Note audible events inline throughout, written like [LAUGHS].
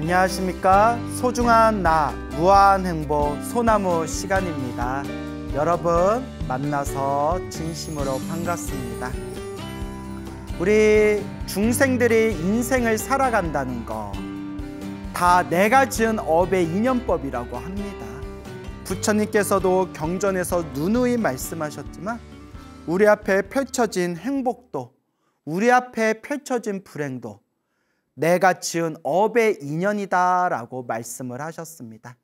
안녕하십니까? 소중한 나 무한 행복 소나무 시간입니다. 여러분 만나서 진심으로 반갑습니다. 우리 중생들이 인생을 살아간다는 거 다 내가 지은 업의 인연법이라고 합니다. 부처님께서도 경전에서 누누이 말씀하셨지만 우리 앞에 펼쳐진 행복도 우리 앞에 펼쳐진 불행도 내가 지은 업의 인연이다라고 말씀을 하셨습니다.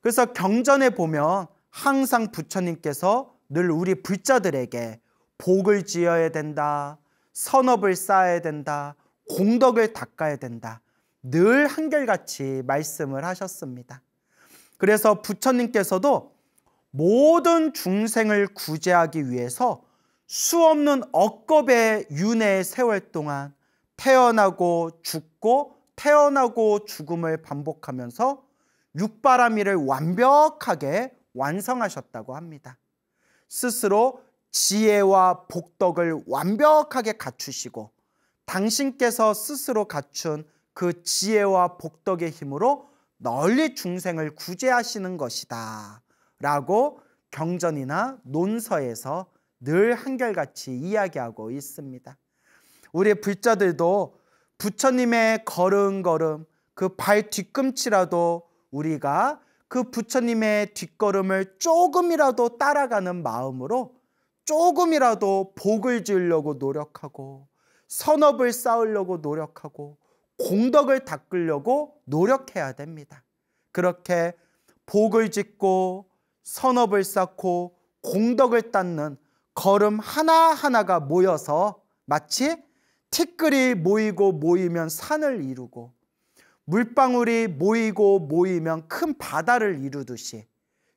그래서 경전에 보면 항상 부처님께서 늘 우리 불자들에게 복을 지어야 된다, 선업을 쌓아야 된다, 공덕을 닦아야 된다. 늘 한결같이 말씀을 하셨습니다. 그래서 부처님께서도 모든 중생을 구제하기 위해서 수없는 억겁의 윤회의 세월 동안 태어나고 죽고 태어나고 죽음을 반복하면서 육바라밀을 완벽하게 완성하셨다고 합니다. 스스로 지혜와 복덕을 완벽하게 갖추시고 당신께서 스스로 갖춘 그 지혜와 복덕의 힘으로 널리 중생을 구제하시는 것이다. 라고 경전이나 논서에서 늘 한결같이 이야기하고 있습니다. 우리 불자들도 부처님의 걸음걸음 그 발 뒤꿈치라도 우리가 그 부처님의 뒷걸음을 조금이라도 따라가는 마음으로 조금이라도 복을 지으려고 노력하고 선업을 쌓으려고 노력하고 공덕을 닦으려고 노력해야 됩니다. 그렇게 복을 짓고 선업을 쌓고 공덕을 쌓는 걸음 하나하나가 모여서 마치 티끌이 모이고 모이면 산을 이루고 물방울이 모이고 모이면 큰 바다를 이루듯이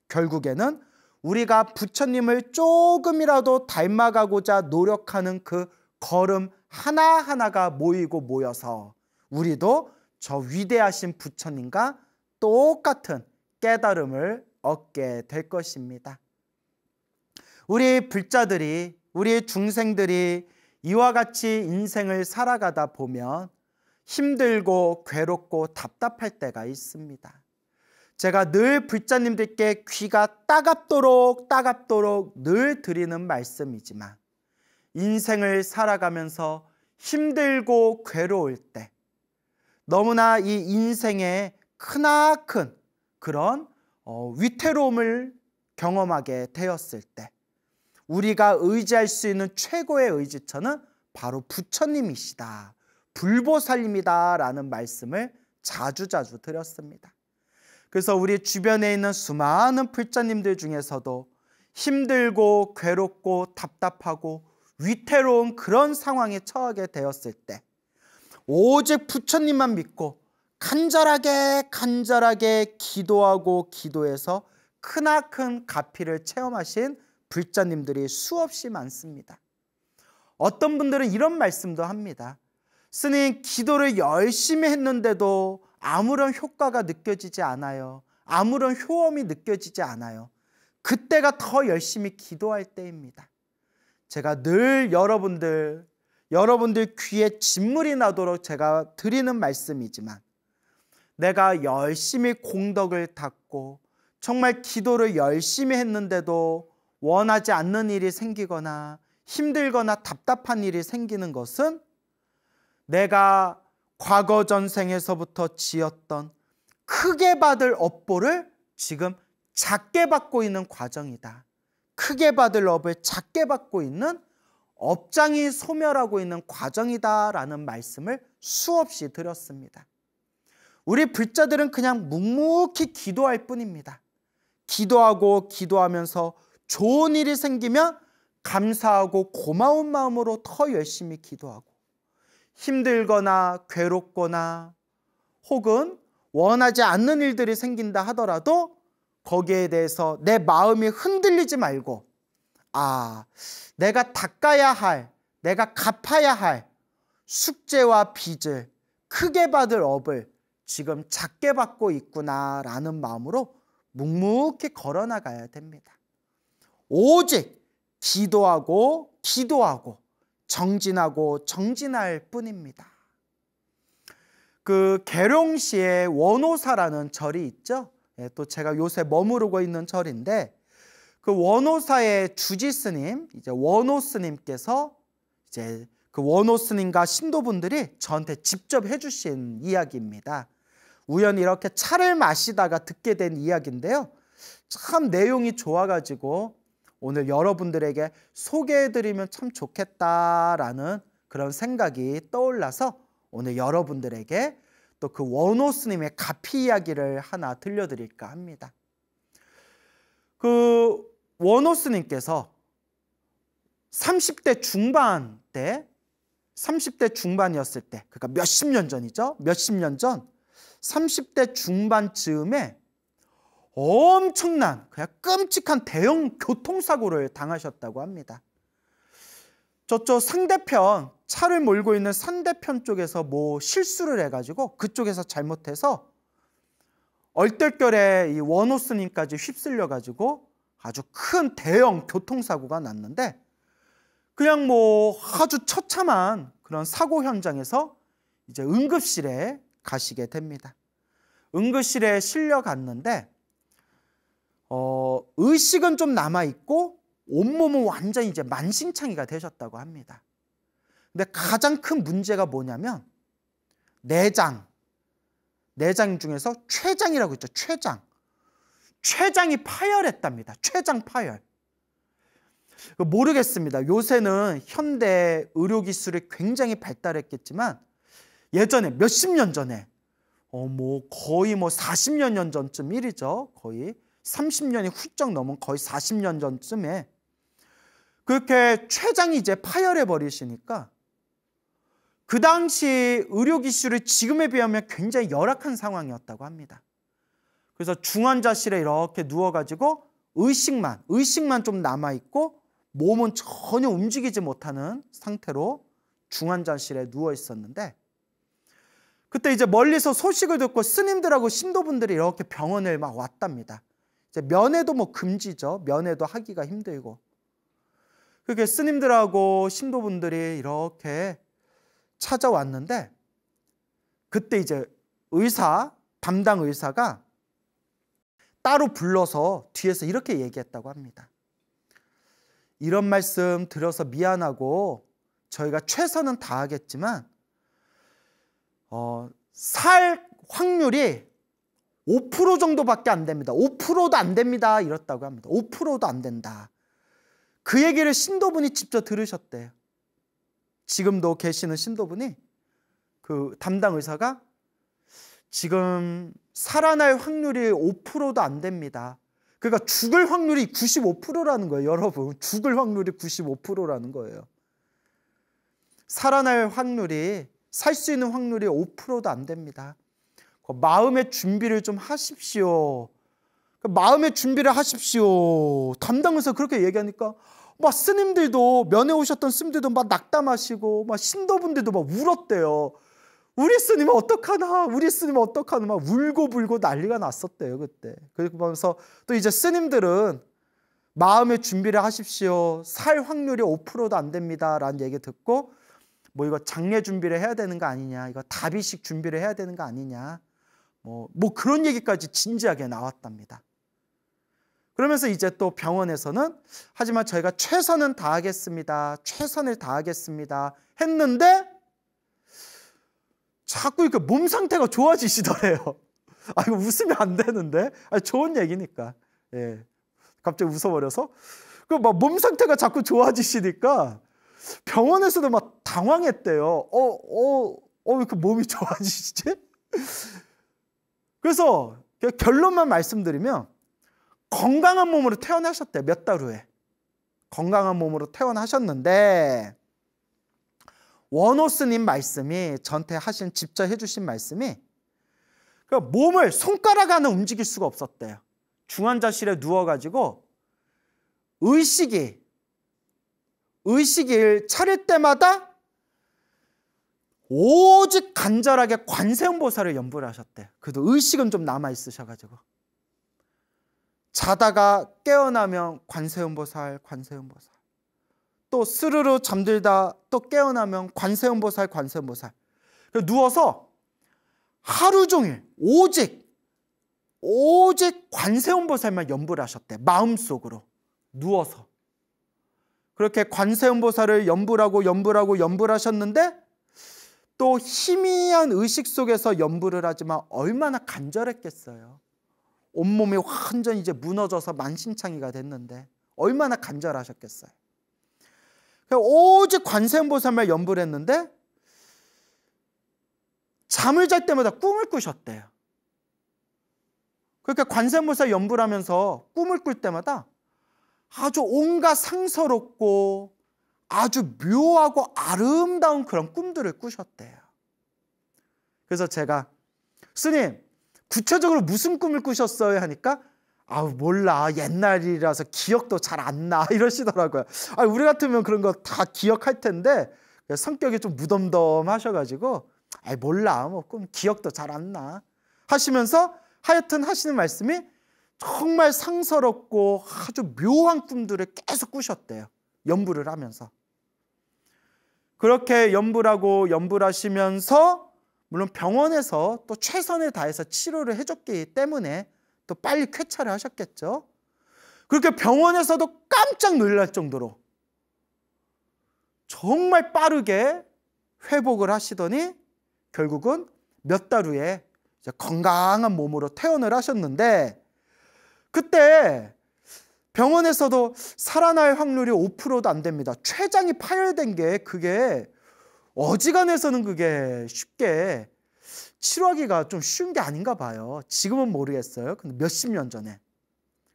결국에는 우리가 부처님을 조금이라도 닮아가고자 노력하는 그 걸음 하나하나가 모이고 모여서 우리도 저 위대하신 부처님과 똑같은 깨달음을 얻게 될 것입니다. 우리 불자들이, 우리 중생들이 이와 같이 인생을 살아가다 보면 힘들고 괴롭고 답답할 때가 있습니다. 제가 늘 불자님들께 귀가 따갑도록 따갑도록 늘 드리는 말씀이지만 인생을 살아가면서 힘들고 괴로울 때 너무나 이 인생에 크나큰 그런 어, 위태로움을 경험하게 되었을 때 우리가 의지할 수 있는 최고의 의지처는 바로 부처님이시다. 불보살님이다. 라는 말씀을 자주자주 드렸습니다. 그래서 우리 주변에 있는 수많은 불자님들 중에서도 힘들고 괴롭고 답답하고 위태로운 그런 상황에 처하게 되었을 때 오직 부처님만 믿고 간절하게 간절하게 기도하고 기도해서 크나큰 가피를 체험하신 불자님들이 수없이 많습니다. 어떤 분들은 이런 말씀도 합니다. 스님, 기도를 열심히 했는데도 아무런 효과가 느껴지지 않아요. 아무런 효험이 느껴지지 않아요. 그때가 더 열심히 기도할 때입니다. 제가 늘 여러분들, 여러분들 귀에 진물이 나도록 제가 드리는 말씀이지만 내가 열심히 공덕을 닦고 정말 기도를 열심히 했는데도 원하지 않는 일이 생기거나 힘들거나 답답한 일이 생기는 것은 내가 과거 전생에서부터 지었던 크게 받을 업보를 지금 작게 받고 있는 과정이다. 크게 받을 업을 작게 받고 있는 업장이 소멸하고 있는 과정이다라는 말씀을 수없이 드렸습니다. 우리 불자들은 그냥 묵묵히 기도할 뿐입니다. 기도하고 기도하면서 좋은 일이 생기면 감사하고 고마운 마음으로 더 열심히 기도하고 힘들거나 괴롭거나 혹은 원하지 않는 일들이 생긴다 하더라도 거기에 대해서 내 마음이 흔들리지 말고 아, 내가 닦아야 할, 내가 갚아야 할 숙제와 빚을 크게 받을 업을 지금 작게 받고 있구나라는 마음으로 묵묵히 걸어 나가야 됩니다. 오직 기도하고 기도하고 정진하고 정진할 뿐입니다. 그 계룡시에 원호사라는 절이 있죠. 예, 또 제가 요새 머무르고 있는 절인데 그 원호사의 주지 스님, 이제 원호 스님께서 이제 그 원호 스님과 신도분들이 저한테 직접 해주신 이야기입니다. 우연히 이렇게 차를 마시다가 듣게 된 이야기인데요. 참 내용이 좋아가지고 오늘 여러분들에게 소개해드리면 참 좋겠다라는 그런 생각이 떠올라서 오늘 여러분들에게 또 그 원호 스님의 가피 이야기를 하나 들려드릴까 합니다. 그 원호 스님께서 30대 중반 때 30대 중반이었을 때 그러니까 몇십 년 전이죠. 몇십 년 전 30대 중반쯤에 엄청난 그냥 끔찍한 대형 교통사고를 당하셨다고 합니다. 저쪽 상대편 차를 몰고 있는 상대편 쪽에서 뭐 실수를 해가지고 그쪽에서 잘못해서 얼떨결에 이 원호 스님까지 휩쓸려가지고 아주 큰 대형 교통사고가 났는데 그냥 뭐 아주 처참한 그런 사고 현장에서 이제 응급실에 가시게 됩니다. 응급실에 실려갔는데 어, 의식은 좀 남아 있고 온몸은 완전히 이제 만신창이가 되셨다고 합니다. 근데 가장 큰 문제가 뭐냐면 내장, 내장 중에서 췌장이라고 있죠. 췌장. 췌장이 파열했답니다. 췌장 파열. 모르겠습니다. 요새는 현대 의료 기술이 굉장히 발달했겠지만 예전에 몇십 년 전에 어 뭐 거의 뭐 40년 년 전쯤 일이죠. 거의 30년이 훌쩍 넘은 거의 40년 전쯤에 그렇게 췌장이 이제 파열해 버리시니까 그 당시 의료 기술이 지금에 비하면 굉장히 열악한 상황이었다고 합니다. 그래서 중환자실에 이렇게 누워가지고 의식만, 의식만 좀 남아 있고 몸은 전혀 움직이지 못하는 상태로 중환자실에 누워 있었는데 그때 이제 멀리서 소식을 듣고 스님들하고 신도분들이 이렇게 병원을 막 왔답니다. 이제 면회도 뭐 금지죠. 면회도 하기가 힘들고. 그게 스님들하고 신도분들이 이렇게 찾아왔는데 그때 이제 의사 담당 의사가 따로 불러서 뒤에서 이렇게 얘기했다고 합니다. 이런 말씀 들어서 미안하고 저희가 최선은 다하겠지만 어, 살 확률이 5% 정도밖에 안 됩니다. 5%도 안 됩니다. 이렇다고 합니다. 5%도 안 된다. 그 얘기를 신도분이 직접 들으셨대요. 지금도 계시는 신도분이 그 담당 의사가 지금 살아날 확률이 5%도 안 됩니다. 그러니까 죽을 확률이 95%라는 거예요, 여러분. 죽을 확률이 95%라는 거예요. 살아날 확률이 살 수 있는 확률이 5%도 안 됩니다. 그 마음의 준비를 좀 하십시오. 그 마음의 준비를 하십시오. 담당 의사 그렇게 얘기하니까 막 스님들도 면회 오셨던 스님들도 막 낙담하시고 막 신도분들도 막 울었대요. 우리 스님은 어떡하나? 우리 스님은 어떡하나? 막 울고 불고 난리가 났었대요 그때. 그러면서 또 이제 스님들은 마음의 준비를 하십시오. 살 확률이 5%도 안 됩니다. 라는 얘기 듣고 뭐 이거 장례 준비를 해야 되는 거 아니냐? 이거 다비식 준비를 해야 되는 거 아니냐 뭐, 뭐 그런 얘기까지 진지하게 나왔답니다 그러면서 이제 또 병원에서는 하지만 저희가 최선은 다하겠습니다. 최선을 다하겠습니다. 했는데 자꾸 이렇게 몸 상태가 좋아지시더래요. [LAUGHS] 아, 이거 웃으면 안 되는데. 아, 좋은 얘기니까. 예. 갑자기 웃어버려서. 그 막 몸 상태가 자꾸 좋아지시니까 병원에서도 막 당황했대요. 어, 어, 어, 왜 이렇게 몸이 [LAUGHS] 좋아지시지? 그래서 결론만 말씀드리면 건강한 몸으로 태어나셨대 몇달 후에 건강한 몸으로 태어나셨는데 원호 스님 말씀이 전태 하신 직접 해주신 말씀이 그 몸을 손가락 하나 움직일 수가 없었대요. 중환자실에 누워가지고 의식이 의식을 차릴 때마다 오직 간절하게 관세음보살을 연부를 하셨대. 그래도 의식은 좀 남아 있으셔가지고 자다가 깨어나면 관세음보살, 관세음보살. 또 스르르 잠들다 또 깨어나면 관세음보살, 관세음보살. 누워서 하루 종일 오직 오직 관세음보살만 연불 하셨대. 마음속으로 누워서. 그렇게 관세음보살을 연불하고 연불하고 연불하셨는데 또 희미한 의식 속에서 연불을 하지만 얼마나 간절했겠어요. 온몸이 완전 이제 무너져서 만신창이가 됐는데 얼마나 간절하셨겠어요. 오직 관세음보살만 연불 했는데 잠을 잘 때마다 꿈을 꾸셨대요. 그러니까 관세음보살 연불하면서 꿈을 꿀 때마다 아주 온갖 상서롭고 아주 묘하고 아름다운 그런 꿈들을 꾸셨대요. 그래서 제가 스님 구체적으로 무슨 꿈을 꾸셨어요 하니까 아우 몰라 옛날이라서 기억도 잘 안 나 [LAUGHS] 이러시더라고요. 아 우리 같으면 그런 거 다 기억할 텐데 성격이 좀 무덤덤하셔가지고 아 몰라 뭐 꿈 기억도 잘 안 나 하시면서 하여튼 하시는 말씀이 정말 상서롭고 아주 묘한 꿈들을 계속 꾸셨대요. 연부를 하면서. 그렇게 연부하고 연부하시면서 물론 병원에서 또 최선을 다해서 치료를 해줬기 때문에 또 빨리 쾌차를 하셨겠죠. 그렇게 병원에서도 깜짝 놀랄 정도로 정말 빠르게 회복을 하시더니 결국은 몇 달 후에 건강한 몸으로 퇴원을 하셨는데 그때 병원에서도 살아날 확률이 5%도 안 됩니다. 췌장이 파열된 게 그게 어지간해서는 그게 쉽게 치료하기가 좀 쉬운 게 아닌가 봐요. 지금은 모르겠어요. 근데 몇십 년 전에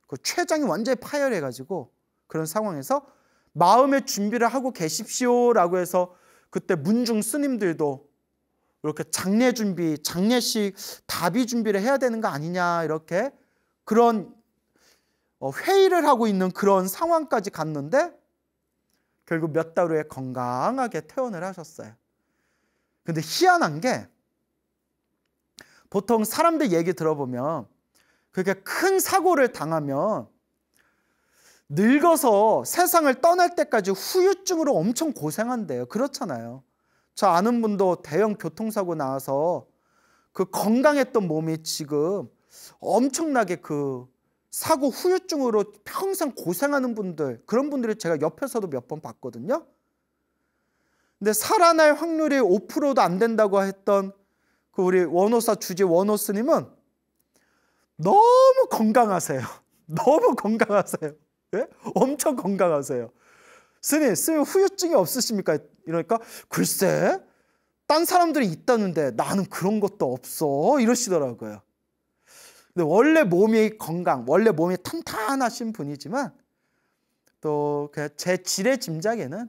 그 췌장이 완전히 파열해가지고 그런 상황에서 마음의 준비를 하고 계십시오라고 해서 그때 문중 스님들도 이렇게 장례 준비, 장례식 답이 준비를 해야 되는 거 아니냐 이렇게 그런 어, 회의를 하고 있는 그런 상황까지 갔는데 결국 몇 달 후에 건강하게 퇴원을 하셨어요. 근데 희한한 게 보통 사람들 얘기 들어보면 그게 큰 사고를 당하면 늙어서 세상을 떠날 때까지 후유증으로 엄청 고생한대요. 그렇잖아요. 저 아는 분도 대형 교통사고 나와서 그 건강했던 몸이 지금 엄청나게 그 사고 후유증으로 평생 고생하는 분들 그런 분들이 제가 옆에서도 몇 번 봤거든요. 근데 살아날 확률이 5%도 안 된다고 했던 그 우리 원호사 주지 원호 스님은 너무 건강하세요. [LAUGHS] 너무 건강하세요. 네? 엄청 건강하세요. 스님, 스님 후유증이 없으십니까? 이러니까 글쎄, 딴 사람들이 있다는데 나는 그런 것도 없어. 이러시더라고요. 근데 원래 몸이 건강, 원래 몸이 탄탄하신 분이지만 또제 지레 짐작에는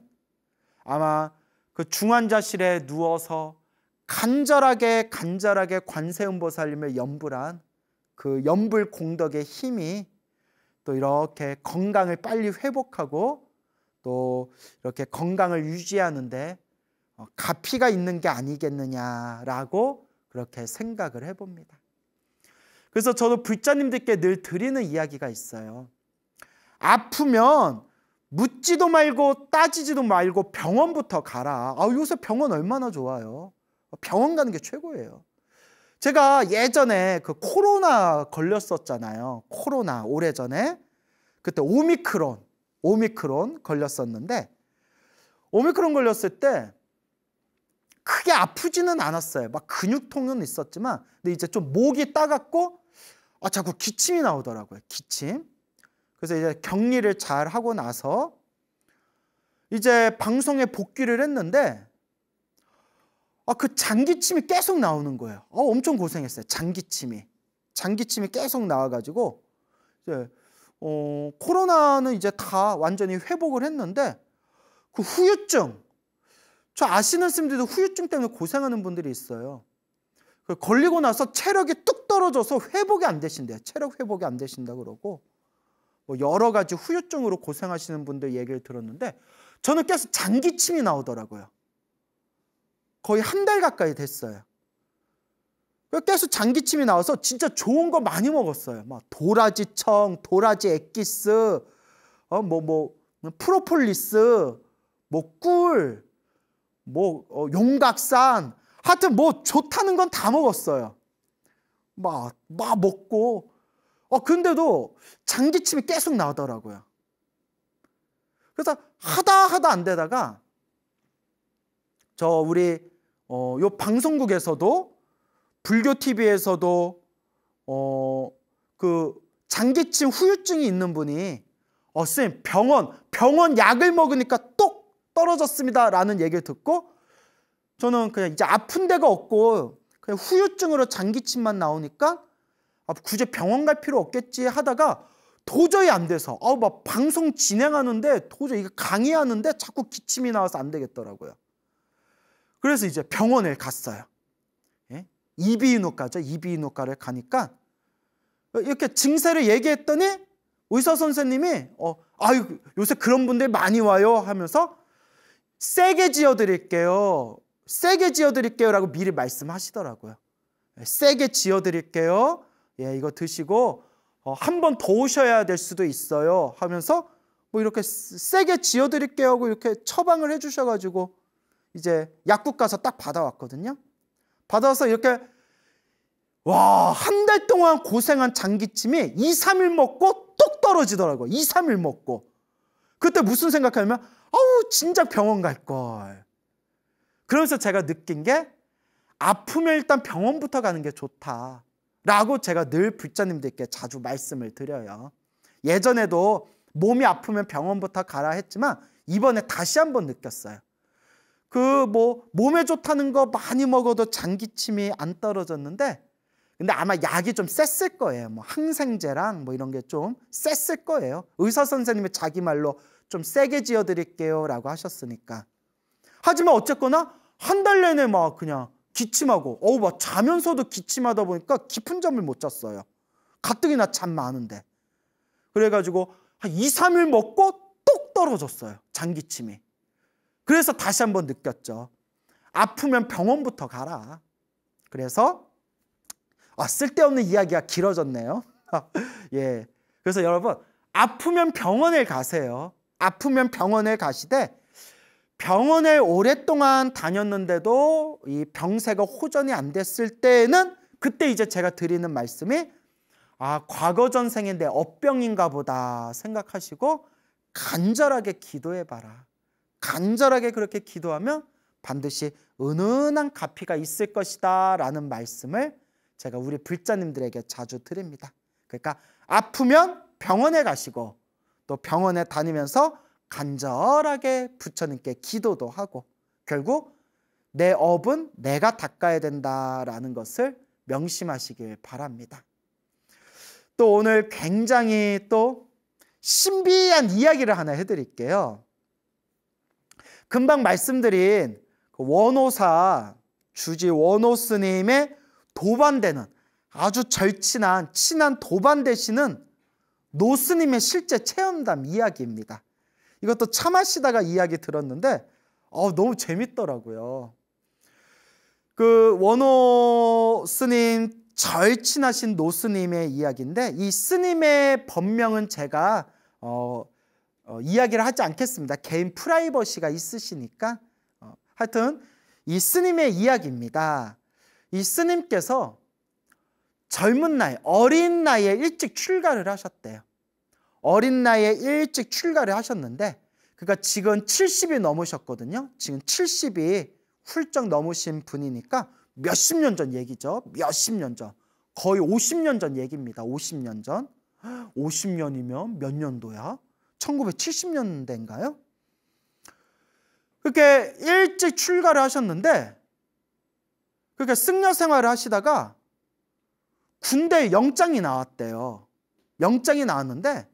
아마 그 중환자실에 누워서 간절하게 간절하게 관세음보살님을 연불한 그 연불 공덕의 힘이 또 이렇게 건강을 빨리 회복하고 또 이렇게 건강을 유지하는데 어, 가피가 있는 게 아니겠느냐라고 그렇게 생각을 해봅니다. 그래서 저도 불자님들께 늘 드리는 이야기가 있어요. 아프면 묻지도 말고 따지지도 말고 병원부터 가라. 아, 요새 병원 얼마나 좋아요. 병원 가는 게 최고예요. 제가 예전에 그 코로나 걸렸었잖아요. 코로나 오래전에. 그때 오미크론, 오미크론 걸렸었는데 오미크론 걸렸을 때 크게 아프지는 않았어요. 막 근육통은 있었지만 근데 이제 좀 목이 따갑고 아 자꾸 기침이 나오더라고요. 기침. 그래서 이제 격리를 잘 하고 나서 이제 방송에 복귀를 했는데 아, 그 장기침이 계속 나오는 거예요. 어, 엄청 고생했어요. 장기침이. 장기침이 계속 나와가지고, 이제, 어, 코로나는 이제 다 완전히 회복을 했는데, 그 후유증, 저 아시는 스님들도 후유증 때문에 고생하는 분들이 있어요. 그 걸리고 나서 체력이 뚝 떨어져서 회복이 안 되신대요. 체력 회복이 안 되신다 그러고, 뭐 여러 가지 후유증으로 고생하시는 분들 얘기를 들었는데, 저는 계속 장기침이 나오더라고요. 거의 한 달 가까이 됐어요. 계속 장기침이 나와서 진짜 좋은 거 많이 먹었어요. 막 도라지청, 도라지 엑기스, 어, 뭐, 뭐, 프로폴리스, 뭐, 꿀, 뭐, 어, 용각산. 하여튼 뭐 좋다는 건 다 먹었어요. 막, 막 먹고. 어, 근데도 장기침이 계속 나더라고요. 그래서 하다 하다 안 되다가 저 우리 어, 요 방송국에서도 불교 TV에서도 어, 그 장기침 후유증이 있는 분이 어, 쌤 병원 병원 약을 먹으니까 똑 떨어졌습니다 라는 얘기를 듣고 저는 그냥 이제 아픈 데가 없고 그냥 후유증으로 장기침만 나오니까 아, 굳이 병원 갈 필요 없겠지 하다가 도저히 안 돼서 어, 막 방송 진행하는데 도저히 이거 강의하는데 자꾸 기침이 나와서 안 되겠더라고요. 그래서 이제 병원에 갔어요. 예? 이비인후과죠. 이비인후과를 가니까 이렇게 증세를 얘기했더니 의사 선생님이 어, 아유 요새 그런 분들 많이 와요 하면서 세게 지어 드릴게요. 세게 지어 드릴게요라고 미리 말씀하시더라고요. 예, 세게 지어 드릴게요. 예, 이거 드시고 어, 한번더 오셔야 될 수도 있어요. 하면서 뭐 이렇게 세게 지어 드릴게요 하고 이렇게 처방을 해 주셔 가지고 이제 약국 가서 딱 받아왔거든요. 받아서 이렇게 와, 한 달 동안 고생한 장기침이 2, 3일 먹고 뚝 떨어지더라고요. 2, 3일 먹고. 그때 무슨 생각하냐면, 아우, 진작 병원 갈 걸. 그러면서 제가 느낀 게, 아프면 일단 병원부터 가는 게 좋다. 라고 제가 늘 불자님들께 자주 말씀을 드려요. 예전에도 몸이 아프면 병원부터 가라 했지만, 이번에 다시 한번 느꼈어요. 그 뭐, 몸에 좋다는 거 많이 먹어도 장기침이 안 떨어졌는데, 근데 아마 약이 좀 셌을 거예요. 뭐 항생제랑 뭐 이런 게 좀 셌을 거예요. 의사 선생님이 자기 말로 좀 세게 지어 드릴게요 라고 하셨으니까. 하지만 어쨌거나 한 달 내내 막 그냥 기침하고 어우 막 자면서도 기침하다 보니까 깊은 잠을 못 잤어요. 가뜩이나 잠 많은데. 그래 가지고 한 2, 3일 먹고 뚝 떨어졌어요. 장기침이. 그래서 다시 한번 느꼈죠. 아프면 병원부터 가라. 그래서 아, 쓸데없는 이야기가 길어졌네요. [LAUGHS] 예. 그래서 여러분, 아프면 병원에 가세요. 아프면 병원에 가시되 병원에 오랫동안 다녔는데도 이 병세가 호전이 안 됐을 때는 그때 이제 제가 드리는 말씀이 아, 과거 전생에 내 업병인가 보다 생각하시고 간절하게 기도해 봐라. 간절하게 그렇게 기도하면 반드시 은은한 가피가 있을 것이다 라는 말씀을 제가 우리 불자님들에게 자주 드립니다. 그러니까 아프면 병원에 가시고 또 병원에 다니면서 간절하게 부처님께 기도도 하고 결국 내 업은 내가 닦아야 된다라는 것을 명심하시길 바랍니다. 또 오늘 굉장히 또 신비한 이야기를 하나 해드릴게요. 금방 말씀드린 그 원호사 주지 원호 스님의 도반대는 아주 절친한 친한 도반대시는 노스님의 실제 체험담 이야기입니다. 이것도 차 마시다가 이야기 들었는데 어, 너무 재밌더라고요. 그 원호 스님 절친하신 노 스님의 이야기인데 이 스님의 법명은 제가 어, 어, 이야기를 하지 않겠습니다. 개인 프라이버시가 있으시니까 어, 하여튼 이 스님의 이야기입니다. 이 스님께서 젊은 나이, 어린 나이에 일찍 출가를 하셨대요. 어린 나이에 일찍 출가를 하셨는데, 그러니까 지금 70이 넘으셨거든요. 지금 70이 훌쩍 넘으신 분이니까 몇십 년 전 얘기죠. 몇십 년 전. 거의 50년 전 얘기입니다. 50년 전. 50년이면 몇 년도야? 1970년대인가요? 그렇게 일찍 출가를 하셨는데 그러니까 승려 생활을 하시다가 군대 영장이 나왔대요. 영장이 나왔는데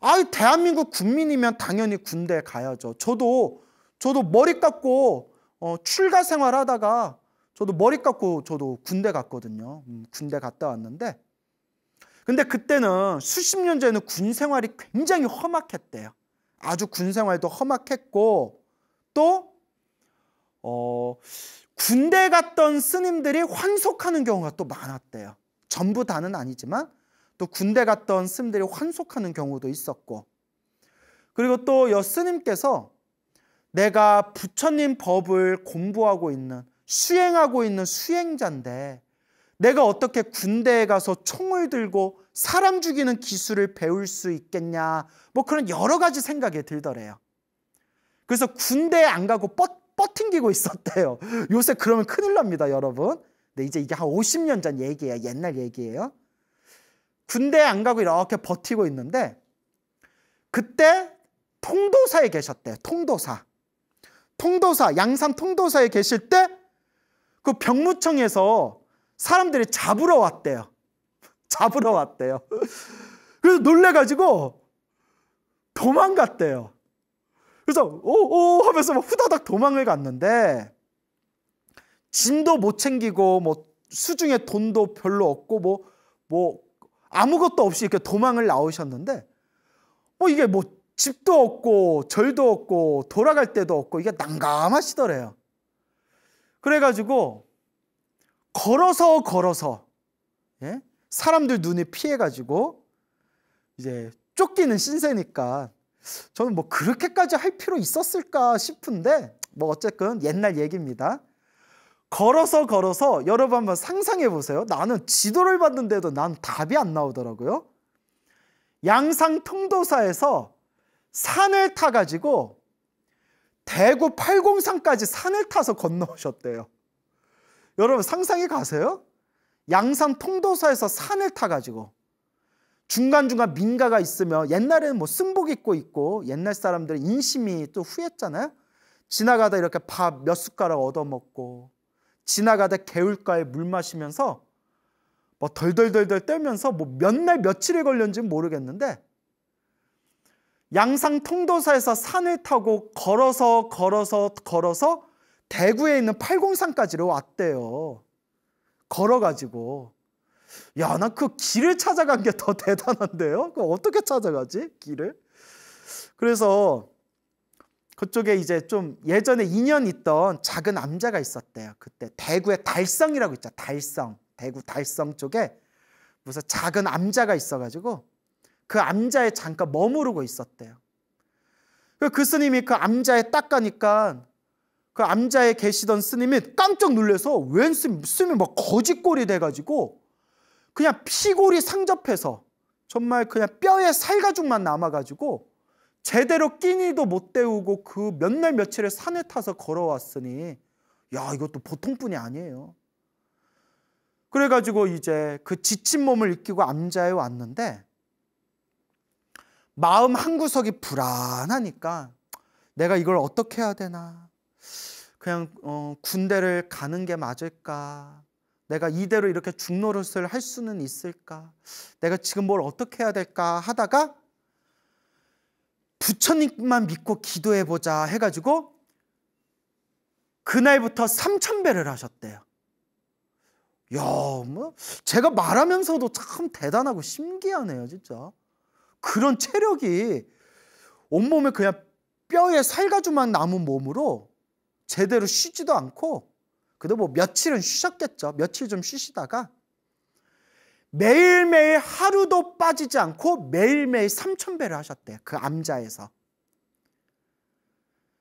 아, 대한민국 국민이면 당연히 군대 가야죠. 저도 저도 머리 깎고 어, 출가 생활하다가 저도 머리 깎고 저도 군대 갔거든요. 음, 군대 갔다 왔는데 근데 그때는 수십 년 전에는 군 생활이 굉장히 험악했대요. 아주 군 생활도 험악했고 또 어, 군대 갔던 스님들이 환속하는 경우가 또 많았대요. 전부 다는 아니지만 또 군대 갔던 스님들이 환속하는 경우도 있었고 그리고 또 여 스님께서 내가 부처님 법을 공부하고 있는 수행하고 있는 수행자인데 내가 어떻게 군대에 가서 총을 들고 사람 죽이는 기술을 배울 수 있겠냐. 뭐 그런 여러 가지 생각이 들더래요. 그래서 군대에 안 가고 뻗, 뻗팅기고 있었대요. 요새 그러면 큰일 납니다, 여러분. 근데 이제 이게 한 50년 전 얘기예요. 옛날 얘기예요. 군대에 안 가고 이렇게 버티고 있는데 그때 통도사에 계셨대요. 통도사. 통도사, 양산 통도사에 계실 때 그 병무청에서 사람들이 잡으러 왔대요. [LAUGHS] 잡으러 왔대요. [LAUGHS] 그래서 놀래가지고 도망갔대요. 그래서 오오 하면서 막 후다닥 도망을 갔는데 짐도 못 챙기고 뭐 수중에 돈도 별로 없고 뭐뭐 뭐 아무것도 없이 이렇게 도망을 나오셨는데 뭐 이게 뭐 집도 없고 절도 없고 돌아갈 데도 없고 이게 난감하시더래요. 그래가지고 걸어서 걸어서 예? 사람들 눈에 피해가지고 이제 쫓기는 신세니까 저는 뭐 그렇게까지 할 필요 있었을까 싶은데 뭐 어쨌든 옛날 얘기입니다. 걸어서 걸어서 여러분 한번 상상해 보세요. 나는 지도를 봤는데도 난 답이 안 나오더라고요. 양상 통도사에서 산을 타가지고 대구 팔공산까지 산을 타서 건너오셨대요. 여러분 상상이 가세요? 양산 통도사에서 산을 타가지고 중간중간 민가가 있으면 옛날에는 뭐 승복 입고 있고 옛날 사람들은 인심이 또 후했잖아요. 지나가다 이렇게 밥 몇 숟가락 얻어먹고 지나가다 개울가에 물 마시면서 뭐 덜덜덜덜 떨면서 뭐 몇 날 며칠이 걸렸는지 모르겠는데 양상 통도사에서 산을 타고 걸어서 걸어서 걸어서 대구에 있는 팔공산까지로 왔대요. 걸어가지고. 야, 나그 길을 찾아간 게 더 [LAUGHS] 대단한데요? 그 어떻게 찾아가지? 길을? 그래서 그쪽에 이제 좀 예전에 인연 있던 작은 암자가 있었대요. 그때 대구에 달성이라고 있죠. 달성. 대구 달성 쪽에 무슨 작은 암자가 있어가지고 그 암자에 잠깐 머무르고 있었대요. 그 스님이 그 암자에 딱 가니까 그 암자에 계시던 스님이 깜짝 놀래서 웬 스님, 스님이 막 거짓골이 돼가지고 그냥 피골이 상접해서 정말 그냥 뼈에 살가죽만 남아가지고 제대로 끼니도 못 때우고 그 몇 날 며칠을 산에 타서 걸어왔으니 야 이것도 보통 분이 아니에요. 그래가지고 이제 그 지친 몸을 이끼고 암자에 왔는데 마음 한 구석이 불안하니까 내가 이걸 어떻게 해야 되나 그냥 어, 군대를 가는 게 맞을까? 내가 이대로 이렇게 중노릇을 할 수는 있을까? 내가 지금 뭘 어떻게 해야 될까 하다가 부처님만 믿고 기도해 보자 해 가지고 그날부터 삼천배를 하셨대요. 야, 뭐 제가 말하면서도 참 대단하고 신기하네요, 진짜. 그런 체력이 온몸에 그냥 뼈에 살가죽만 남은 몸으로 제대로 쉬지도 않고 그래도 뭐 며칠은 쉬셨겠죠. 며칠 좀 쉬시다가 매일매일 하루도 빠지지 않고 매일매일 삼천배를 하셨대요. 그 암자에서.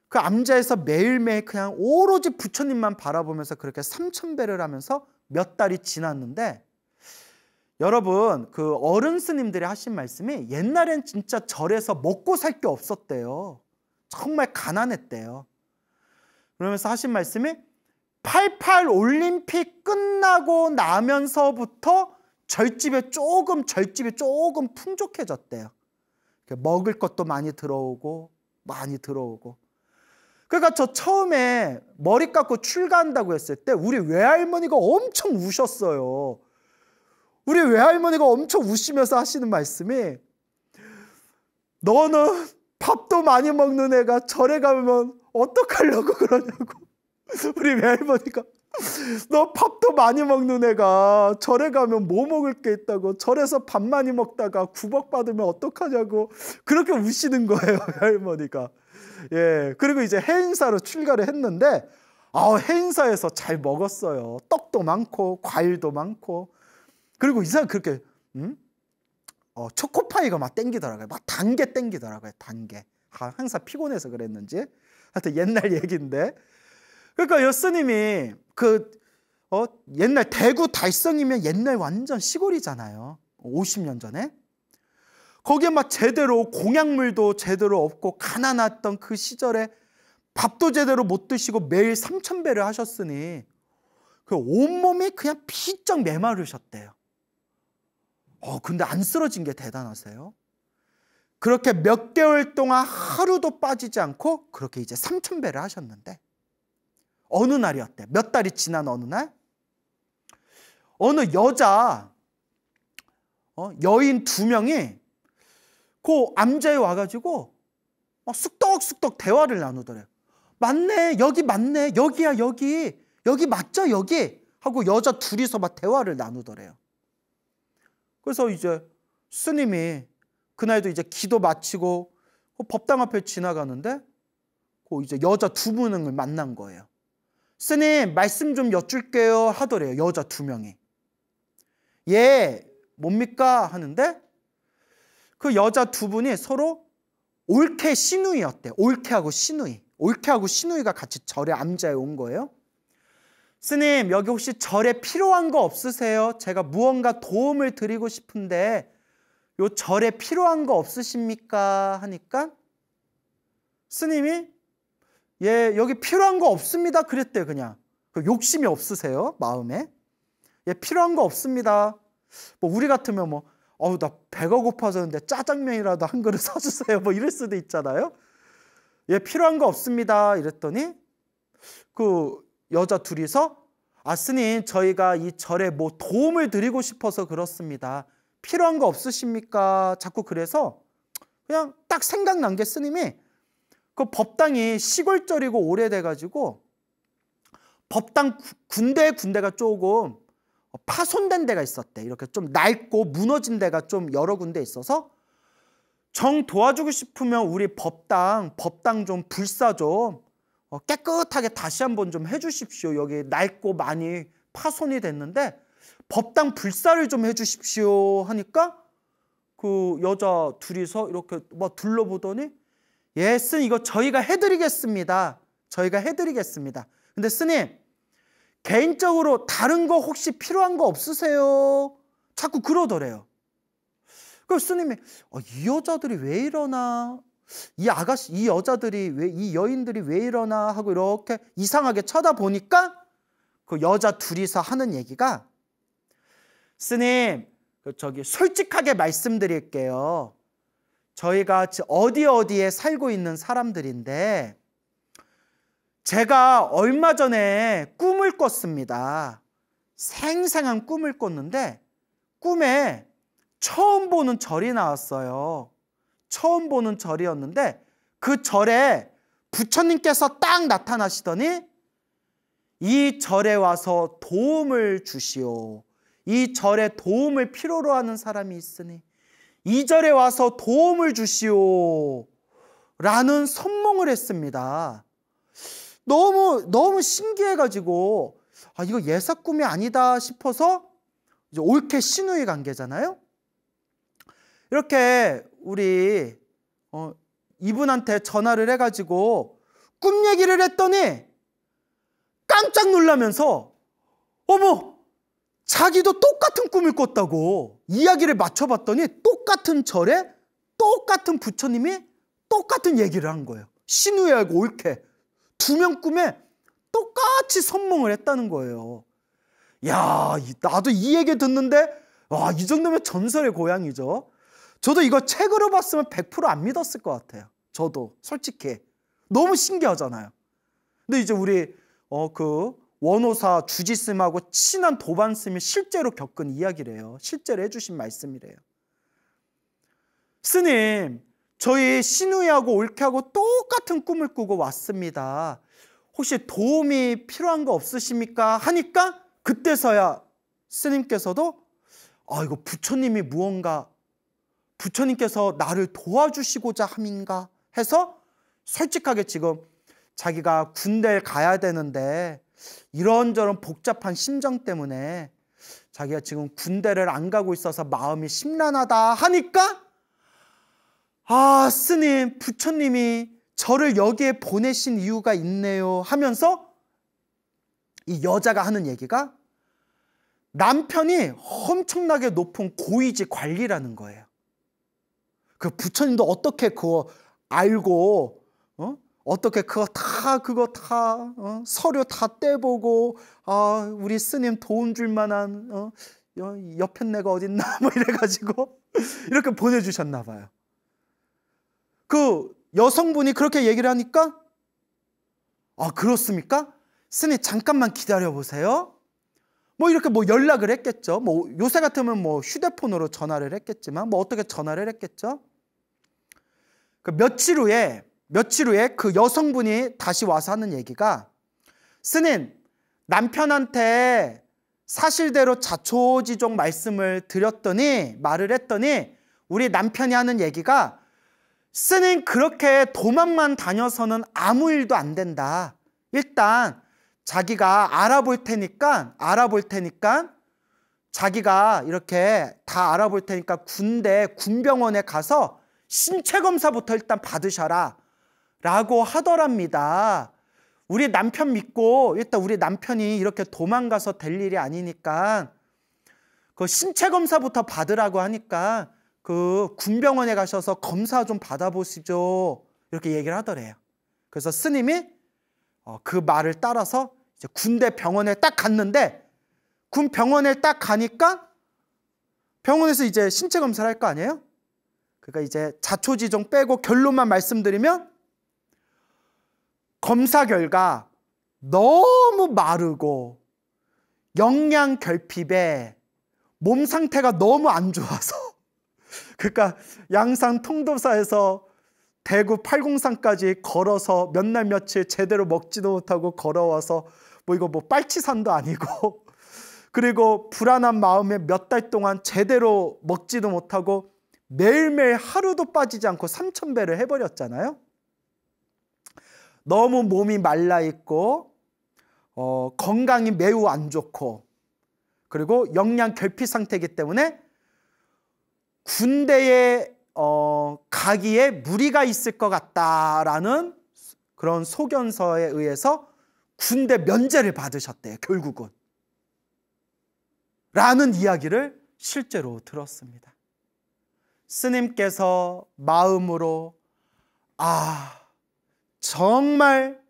그 암자에서 매일매일 그냥 오로지 부처님만 바라보면서 그렇게 삼천배를 하면서 몇 달이 지났는데 여러분 그 어른 스님들이 하신 말씀이 옛날엔 진짜 절에서 먹고 살 게 없었대요. 정말 가난했대요. 그러면서 하신 말씀이 88 올림픽 끝나고 나면서부터 절집에 조금 절집이 조금 풍족해졌대요. 먹을 것도 많이 들어오고 많이 들어오고. 그러니까 저 처음에 머리 깎고 출가한다고 했을 때 우리 외할머니가 엄청 우셨어요. 우리 외할머니가 엄청 우시면서 하시는 말씀이 너는 밥도 많이 먹는 애가 절에 가면 어떡하려고 그러냐고. [LAUGHS] 우리 외할머니가 너 밥도 많이 먹는 애가 절에 가면 뭐 먹을 게 있다고? 절에서 밥 많이 먹다가 구박 받으면 어떡하냐고? 그렇게 우시는 거예요 [LAUGHS] 외할머니가. 예 그리고 이제 해인사로 출가를 했는데 아 해인사에서 잘 먹었어요. 떡도 많고 과일도 많고. 그리고 이상 그렇게 음? 어, 초코파이가 막 땡기더라고요. 막단게 땡기더라고요 단게 항상 피곤해서 그랬는지. 하여튼 옛날 [LAUGHS] 얘기인데. 그러니까 여스님이 그 어, 옛날 대구 달성이면 옛날 완전 시골이잖아요. 50년 전에. 거기에 막 제대로 공약물도 제대로 없고 가난했던 그 시절에 밥도 제대로 못 드시고 매일 삼천배를 하셨으니 그 온몸이 그냥 피쩍 메마르셨대요. 어, 근데 안 쓰러진 게 대단하세요. 그렇게 몇 개월 동안 하루도 빠지지 않고 그렇게 이제 삼천배를 하셨는데 어느 날이었대. 몇 달이 지난 어느 날 어느 여자 어, 여인 두 명이 그 암자에 와가지고 막 쑥덕쑥덕 대화를 나누더래요. 맞네, 여기 맞네, 여기야 여기, 여기 맞죠 여기 하고 여자 둘이서 막 대화를 나누더래요. 그래서 이제 스님이 그날도 이제 기도 마치고 그 법당 앞에 지나가는데 그 이제 여자 두 분을 만난 거예요. 스님 말씀 좀 여쭐게요 하더래요. 여자 두 명이. 예, 뭡니까? 하는데 그 여자 두 분이 서로 올케 시누이였대. 올케하고 시누이. 올케하고 시누이가 같이 절에 암자에 온 거예요. 스님, 여기 혹시 절에 필요한 거 없으세요? 제가 무언가 도움을 드리고 싶은데 요 절에 필요한 거 없으십니까? 하니까 스님이 예, 여기 필요한 거 없습니다. 그랬대요, 그냥. 그 욕심이 없으세요, 마음에. 예, 필요한 거 없습니다. 뭐 우리 같으면 뭐 어우 나 배가 고파서는데 짜장면이라도 한 그릇 [LAUGHS] 사주세요. 뭐 이럴 수도 있잖아요. 예, 필요한 거 없습니다. 이랬더니 그 여자 둘이서 아 스님 저희가 이 절에 뭐 도움을 드리고 싶어서 그렇습니다. 필요한 거 없으십니까? 자꾸 그래서 그냥 딱 생각난 게 스님이 그 법당이 시골절이고 오래돼 가지고 법당 군데 군데가 조금 파손된 데가 있었대. 이렇게 좀 낡고 무너진 데가 좀 여러 군데 있어서 정 도와주고 싶으면 우리 법당, 법당 좀 불사 좀 어, 깨끗하게 다시 한번 좀 해주십시오. 여기 낡고 많이 파손이 됐는데 법당 불사를 좀 해주십시오 하니까 그 여자 둘이서 이렇게 막 둘러보더니 예, 스님 이거 저희가 해드리겠습니다. 저희가 해드리겠습니다. 근데 스님 개인적으로 다른 거 혹시 필요한 거 없으세요? 자꾸 그러더래요. 그 스님이 어, 이 여자들이 왜 이러나? 이 아가씨, 이 여자들이 왜, 이 여인들이 왜 이러나 하고 이렇게 이상하게 쳐다보니까 그 여자 둘이서 하는 얘기가 스님, 그 저기 솔직하게 말씀드릴게요. 저희가 어디 어디에 살고 있는 사람들인데 제가 얼마 전에 꿈을 꿨습니다. 생생한 꿈을 꿨는데 꿈에 처음 보는 절이 나왔어요. 처음 보는 절이었는데 그 절에 부처님께서 딱 나타나시더니 이 절에 와서 도움을 주시오. 이 절에 도움을 필요로 하는 사람이 있으니 이 절에 와서 도움을 주시오. 라는 선몽을 했습니다. 너무 너무 신기해가지고 아 이거 예사 꿈이 아니다 싶어서 이제 옳게 신우의 관계잖아요. 이렇게 우리 어, 이분한테 전화를 해가지고 꿈 얘기를 했더니 깜짝 놀라면서 어머 자기도 똑같은 꿈을 꿨다고 이야기를 맞춰봤더니 똑같은 절에 똑같은 부처님이 똑같은 얘기를 한 거예요. 신우야하고 옳게 두명 꿈에 똑같이 선몽을 했다는 거예요. 야, 나도 이 얘기 듣는데 와, 이 정도면 전설의 고향이죠. 저도 이거 책으로 봤으면 100%안 믿었을 것 같아요. 저도 솔직히 너무 신기하잖아요. 근데 이제 우리 어 그 원호사 주지스님하고 친한 도반스님이 실제로 겪은 이야기래요. 실제로 해주신 말씀이래요. 스님, 저희 신우이하고 올케하고 똑같은 꿈을 꾸고 왔습니다. 혹시 도움이 필요한 거 없으십니까? 하니까 그때서야 스님께서도 아 이거 부처님이 무언가 부처님께서 나를 도와주시고자 함인가 해서 솔직하게 지금 자기가 군대에 가야 되는데 이런저런 복잡한 심정 때문에 자기가 지금 군대를 안 가고 있어서 마음이 심란하다 하니까 아, 스님, 부처님이 저를 여기에 보내신 이유가 있네요 하면서 이 여자가 하는 얘기가 남편이 엄청나게 높은 고위직 관리라는 거예요. 그 부처님도 어떻게 그거 알고 어? 어떻게 그거 다 그거 다 어? 서류 다 떼보고 아 우리 스님 도움 줄 만한 어? 옆편내가 어딨나 [LAUGHS] 뭐 이래가지고 [LAUGHS] 이렇게 보내주셨나 봐요. 그 여성분이 그렇게 얘기를 하니까 아 그렇습니까? 스님 잠깐만 기다려 보세요. 뭐 이렇게 뭐 연락을 했겠죠. 뭐 요새 같으면 뭐 휴대폰으로 전화를 했겠지만 뭐 어떻게 전화를 했겠죠. 그 며칠 후에 며칠 후에 그 여성분이 다시 와서 하는 얘기가 스님 남편한테 사실대로 자초지종 말씀을 드렸더니 말을 했더니 우리 남편이 하는 얘기가 스님 그렇게 도망만 다녀서는 아무 일도 안 된다. 일단 자기가 알아볼 테니까 알아볼 테니까 자기가 이렇게 다 알아볼 테니까 군대 군병원에 가서 신체 검사부터 일단 받으셔라 라고 하더랍니다. 우리 남편 믿고 일단 우리 남편이 이렇게 도망가서 될 일이 아니니까 그 신체 검사부터 받으라고 하니까 그 군병원에 가셔서 검사 좀 받아보시죠. 이렇게 얘기를 하더래요. 그래서 스님이 어, 그 말을 따라서 이제 군대 병원에 딱 갔는데 군 병원에 딱 가니까 병원에서 이제 신체 검사를 할 거 아니에요? 그러니까 이제 자초지종 빼고 결론만 말씀드리면 검사 결과 너무 마르고 영양 결핍에 몸 상태가 너무 안 좋아서 [LAUGHS] 그러니까 양산 통도사에서 대구 팔공산까지 걸어서 몇 날 며칠 제대로 먹지도 못하고 걸어와서 뭐 이거 뭐 빨치산도 아니고 [LAUGHS] 그리고 불안한 마음에 몇 달 동안 제대로 먹지도 못하고 매일매일 하루도 빠지지 않고 삼천배를 해버렸잖아요. 너무 몸이 말라 있고 어, 건강이 매우 안 좋고 그리고 영양 결핍 상태이기 때문에 군대에 어, 가기에 무리가 있을 것 같다라는 그런 소견서에 의해서 군대 면제를 받으셨대요. 결국은 라는 이야기를 실제로 들었습니다. 스님께서 마음으로 아 정말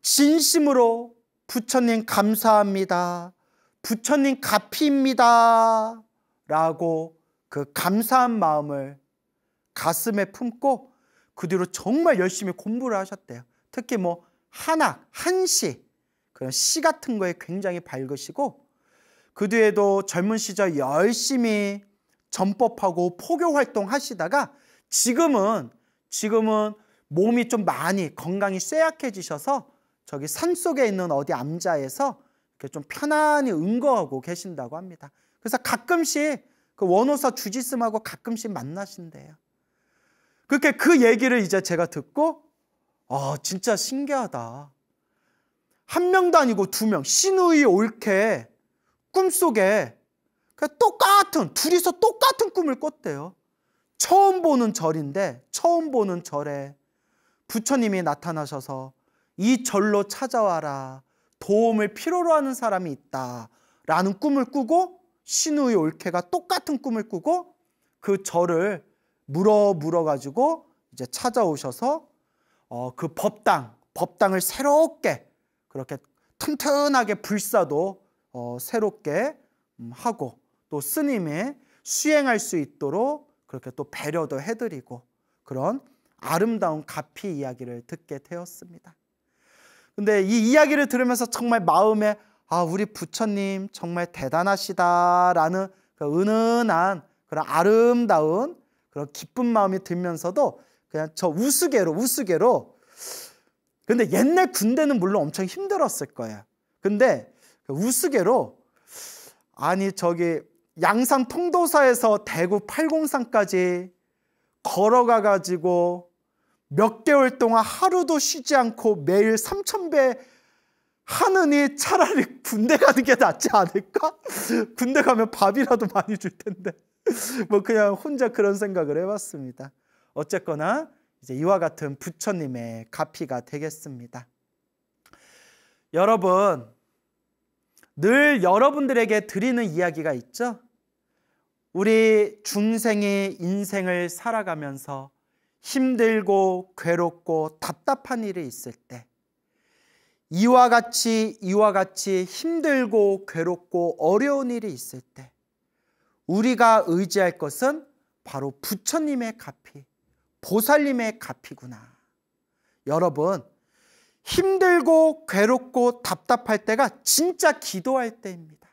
진심으로 부처님 감사합니다. 부처님 가피입니다. 라고 그 감사한 마음을 가슴에 품고 그 뒤로 정말 열심히 공부를 하셨대요. 특히 뭐 한학, 한시 그런 시 같은 거에 굉장히 밝으시고 그 뒤에도 젊은 시절 열심히 전법하고 포교 활동 하시다가 지금은 지금은 몸이 좀 많이 건강이 쇠약해지셔서 저기 산 속에 있는 어디 암자에서 이렇게 좀 편안히 응거하고 계신다고 합니다. 그래서 가끔씩 그 원호사 주지스하고 가끔씩 만나신대요. 그렇게 그 얘기를 이제 제가 듣고 아 진짜 신기하다. 한 명도 아니고 두 명, 신우이 옳게 꿈속에 똑같은 둘이서 똑같은 꿈을 꿨대요. 처음 보는 절인데 처음 보는 절에 부처님이 나타나셔서 이 절로 찾아와라. 도움을 필요로 하는 사람이 있다. 라는 꿈을 꾸고 신우의 올케가 똑같은 꿈을 꾸고 그 절을 물어 물어 가지고 이제 찾아오셔서 어, 그 법당 법당을 새롭게 그렇게 튼튼하게 불사도 어, 새롭게 음, 하고 또 스님의 수행할 수 있도록 그렇게 또 배려도 해드리고 그런 아름다운 가피 이야기를 듣게 되었습니다. 근데 이 이야기를 들으면서 정말 마음에 아, 우리 부처님 정말 대단하시다라는 그 은은한 그런 아름다운 그런 기쁜 마음이 들면서도 그냥 저 우스개로 우스개로 근데 옛날 군대는 물론 엄청 힘들었을 거예요. 근데 그 우스개로 아니 저기 양산 통도사에서 대구 팔공산까지 걸어가 가지고 몇 개월 동안 하루도 쉬지 않고 매일 3,000배 하느니 차라리 군대 가는 게 낫지 않을까? [LAUGHS] 군대 가면 밥이라도 많이 줄 텐데. [LAUGHS] 뭐 그냥 혼자 그런 생각을 해봤습니다. 어쨌거나 이제 이와 같은 부처님의 가피가 되겠습니다. 여러분, 늘 여러분들에게 드리는 이야기가 있죠. 우리 중생의 인생을 살아가면서 힘들고 괴롭고 답답한 일이 있을 때 이와 같이 이와 같이 힘들고 괴롭고 어려운 일이 있을 때 우리가 의지할 것은 바로 부처님의 가피, 보살님의 가피구나. 여러분, 힘들고 괴롭고 답답할 때가 진짜 기도할 때입니다.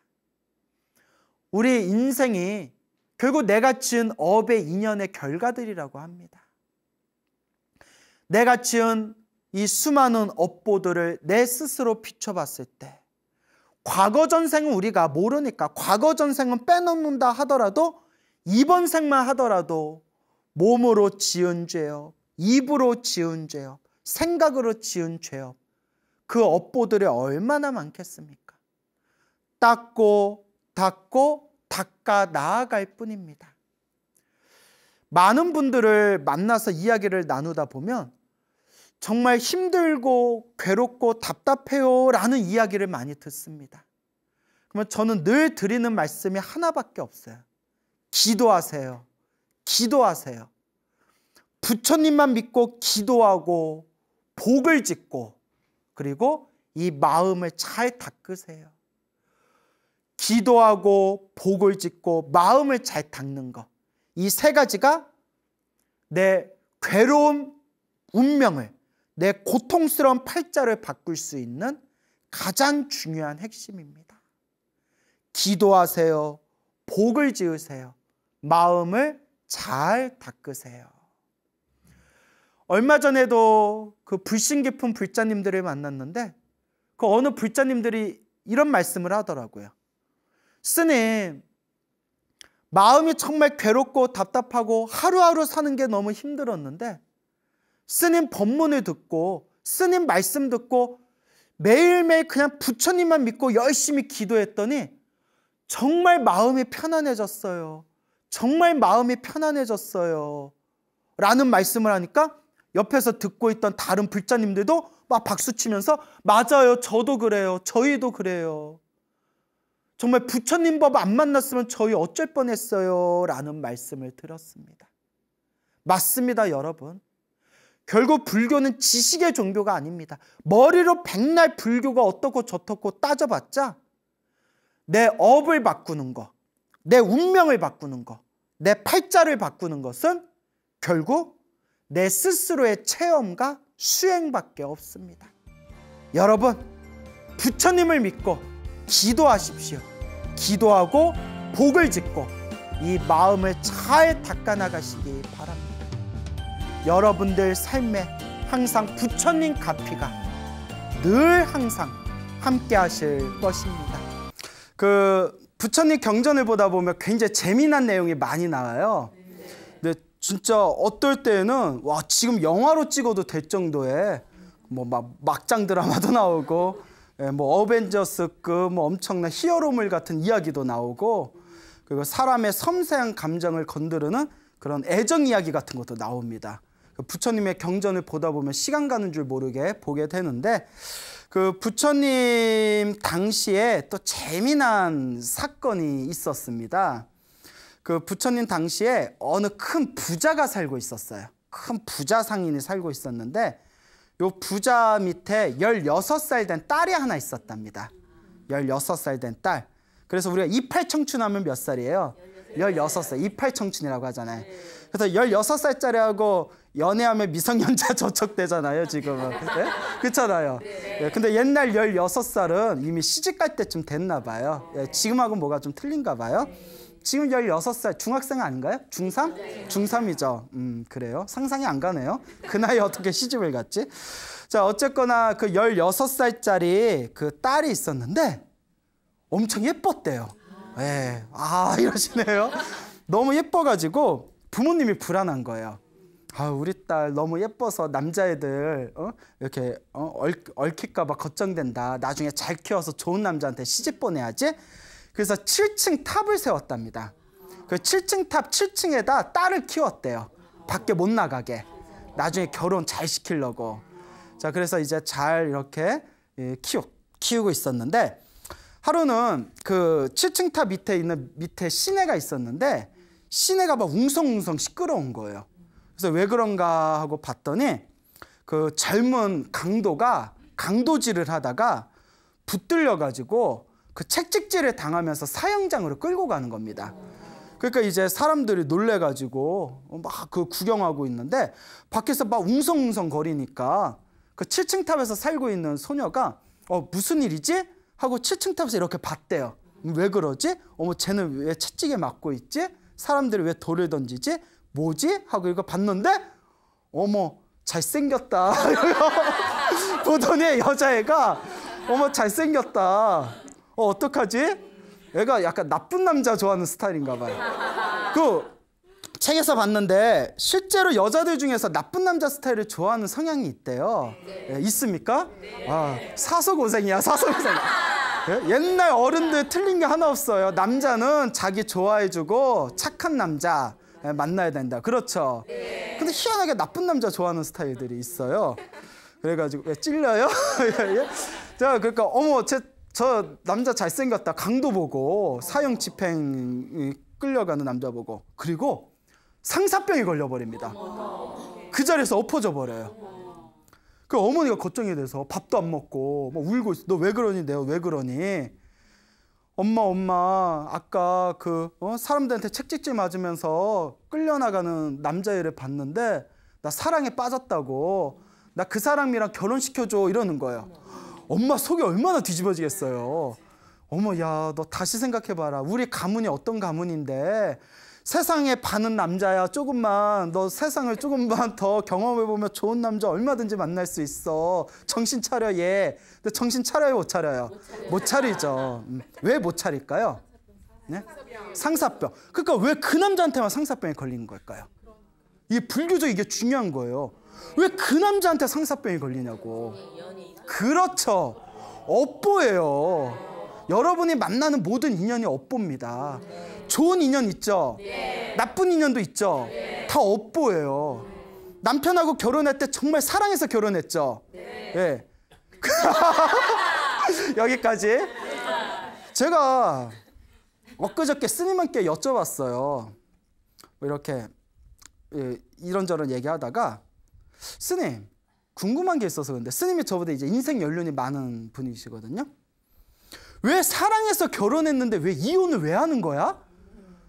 우리 인생이 결국 내가 지은 업의 인연의 결과들이라고 합니다. 내가 지은 이 수많은 업보들을 내 스스로 비춰봤을 때 과거 전생은 우리가 모르니까 과거 전생은 빼놓는다 하더라도 이번 생만 하더라도 몸으로 지은 죄업, 입으로 지은 죄업, 생각으로 지은 죄업 그 업보들이 얼마나 많겠습니까? 닦고 닦고 닦아 나아갈 뿐입니다. 많은 분들을 만나서 이야기를 나누다 보면 정말 힘들고 괴롭고 답답해요 라는 이야기를 많이 듣습니다. 그러면 저는 늘 드리는 말씀이 하나밖에 없어요. 기도하세요. 기도하세요. 부처님만 믿고 기도하고 복을 짓고 그리고 이 마음을 잘 닦으세요. 기도하고 복을 짓고 마음을 잘 닦는 것. 이 세 가지가 내 괴로운 운명을 내 고통스러운 팔자를 바꿀 수 있는 가장 중요한 핵심입니다. 기도하세요. 복을 지으세요. 마음을 잘 닦으세요. 얼마 전에도 그 불신 깊은 불자님들을 만났는데 그 어느 불자님들이 이런 말씀을 하더라고요. 스님, 마음이 정말 괴롭고 답답하고 하루하루 사는 게 너무 힘들었는데 스님 법문을 듣고 스님 말씀 듣고 매일매일 그냥 부처님만 믿고 열심히 기도했더니 정말 마음이 편안해졌어요. 정말 마음이 편안해졌어요. 라는 말씀을 하니까 옆에서 듣고 있던 다른 불자님들도 막 박수 치면서 맞아요. 저도 그래요. 저희도 그래요. 정말 부처님 법 안 만났으면 저희 어쩔 뻔했어요. 라는 말씀을 들었습니다. 맞습니다, 여러분. 결국 불교는 지식의 종교가 아닙니다. 머리로 백날 불교가 어떻고 저떻고 따져봤자 내 업을 바꾸는 거, 내 운명을 바꾸는 거, 내 팔자를 바꾸는 것은 결국 내 스스로의 체험과 수행밖에 없습니다. 여러분, 부처님을 믿고 기도하십시오. 기도하고 복을 짓고 이 마음을 잘 닦아나가시기 바랍니다. 여러분들 삶에 항상 부처님 가피가 늘 항상 함께 하실 것입니다. 그 부처님 경전을 보다 보면 굉장히 재미난 내용이 많이 나와요. 근데 진짜 어떨 때는 와 지금 영화로 찍어도 될 정도의 뭐 막 막장 드라마도 [LAUGHS] 나오고 예, 뭐 어벤져스급 뭐 엄청난 히어로물 같은 이야기도 나오고 그리고 사람의 섬세한 감정을 건드리는 그런 애정 이야기 같은 것도 나옵니다. 그 부처님의 경전을 보다 보면 시간 가는 줄 모르게 보게 되는데 그 부처님 당시에 또 재미난 사건이 있었습니다. 그 부처님 당시에 어느 큰 부자가 살고 있었어요. 큰 부자 상인이 살고 있었는데 요 부자 밑에 16살 된 딸이 하나 있었답니다. 16살 된 딸. 그래서 우리가 이팔 청춘하면 몇 살이에요? 16살. 이팔 청춘이라고 하잖아요. 그래서 16살짜리하고 연애하면 미성년자 [LAUGHS] 저촉되잖아요, 지금은. 네? 그렇잖아요. 네. 근데 옛날 16살은 이미 시집 갈 때쯤 됐나 봐요. 네, 지금하고 뭐가 좀 틀린가 봐요. 지금 16살 중학생 아닌가요? 중3? 중3이죠. 음, 그래요. 상상이 안 가네요. 그 나이에 어떻게 시집을 갔지? 자, 어쨌거나 그 16살짜리 그 딸이 있었는데 엄청 예뻤대요. 예. 아, 이러시네요. 너무 예뻐가지고 부모님이 불안한 거예요. 아, 우리 딸 너무 예뻐서 남자애들 어? 이렇게 어? 얼, 얽힐까봐 걱정된다. 나중에 잘 키워서 좋은 남자한테 시집 보내야지. 그래서 7층 탑을 세웠답니다. 그 7층 탑 7층에다 딸을 키웠대요. 밖에 못 나가게. 나중에 결혼 잘 시키려고. 자, 그래서 이제 잘 이렇게 예, 키우, 키우고 있었는데 하루는 그 7층 탑 밑에 있는 밑에 시내가 있었는데 시내가 막 웅성웅성 시끄러운 거예요. 그래서 왜 그런가 하고 봤더니 그 젊은 강도가 강도질을 하다가 붙들려 가지고 그 채찍질을 당하면서 사형장으로 끌고 가는 겁니다. 그러니까 이제 사람들이 놀래 가지고 막 그 구경하고 있는데 밖에서 막 웅성웅성 거리니까 그 7층 탑에서 살고 있는 소녀가 어 무슨 일이지? 하고 7층 탑에서 이렇게 봤대요. 왜 그러지? 어머 쟤는 왜 채찍에 맞고 있지? 사람들이 왜 돌을 던지지? 뭐지? 하고 이거 봤는데 어머 잘생겼다. [LAUGHS] 보더니 여자애가 어머 잘생겼다. 어 어떡하지? 애가 약간 나쁜 남자 좋아하는 스타일인가 봐요. 그 책에서 봤는데 실제로 여자들 중에서 나쁜 남자 스타일을 좋아하는 성향이 있대요. 예, 있습니까? 아, 사서 고생이야, 사서 고생. 예? 옛날 어른들 틀린 게 하나 없어요. 남자는 자기 좋아해주고 착한 남자 예, 만나야 된다. 그렇죠. 근데 희한하게 나쁜 남자 좋아하는 스타일들이 있어요. 그래가지고 왜 찔려요? 예, [LAUGHS] 예? 자, 그러니까 어머, 제, 저 남자 잘생겼다. 강도 보고 사형 집행 끌려가는 남자 보고 그리고 상사병이 걸려버립니다. 그 자리에서 엎어져 버려요. 그 어머니가 걱정이 돼서 밥도 안 먹고 막 울고 있어. 너 왜 그러니? 내가 왜 그러니? 엄마 엄마 아까 그 어? 사람들한테 책찍질 맞으면서 끌려나가는 남자애를 봤는데 나 사랑에 빠졌다고 나 그 사람이랑 결혼시켜줘 이러는 거예요. 엄마 속이 얼마나 뒤집어지겠어요. 어머 야 너 다시 생각해봐라. 우리 가문이 어떤 가문인데 세상에 반은 남자야. 조금만 너 세상을 조금만 더 경험해 보면 좋은 남자 얼마든지 만날 수 있어. 정신 차려 얘. 근데 정신 차려요 못 차려요? 못 차리죠. 음. 왜못 차릴까요? 네? 상사병. 그러니까 왜 그 남자한테만 상사병이 걸리는 걸까요? 이게 불교적 이게 중요한 거예요. 왜 그 남자한테 상사병이 걸리냐고. 그렇죠. 업보예요. 여러분이 만나는 모든 인연이 업보입니다. 좋은 인연 있죠? 나쁜 인연도 있죠? 다 업보예요. 남편하고 결혼할 때 정말 사랑해서 결혼했죠? 네. [LAUGHS] 여기까지. 제가 엊그저께 스님한테 여쭤봤어요. 뭐 이렇게 예, 이런저런 얘기하다가 스님 궁금한 게 있어서 근데 스님이 저보다 이제 인생 연륜이 많은 분이시거든요. 왜 사랑해서 결혼했는데 왜 이혼을 왜 하는 거야?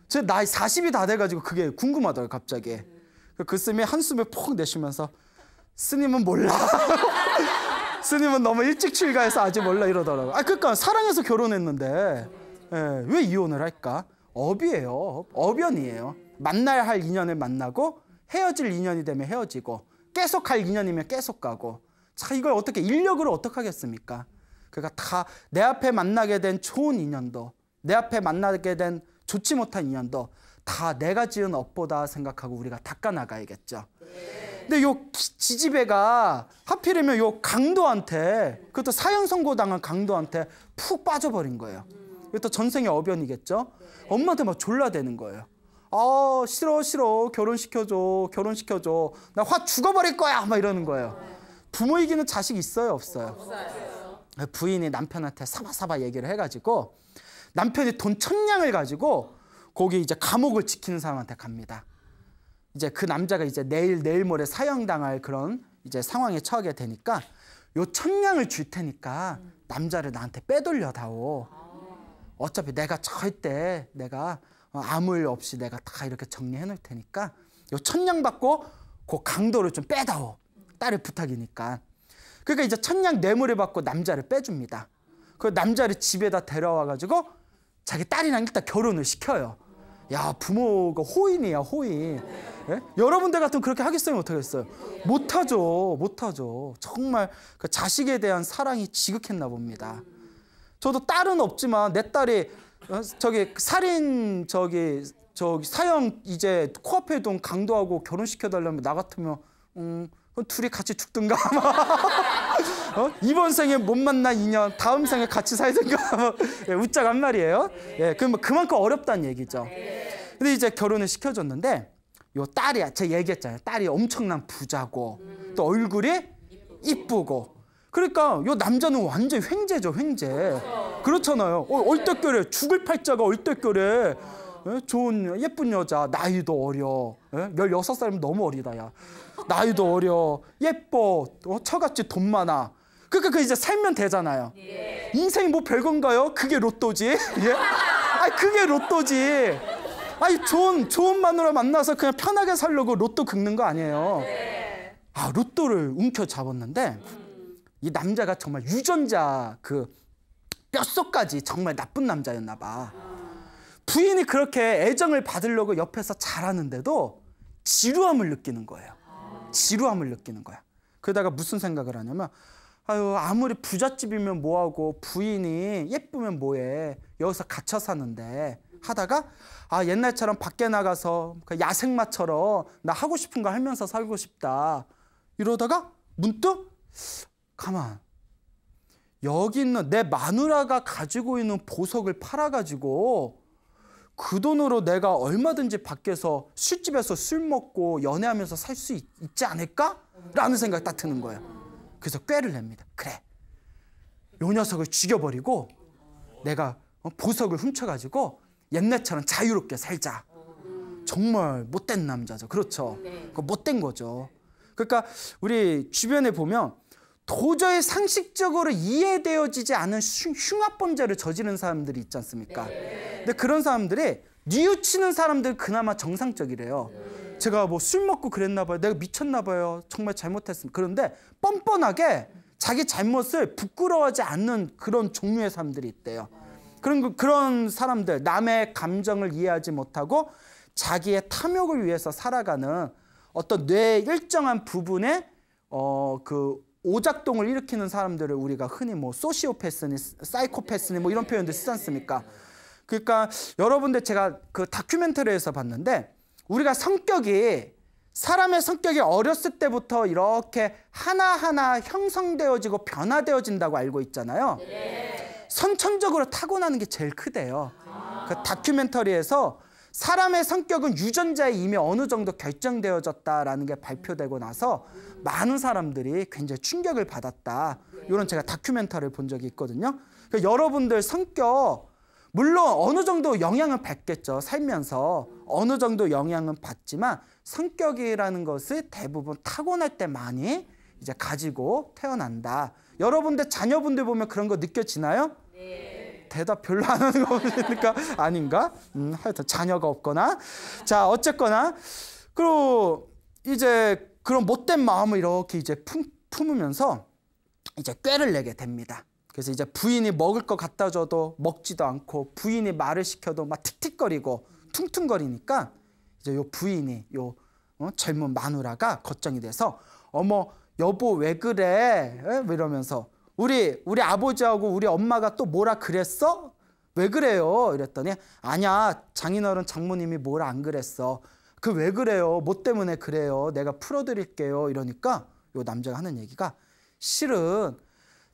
제 나이 40이 다 돼가지고 그게 궁금하더라고요, 갑자기. 그 스님이 한숨을 푹 내쉬면서 스님은 몰라. [LAUGHS] 스님은 너무 일찍 출가해서 아직 몰라 이러더라고요. 아, 그러니까 사랑해서 결혼했는데 예, 왜 이혼을 할까? 업이에요. 업연이에요. 만나야 할 인연을 만나고 헤어질 인연이 되면 헤어지고 계속 할 인연이면 계속 가고 자 이걸 어떻게 인력으로 어떻게 하겠습니까? 그러니까 다 내 앞에 만나게 된 좋은 인연도 내 앞에 만나게 된 좋지 못한 인연도 다 내가 지은 업보다 생각하고 우리가 닦아 나가야겠죠. 근데 요 지지배가 하필이면 요 강도한테 그것도 사형 선고 당한 강도한테 푹 빠져버린 거예요. 이것도 전생의 어변이겠죠. 엄마한테 막 졸라대는 거예요. 아 싫어 싫어 결혼시켜줘 결혼시켜줘 나확 죽어버릴 거야 막 이러는 거예요. 부모 이기는 자식 있어요 없어요? 부인이 남편한테 사바사바 얘기를 해가지고 남편이 돈 천냥을 가지고 거기 이제 감옥을 지키는 사람한테 갑니다. 이제 그 남자가 이제 내일 내일 모레 사형당할 그런 이제 상황에 처하게 되니까 요 천냥을 줄 테니까 남자를 나한테 빼돌려 다오. 어차피 내가 절대 내가 아무 일 없이 내가 다 이렇게 정리해 놓을 테니까 요 천냥 받고 그 강도를 좀 빼다오. 딸의 부탁이니까. 그러니까 이제 천냥 뇌물을 받고 남자를 빼줍니다. 그 남자를 집에다 데려와 가지고 자기 딸이랑 일단 결혼을 시켜요. 야 부모가 호인이야 호인. 예? 여러분들 같으면 그렇게 하겠어요 못하겠어요? 못하죠 못하죠. 정말 그 자식에 대한 사랑이 지극했나 봅니다. 저도 딸은 없지만 내 딸이 어, 저기 살인 저기 저기 사형 이제 코앞에 둔 강도하고 결혼시켜 달라면 나 같으면 음 둘이 같이 죽든가 [LAUGHS] 어? 이번 생에 못 만나 인연 다음 생에 같이 살든가 [LAUGHS] 예, 웃자간 말이에요. 예, 그럼 뭐 그만큼 어렵다는 얘기죠. 근데 이제 결혼을 시켜줬는데 요 딸이 제가 얘기했잖아요. 딸이 엄청난 부자고 또 얼굴이 이쁘고 그러니까 요 남자는 완전 횡재죠 횡재. 그렇잖아요. 어, 얼떨결에 죽을 팔자가 얼떨결에 예? 좋은 예쁜 여자 나이도 어려 예? 16살이면 너무 어리다 야 나이도 어려 예뻐 어, 처같이 돈 많아 그러니까 그 이제 살면 되잖아요 예. 인생이 뭐 별건가요? 그게 로또지 [LAUGHS] 예? 아니 그게 로또지 아니 좋은 좋은 마누라 만나서 그냥 편하게 살려고 로또 긁는 거 아니에요 아 로또를 움켜 잡았는데 이 남자가 정말 유전자 그 뼛속까지 정말 나쁜 남자였나 봐 부인이 그렇게 애정을 받으려고 옆에서 잘하는데도 지루함을 느끼는 거예요. 지루함을 느끼는 거야. 그러다가 무슨 생각을 하냐면 아유 아무리 부잣집이면 뭐하고 부인이 예쁘면 뭐해 여기서 갇혀 사는데 하다가 아 옛날처럼 밖에 나가서 그 야생마처럼 나 하고 싶은 거 하면서 살고 싶다 이러다가 문득 가만 여기 있는 내 마누라가 가지고 있는 보석을 팔아가지고 그 돈으로 내가 얼마든지 밖에서 술집에서 술 먹고 연애하면서 살 수 있지 않을까? 라는 생각이 딱 드는 거예요. 그래서 꾀를 냅니다. 그래. 요 녀석을 죽여버리고 내가 어, 보석을 훔쳐가지고 옛날처럼 자유롭게 살자. 정말 못된 남자죠. 그렇죠. 그 못된 거죠. 그러니까 우리 주변에 보면 도저히 상식적으로 이해되어지지 않은 흉악범죄를 저지른 사람들이 있지 않습니까? 근데 그런 사람들이 뉘우치는 사람들 그나마 정상적이래요. 제가 뭐 술 먹고 그랬나 봐요. 내가 미쳤나 봐요. 정말 잘못했습니다. 그런데 뻔뻔하게 자기 잘못을 부끄러워하지 않는 그런 종류의 사람들이 있대요. 그런 그, 그런 사람들 남의 감정을 이해하지 못하고 자기의 탐욕을 위해서 살아가는 어떤 뇌의 일정한 부분에 어 그 오작동을 일으키는 사람들을 우리가 흔히 뭐 소시오패스니 사이코패스니 뭐 이런 표현들 쓰지 않습니까? 그러니까 여러분들 제가 그 다큐멘터리에서 봤는데 우리가 성격이 사람의 성격이 어렸을 때부터 이렇게 하나하나 형성되어지고 변화되어진다고 알고 있잖아요. 선천적으로 타고나는 게 제일 크대요. 그 다큐멘터리에서 사람의 성격은 유전자에 이미 어느 정도 결정되어졌다라는 게 발표되고 나서 많은 사람들이 굉장히 충격을 받았다. 이런 제가 다큐멘터리를 본 적이 있거든요. 그러니까 여러분들 성격 물론 어느 정도 영향은 받겠죠. 살면서 어느 정도 영향은 받지만 성격이라는 것을 대부분 타고날 때 많이 이제 가지고 태어난다. 여러분들 자녀분들 보면 그런 거 느껴지나요? 네. 대답 별로 안 하는 거 보니까 아닌가? 음, 하여튼 자녀가 없거나. 자, 어쨌거나. 그리고 이제 그런 못된 마음을 이렇게 이제 품, 품으면서 이제 꾀를 내게 됩니다. 그래서 이제 부인이 먹을 거 갖다 줘도 먹지도 않고 부인이 말을 시켜도 막 틱틱거리고 퉁퉁거리니까 이제 요 부인이 요 어, 젊은 마누라가 걱정이 돼서 어머 여보 왜 그래? 에? 뭐 이러면서 우리 우리 아버지하고 우리 엄마가 또 뭐라 그랬어? 왜 그래요? 이랬더니 아니야 장인어른 장모님이 뭐라 안 그랬어. 그 왜 그래요? 뭐 때문에 그래요? 내가 풀어드릴게요. 이러니까 요 남자가 하는 얘기가 실은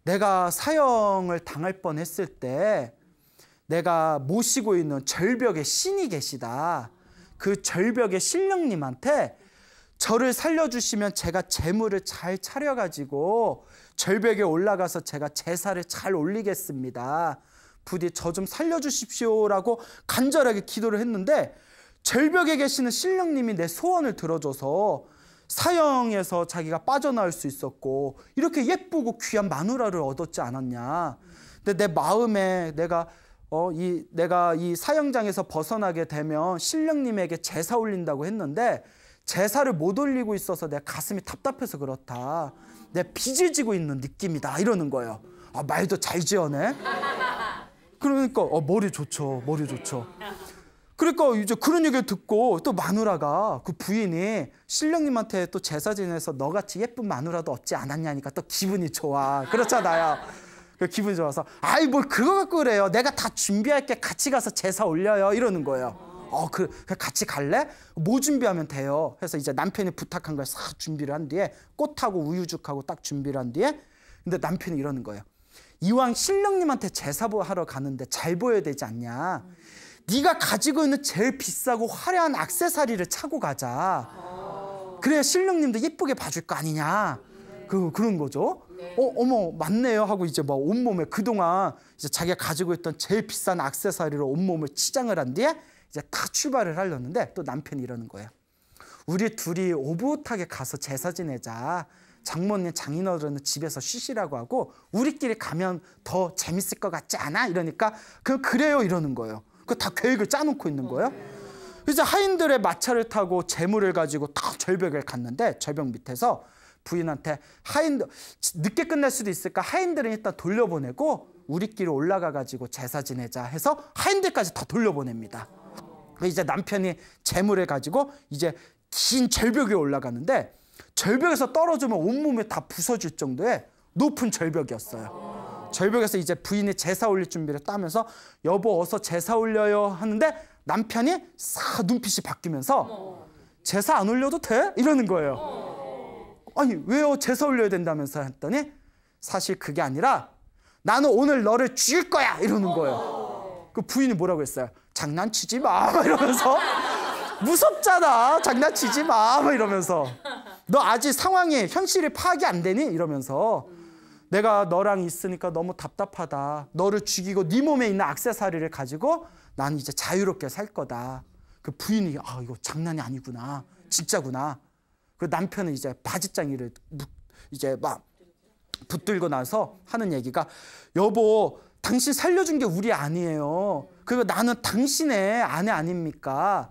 내가 사형을 당할 뻔했을 때 내가 모시고 있는 절벽의 신이 계시다. 그 절벽의 신령님한테 저를 살려주시면 제가 재물을 잘 차려가지고 절벽에 올라가서 제가 제사를 잘 올리겠습니다. 부디 저 좀 살려주십시오라고 간절하게 기도를 했는데 절벽에 계시는 신령님이 내 소원을 들어줘서 사형에서 자기가 빠져나올 수 있었고 이렇게 예쁘고 귀한 마누라를 얻었지 않았냐. 근데 내 마음에 내가 어, 이, 내가 이 사형장에서 벗어나게 되면 신령님에게 제사 올린다고 했는데 제사를 못 올리고 있어서 내 가슴이 답답해서 그렇다. 내 빚을 지고 있는 느낌이다 이러는 거예요. 아, 말도 잘 지어내. 그러니까 어, 머리 좋죠. 머리 좋죠. 그러니까 이제 그런 얘기를 듣고 또 마누라가 그 부인이 신령님한테 또 제사 지내서 너같이 예쁜 마누라도 얻지 않았냐니까 또 기분이 좋아. 그렇잖아요. 그 기분이 좋아서 아이 뭘 그거 갖고 그래요. 내가 다 준비할게 같이 가서 제사 올려요. 이러는 거예요. 어, 그, 그 같이 갈래? 뭐 준비하면 돼요? 해서 이제 남편이 부탁한 걸 싹 준비를 한 뒤에 꽃하고 우유죽하고 딱 준비를 한 뒤에 근데 남편이 이러는 거예요. 이왕 신령님한테 제사하러 가는데 잘 보여야 되지 않냐? 네가 가지고 있는 제일 비싸고 화려한 악세사리를 차고 가자. 그래야 신령님도 예쁘게 봐줄 거 아니냐? 그 그런 거죠. 어, 어머, 맞네요 하고 이제 뭐 온몸에 그동안 이제 자기가 가지고 있던 제일 비싼 악세사리로 온몸을 치장을 한 뒤에 이제 다 출발을 하려는데 또 남편이 이러는 거예요. 우리 둘이 오붓하게 가서 제사 지내자. 장모님 장인어른은 집에서 쉬시라고 하고 우리끼리 가면 더 재밌을 것 같지 않아? 이러니까 그 그래요 이러는 거예요. 그 다 계획을 짜놓고 있는 거예요. 이제 하인들의 마차를 타고 재물을 가지고 딱 절벽에 갔는데 절벽 밑에서 부인한테 하인들 늦게 끝날 수도 있을까 하인들은 일단 돌려보내고 우리끼리 올라가 가지고 제사 지내자 해서 하인들까지 다 돌려보냅니다. 이제 남편이 재물을 가지고 이제 긴 절벽에 올라가는데 절벽에서 떨어지면 온몸에 다 부서질 정도의 높은 절벽이었어요. 절벽에서 이제 부인이 제사 올릴 준비를 따면서 여보 어서 제사 올려요 하는데 남편이 싹 눈빛이 바뀌면서 제사 안 올려도 돼? 이러는 거예요. 아니 왜요? 제사 올려야 된다면서 했더니 사실 그게 아니라 나는 오늘 너를 죽일 거야 이러는 거예요. 그 부인이 뭐라고 했어요? 장난치지 마 이러면서 [LAUGHS] 무섭잖아 장난치지 마 이러면서 너 아직 상황이 현실이 파악이 안 되니 이러면서 내가 너랑 있으니까 너무 답답하다 너를 죽이고 네 몸에 있는 악세사리를 가지고 난 이제 자유롭게 살 거다 그 부인이 아 이거 장난이 아니구나 진짜구나 그 남편은 이제 바지장이를 이제 막 붙들고 나서 하는 얘기가 여보 당신 살려준 게 우리 아니에요. 그리고 나는 당신의 아내 아닙니까?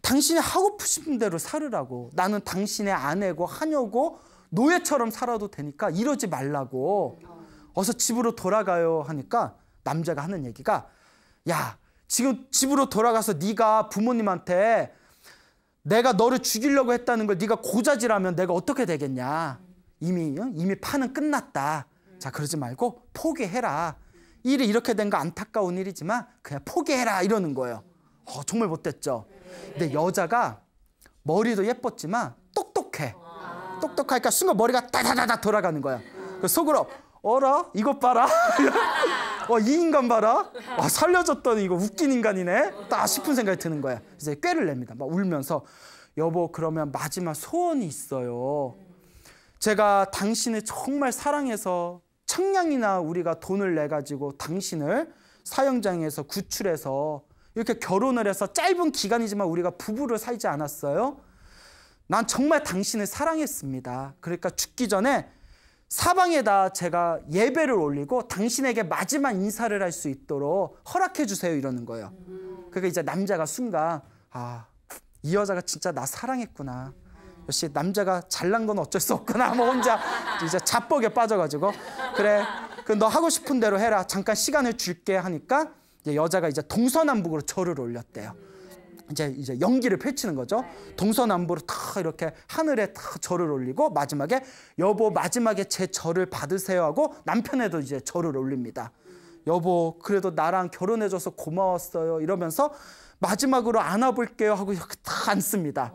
당신이 하고 싶은 대로 살으라고. 나는 당신의 아내고 하녀고 노예처럼 살아도 되니까 이러지 말라고. 어서 집으로 돌아가요 하니까 남자가 하는 얘기가 야 지금 집으로 돌아가서 네가 부모님한테 내가 너를 죽이려고 했다는 걸 네가 고자질하면 내가 어떻게 되겠냐. 이미 이미 판은 끝났다. 자 그러지 말고 포기해라. 일이 이렇게 된 거 안타까운 일이지만 그냥 포기해라 이러는 거예요. 어, 정말 못됐죠. 근데 여자가 머리도 예뻤지만 똑똑해. 똑똑하니까 순간 머리가 따다다다 돌아가는 거야. 그 속으로 어라 이것 봐라. [LAUGHS] 어, 이 인간 봐라. 와, 살려줬더니 이거 웃긴 인간이네. 딱 싶은 생각이 드는 거야. 이제 꾀를 냅니다. 막 울면서 여보 그러면 마지막 소원이 있어요. 제가 당신을 정말 사랑해서 청량이나 우리가 돈을 내 가지고 당신을 사형장에서 구출해서 이렇게 결혼을 해서 짧은 기간이지만 우리가 부부를 살지 않았어요. 난 정말 당신을 사랑했습니다. 그러니까 죽기 전에 사방에다 제가 예배를 올리고 당신에게 마지막 인사를 할 수 있도록 허락해 주세요 이러는 거예요. 그러니까 이제 남자가 순간 아, 이 여자가 진짜 나 사랑했구나. 역시 남자가 잘난 건 어쩔 수 없구나. 뭐 혼자 이제 자뻑에 빠져가지고 그래. 그너 하고 싶은 대로 해라. 잠깐 시간을 줄게 하니까 여자가 이제 동서남북으로 절을 올렸대요. 이제 이제 연기를 펼치는 거죠. 동서남북으로 다 이렇게 하늘에 다 절을 올리고 마지막에 여보 마지막에 제 절을 받으세요 하고 남편에도 이제 절을 올립니다. 여보 그래도 나랑 결혼해줘서 고마웠어요 이러면서 마지막으로 안아볼게요 하고 이렇게 다 앉습니다.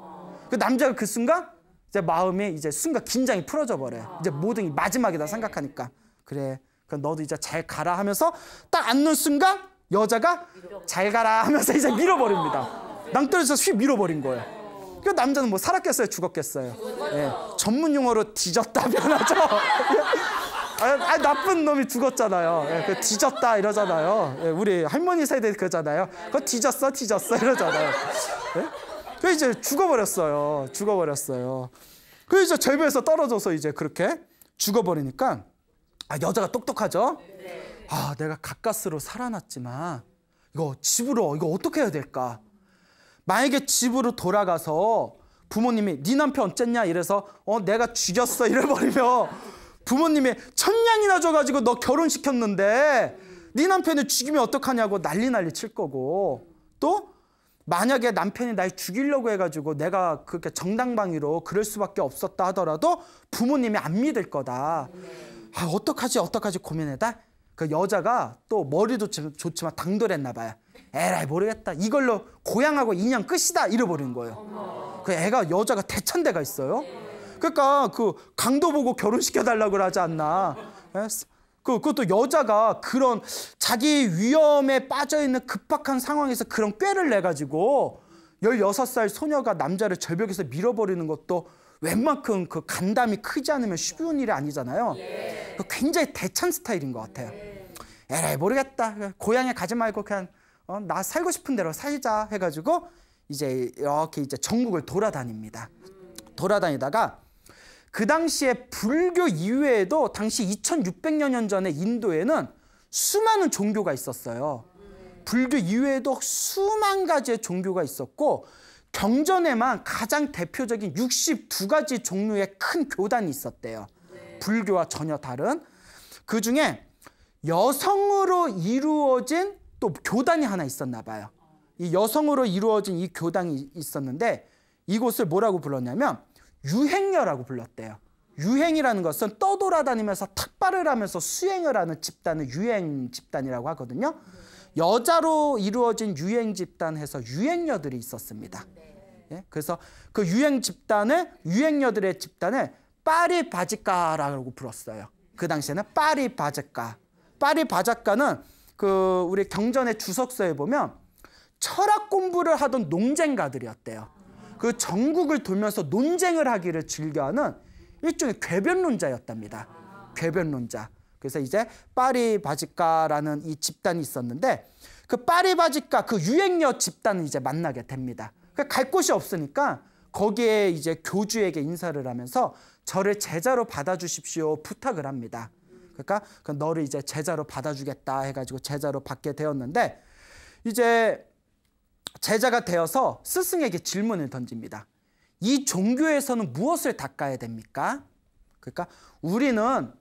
그 남자가 그 순간 이제 마음이 이제 순간 긴장이 풀어져 버려요. 이제 모든 게 마지막이다 생각하니까 그래. 그 너도 이제 잘 가라 하면서 딱 앉는 순간 여자가 잘 가라 하면서 이제 밀어버립니다. 낭떠러지에서 휙 밀어버린 거예요. 그 남자는 뭐 살았겠어요, 죽었겠어요. 예, 전문 용어로 뒤졌다 변하죠. [LAUGHS] 아, 아, 나쁜 놈이 죽었잖아요. 예, 그 뒤졌다 이러잖아요. 예, 우리 할머니 세대 그러잖아요. 그거 뒤졌어, 뒤졌어 이러잖아요. 예? 그 이제 죽어버렸어요. 죽어버렸어요. 그 이제 절벽에서 떨어져서 이제 그렇게 죽어버리니까 아, 여자가 똑똑하죠. 아, 내가 가까스로 살아났지만 이거 집으로 이거 어떻게 해야 될까? 만약에 집으로 돌아가서 부모님이 네 남편 어쨌냐 이래서 어 내가 죽였어 이래버리면 부모님이 천냥이나 줘가지고 너 결혼시켰는데 네 남편을 죽이면 어떡하냐고 난리 난리 칠 거고 또 만약에 남편이 날 죽이려고 해가지고 내가 그렇게 정당방위로 그럴 수밖에 없었다 하더라도 부모님이 안 믿을 거다. 아, 어떡하지, 어떡하지 고민해다. 그 여자가 또 머리도 좋지만 당돌했나 봐요. 에라이 모르겠다. 이걸로 고향하고 인연 끝이다. 잃어버린 거예요. 그 애가 여자가 대천대가 있어요. 그러니까 그 강도 보고 결혼시켜 달라고 하지 않나. 예? 그, 그것도 여자가 그런 자기 위험에 빠져 있는 급박한 상황에서 그런 꾀를 내 가지고 16살 소녀가 남자를 절벽에서 밀어버리는 것도 웬만큼 그 간담이 크지 않으면 쉬운 일이 아니잖아요. 그 굉장히 대찬 스타일인 것 같아요. 에라이 모르겠다. 고향에 가지 말고 그냥 어, 나 살고 싶은 대로 살자 해가지고 이제 이렇게 이제 전국을 돌아다닙니다. 돌아다니다가 그 당시에 불교 이외에도 당시 2600여 년 전에 인도에는 수많은 종교가 있었어요. 불교 이외에도 수만 가지의 종교가 있었고 경전에만 가장 대표적인 62가지 종류의 큰 교단이 있었대요. 불교와 전혀 다른. 그 중에 여성으로 이루어진 또 교단이 하나 있었나 봐요. 이 여성으로 이루어진 이 교단이 있었는데 이곳을 뭐라고 불렀냐면 유행녀라고 불렀대요. 유행이라는 것은 떠돌아다니면서 탁발을 하면서 수행을 하는 집단을 유행 집단이라고 하거든요. 여자로 이루어진 유행 집단해서 유행녀들이 있었습니다. 예? 그래서 그 유행 집단을 유행녀들의 집단을 파리 바지카라고 불렀어요. 그 당시에는 파리 바지카. 파리 바자카는 그 우리 경전의 주석서에 보면 철학 공부를 하던 논쟁가들이었대요. 그 전국을 돌면서 논쟁을 하기를 즐겨하는 일종의 궤변론자였답니다. 궤변론자. 그래서 이제 파리 바지카라는 이 집단이 있었는데 그 파리 바지카 그 유행녀 집단을 이제 만나게 됩니다. 갈 곳이 없으니까 거기에 이제 교주에게 인사를 하면서 저를 제자로 받아주십시오 부탁을 합니다. 그러니까 너를 이제 제자로 받아주겠다 해가지고 제자로 받게 되었는데 이제 제자가 되어서 스승에게 질문을 던집니다. 이 종교에서는 무엇을 닦아야 됩니까? 그러니까 우리는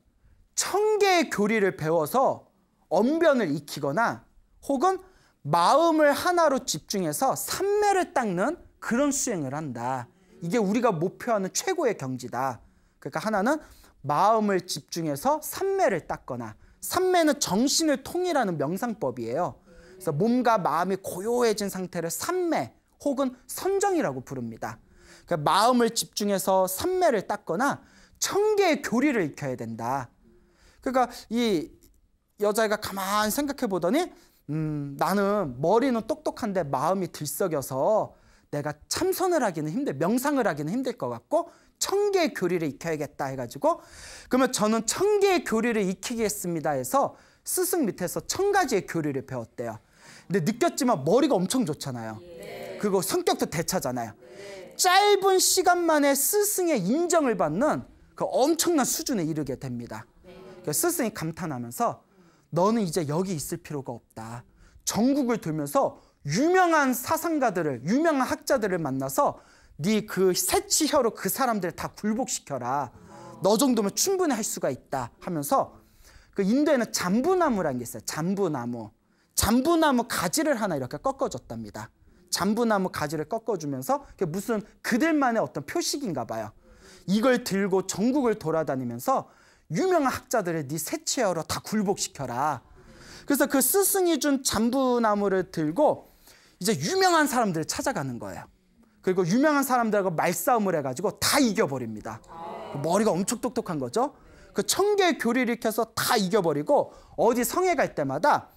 천 개의 교리를 배워서 언변을 익히거나 혹은 마음을 하나로 집중해서 삼매를 닦는 그런 수행을 한다. 이게 우리가 목표하는 최고의 경지다. 그러니까 하나는 마음을 집중해서 삼매를 닦거나 삼매는 정신을 통일하는 명상법이에요. 그래서 몸과 마음이 고요해진 상태를 삼매 혹은 선정이라고 부릅니다. 그러니까 마음을 집중해서 삼매를 닦거나 천 개의 교리를 익혀야 된다. 그러니까 이 여자애가 가만 생각해 보더니 음, 나는 머리는 똑똑한데 마음이 들썩여서 내가 참선을 하기는 힘들, 명상을 하기는 힘들 것 같고 천 개의 교리를 익혀야겠다 해가지고 그러면 저는 천 개의 교리를 익히겠습니다 해서 스승 밑에서 천 가지의 교리를 배웠대요. 근데 느꼈지만 머리가 엄청 좋잖아요. 그리고 성격도 대차잖아요. 짧은 시간 만에 스승의 인정을 받는 그 엄청난 수준에 이르게 됩니다. 스승이 감탄하면서 너는 이제 여기 있을 필요가 없다. 전국을 돌면서 유명한 사상가들을 유명한 학자들을 만나서 네 그 새치혀로 그 사람들을 다 굴복시켜라. 너 정도면 충분히 할 수가 있다 하면서 그 인도에는 잠부나무라는 게 있어요. 잠부나무. 잠부나무 가지를 하나 이렇게 꺾어줬답니다. 잠부나무 가지를 꺾어주면서 무슨 그들만의 어떤 표식인가 봐요. 이걸 들고 전국을 돌아다니면서 유명한 학자들을 네 세치어로 다 굴복시켜라. 그래서 그 스승이 준 잠부나무를 들고 이제 유명한 사람들을 찾아가는 거예요. 그리고 유명한 사람들하고 말싸움을 해가지고 다 이겨버립니다. 머리가 엄청 똑똑한 거죠. 그 천 개의 교리를 익혀서 다 이겨버리고 어디 성에 갈 때마다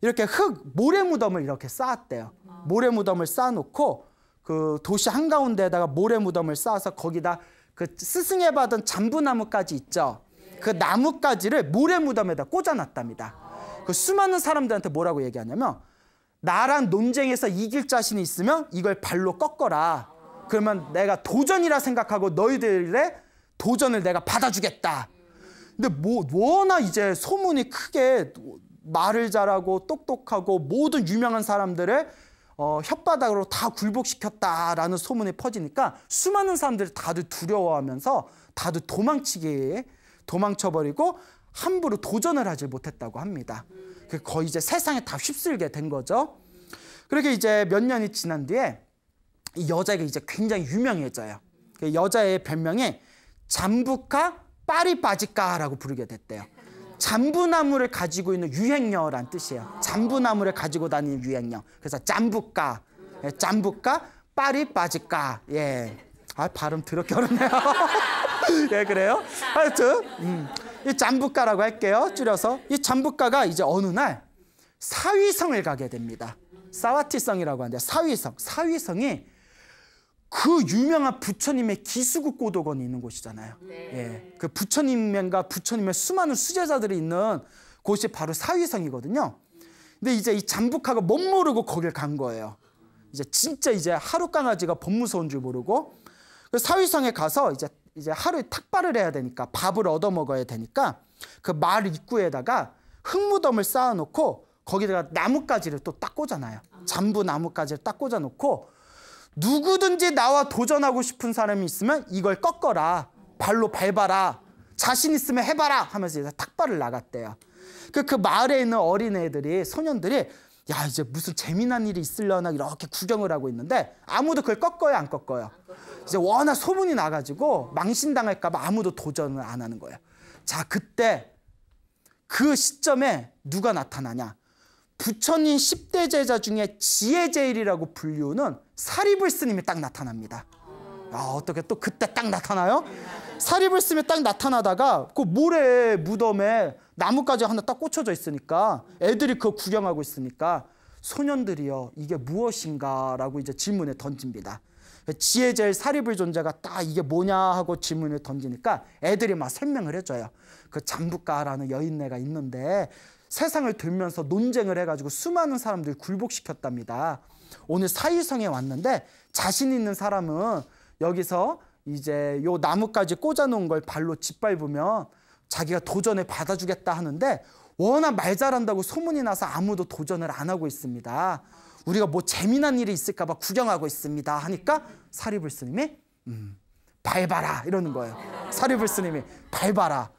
이렇게 흙 모래 무덤을 이렇게 쌓았대요. 모래 무덤을 쌓아놓고 그 도시 한가운데에다가 모래 무덤을 쌓아서 거기다 그 스승에 받은 잠부나무까지 있죠. 그 나뭇가지를 모래 무덤에다 꽂아놨답니다. 그 수많은 사람들한테 뭐라고 얘기하냐면 나랑 논쟁에서 이길 자신이 있으면 이걸 발로 꺾어라. 그러면 내가 도전이라 생각하고 너희들의 도전을 내가 받아주겠다. 근데 뭐 워낙 이제 소문이 크게 말을 잘하고 똑똑하고 모든 유명한 사람들을 어, 혓바닥으로 다 굴복시켰다라는 소문이 퍼지니까 수많은 사람들이 다들 두려워하면서 다들 도망치기 도망쳐버리고 함부로 도전을 하지 못했다고 합니다. 거의 이제 세상에 다 휩쓸게 된 거죠. 그렇게 이제 몇 년이 지난 뒤에 이 여자가 이제 굉장히 유명해져요. 그 여자의 별명이 잠부카 파리바지카라고 부르게 됐대요. 잠부나무를 가지고 있는 유행녀란 뜻이에요. 잠부나무를 가지고 다니는 유행녀. 그래서 잠부카, 예, 잠부카, 파리바지카. 예. 아, 발음 더럽게 어렵네요. [LAUGHS] 예, [LAUGHS] 그래요? 하여튼, 음, 이 잠부카라고 할게요. 줄여서. 이 잠부카가 이제 어느 날 사위성을 가게 됩니다. 사와티성이라고 하는데 사위성. 사위성이 그 유명한 부처님의 기수국 고도건이 있는 곳이잖아요. 예, 그 부처님과 부처님의 수많은 수제자들이 있는 곳이 바로 사위성이거든요. 근데 이제 이 잠북하가 못 모르고 거길 간 거예요. 이제 진짜 이제 하루 강아지가 법 무서운 줄 모르고 그 사위성에 가서 이제 이제 하루에 탁발을 해야 되니까 밥을 얻어 먹어야 되니까 그 마을 입구에다가 흙무덤을 쌓아놓고 거기다가 나뭇가지를 또 딱 꽂아놔요. 잠부 나뭇가지를 딱 꽂아놓고 누구든지 나와 도전하고 싶은 사람이 있으면 이걸 꺾어라. 발로 밟아라. 자신 있으면 해봐라 하면서 이제 탁발을 나갔대요. 그, 그 마을에 있는 어린애들이, 소년들이 야, 이제 무슨 재미난 일이 있으려나 이렇게 구경을 하고 있는데 아무도 그걸 꺾어요, 안 꺾어요? 이제 워낙 소문이 나가지고 망신당할까 봐 아무도 도전을 안 하는 거예요. 자, 그때 그 시점에 누가 나타나냐? 부처님 10대 제자 중에 지혜 제일이라고 불리우는 사리불 스님이 딱 나타납니다. 아, 어떻게 또 그때 딱 나타나요? 사리불 스님이 딱 나타나다가 그 모래 무덤에 나뭇가지 하나 딱 꽂혀져 있으니까 애들이 그거 구경하고 있으니까 소년들이요 이게 무엇인가라고 이제 질문을 던집니다. 지혜 제일 사리불 존재가 딱 이게 뭐냐 하고 질문을 던지니까 애들이 막 설명을 해줘요. 그 잠부가라는 여인네가 있는데 세상을 들면서 논쟁을 해가지고 수많은 사람들 굴복시켰답니다. 오늘 사유성에 왔는데 자신 있는 사람은 여기서 이제 요 나뭇가지 꽂아놓은 걸 발로 짓밟으면 자기가 도전을 받아주겠다 하는데 워낙 말 잘한다고 소문이 나서 아무도 도전을 안 하고 있습니다. 우리가 뭐 재미난 일이 있을까 봐 구경하고 있습니다. 하니까 사리불 스님이 음, 밟아라 이러는 거예요. 사리불 스님이 밟아라.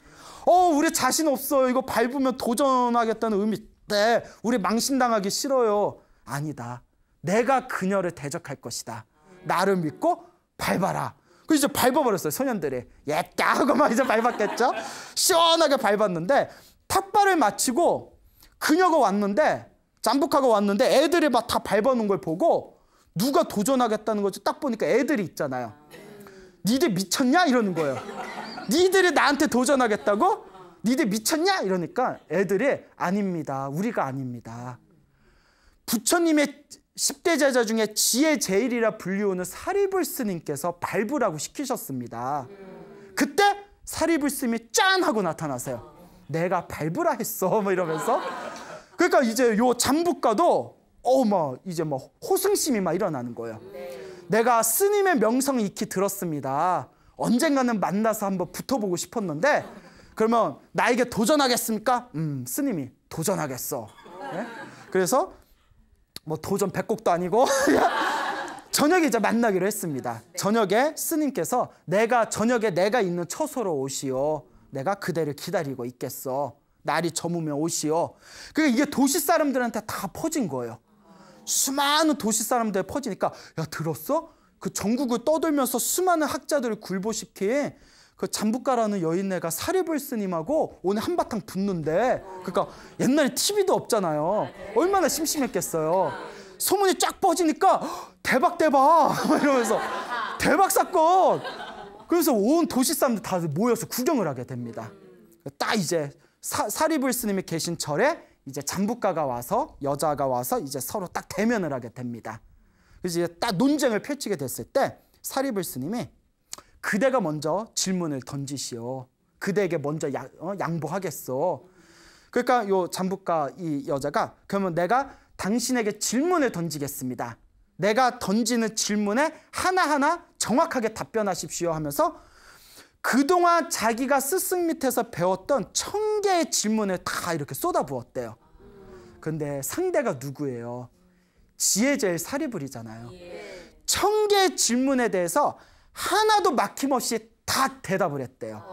어 우리 자신 없어요. 이거 밟으면 도전하겠다는 의미 때 우리 망신당하기 싫어요. 아니다. 내가 그녀를 대적할 것이다. 나를 믿고 밟아라. 그 이제 밟아버렸어요 소년들이. 예까 하고 막 이제 밟았겠죠? 시원하게 밟았는데 탑발을 마치고 그녀가 왔는데 잠복하가 왔는데 애들이 막 다 밟아놓은 걸 보고 누가 도전하겠다는 거지 딱 보니까 애들이 있잖아요. 니들 미쳤냐? 이러는 거예요. 니들이 나한테 도전하겠다고? 니들 미쳤냐? 이러니까 애들이 아닙니다. 우리가 아닙니다. 부처님의 10대 제자 중에 지혜 제일이라 불리우는 사리불 스님께서 밟으라고 시키셨습니다. 그때 사리불 스님이 짠 하고 나타나세요. 내가 밟으라 했어 뭐 이러면서 그러니까 이제 요 잠부가도 어막 이제 뭐 호승심이 막 일어나는 거예요. 내가 스님의 명성을 익히 들었습니다. 언젠가는 만나서 한번 붙어보고 싶었는데 그러면 나에게 도전하겠습니까? 음 스님이 도전하겠어. 네? 그래서 뭐 도전 백곡도 아니고 [LAUGHS] 저녁에 이제 만나기로 했습니다. 저녁에 스님께서 내가 저녁에 내가 있는 처소로 오시오. 내가 그대를 기다리고 있겠어. 날이 저무면 오시오. 그게 이게 도시 사람들한테 다 퍼진 거예요. 수많은 도시 사람들 퍼지니까 야 들었어? 그 전국을 떠돌면서 수많은 학자들을 굴보시킨 그 잠부가라는 여인네가 사리불 스님하고 오늘 한바탕 붙는데 그러니까 옛날에 TV도 없잖아요. 얼마나 심심했겠어요. 소문이 쫙 퍼지니까 대박 대박 [LAUGHS] 이러면서 대박 사건. 그래서 온 도시 사람들 다 모여서 구경을 하게 됩니다. 딱 이제 사, 사리불 스님이 계신 절에 이제 잠부가가 와서 여자가 와서 이제 서로 딱 대면을 하게 됩니다. 그래서 이제 딱 논쟁을 펼치게 됐을 때 사리불 스님이 그대가 먼저 질문을 던지시오. 그대에게 먼저 야, 어, 양보하겠어. 그러니까 요 잠부가 이 여자가 그러면 내가 당신에게 질문을 던지겠습니다. 내가 던지는 질문에 하나하나 정확하게 답변하십시오 하면서 그동안 자기가 스승 밑에서 배웠던 천 개의 질문을 다 이렇게 쏟아부었대요. 근데 상대가 누구예요? 지혜제일 사리불이잖아요. 천 개의 질문에 대해서 하나도 막힘없이 다 대답을 했대요.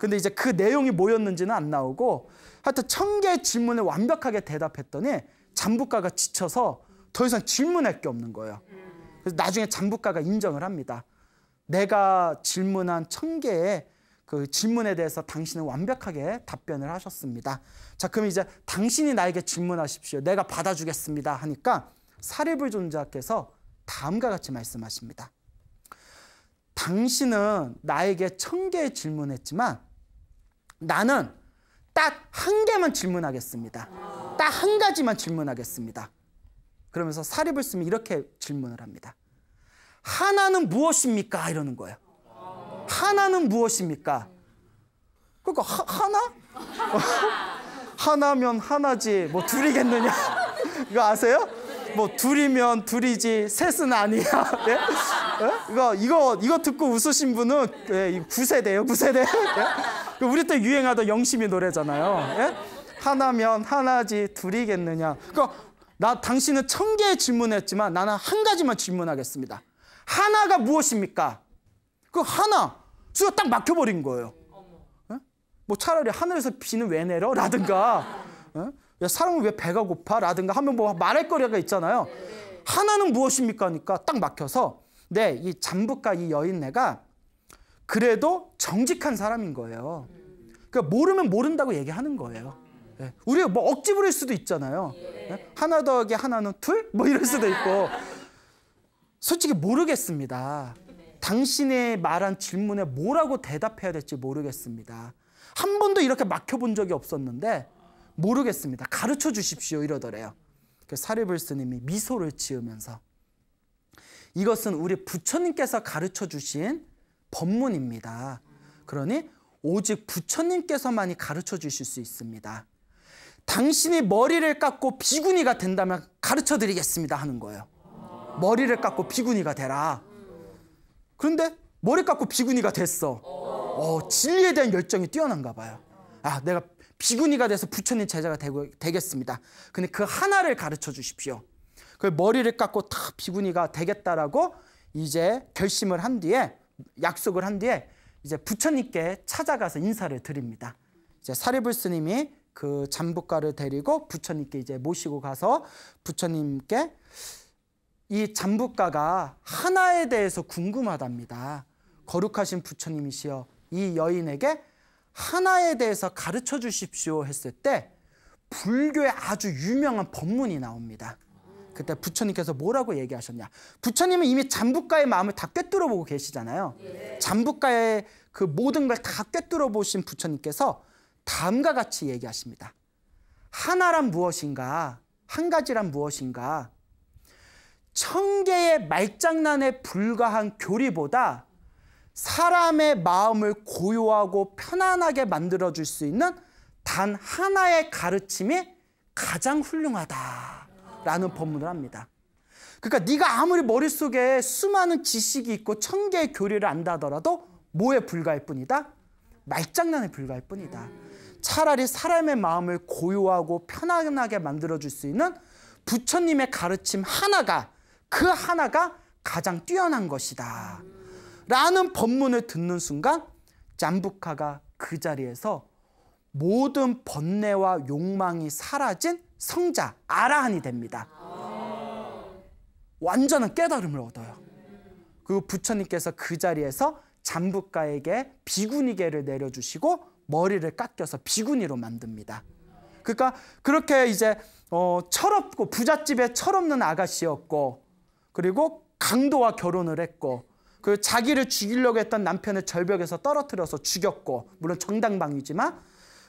근데 이제 그 내용이 뭐였는지는 안 나오고 하여튼 천 개의 질문을 완벽하게 대답했더니 잠부가가 지쳐서 더 이상 질문할 게 없는 거예요. 그래서 나중에 잠부가가 인정을 합니다. 내가 질문한 천 개의 그 질문에 대해서 당신은 완벽하게 답변을 하셨습니다. 자, 그럼 이제 당신이 나에게 질문하십시오. 내가 받아주겠습니다. 하니까 사례불 존자께서 다음과 같이 말씀하십니다. 당신은 나에게 천 개의 질문했지만 나는 딱 한 개만 질문하겠습니다. 딱 한 가지만 질문하겠습니다. 그러면서 사립을 쓰면 이렇게 질문을 합니다. 하나는 무엇입니까? 이러는 거예요. 하나는 무엇입니까? 그러니까 하, 하나? [LAUGHS] 하나면 하나지 뭐 둘이겠느냐? [LAUGHS] 이거 아세요? 뭐 둘이면 둘이지 셋은 아니야. 예? [LAUGHS] 예? 이거 이거 이거 듣고 웃으신 분은 예, 9세대예요, 9세대. 예? 우리 때 유행하던 영심이 노래잖아요. 예? 하나면 하나지 둘이겠느냐. 그러니까 나 당신은 천 개의 질문했지만 나는 한 가지만 질문하겠습니다. 하나가 무엇입니까? 그 하나 수가 딱 막혀버린 거예요. 예? 뭐 차라리 하늘에서 비는 왜 내려? 라든가 예? 야, 사람은 왜 배가 고파? 라든가 하면 뭐 말할 거리가 있잖아요. 하나는 무엇입니까? 하니까 딱 막혀서 네, 이 잠부가 이 여인네가 그래도 정직한 사람인 거예요. 그러니까 모르면 모른다고 얘기하는 거예요. 예. 우리가 뭐 억지 부릴 수도 있잖아요. 예? 하나 더하기 하나는 둘? 뭐 이럴 수도 있고. 솔직히 모르겠습니다. 당신의 말한 질문에 뭐라고 대답해야 될지 모르겠습니다. 한 번도 이렇게 막혀본 적이 없었는데 모르겠습니다. 가르쳐 주십시오 이러더래요. 그 사리불 스님이 미소를 지으면서 이것은 우리 부처님께서 가르쳐 주신 법문입니다. 그러니 오직 부처님께서만이 가르쳐 주실 수 있습니다. 당신이 머리를 깎고 비구니가 된다면 가르쳐 드리겠습니다 하는 거예요. 머리를 깎고 비구니가 되라. 그런데 머리 깎고 비구니가 됐어. 어, 진리에 대한 열정이 뛰어난가 봐요. 아, 내가 비구니가 돼서 부처님 제자가 되고, 되겠습니다. 근데 그 하나를 가르쳐 주십시오. 그 머리를 깎고 다 비구니가 되겠다라고 이제 결심을 한 뒤에 약속을 한 뒤에 이제 부처님께 찾아가서 인사를 드립니다. 이제 사리불 스님이 그 잠부가를 데리고 부처님께 이제 모시고 가서 부처님께 이 잠부가가 하나에 대해서 궁금하답니다. 거룩하신 부처님이시여 이 여인에게 하나에 대해서 가르쳐 주십시오 했을 때 불교의 아주 유명한 법문이 나옵니다. 그때 부처님께서 뭐라고 얘기하셨냐? 부처님은 이미 잠부가의 마음을 다 꿰뚫어 보고 계시잖아요. 잠부가의 그 모든 걸 다 꿰뚫어 보신 부처님께서 다음과 같이 얘기하십니다. 하나란 무엇인가? 한 가지란 무엇인가? 천 개의 말장난에 불과한 교리보다 사람의 마음을 고요하고 편안하게 만들어 줄 수 있는 단 하나의 가르침이 가장 훌륭하다라는 법문을 합니다. 그러니까 네가 아무리 머릿속에 수많은 지식이 있고 천 개의 교리를 안다 하더라도 뭐에 불과할 뿐이다? 말장난에 불과할 뿐이다. 차라리 사람의 마음을 고요하고 편안하게 만들어 줄 수 있는 부처님의 가르침 하나가 그 하나가 가장 뛰어난 것이다. 라는 법문을 듣는 순간 잠부카가 그 자리에서 모든 번뇌와 욕망이 사라진 성자 아라한이 됩니다. 완전한 깨달음을 얻어요. 그 부처님께서 그 자리에서 잠부가에게 비구니계를 내려주시고 머리를 깎여서 비구니로 만듭니다. 그러니까 그렇게 이제 어, 철없고 부잣집에 철없는 아가씨였고 그리고 강도와 결혼을 했고 그 자기를 죽이려고 했던 남편을 절벽에서 떨어뜨려서 죽였고 물론 정당방위지만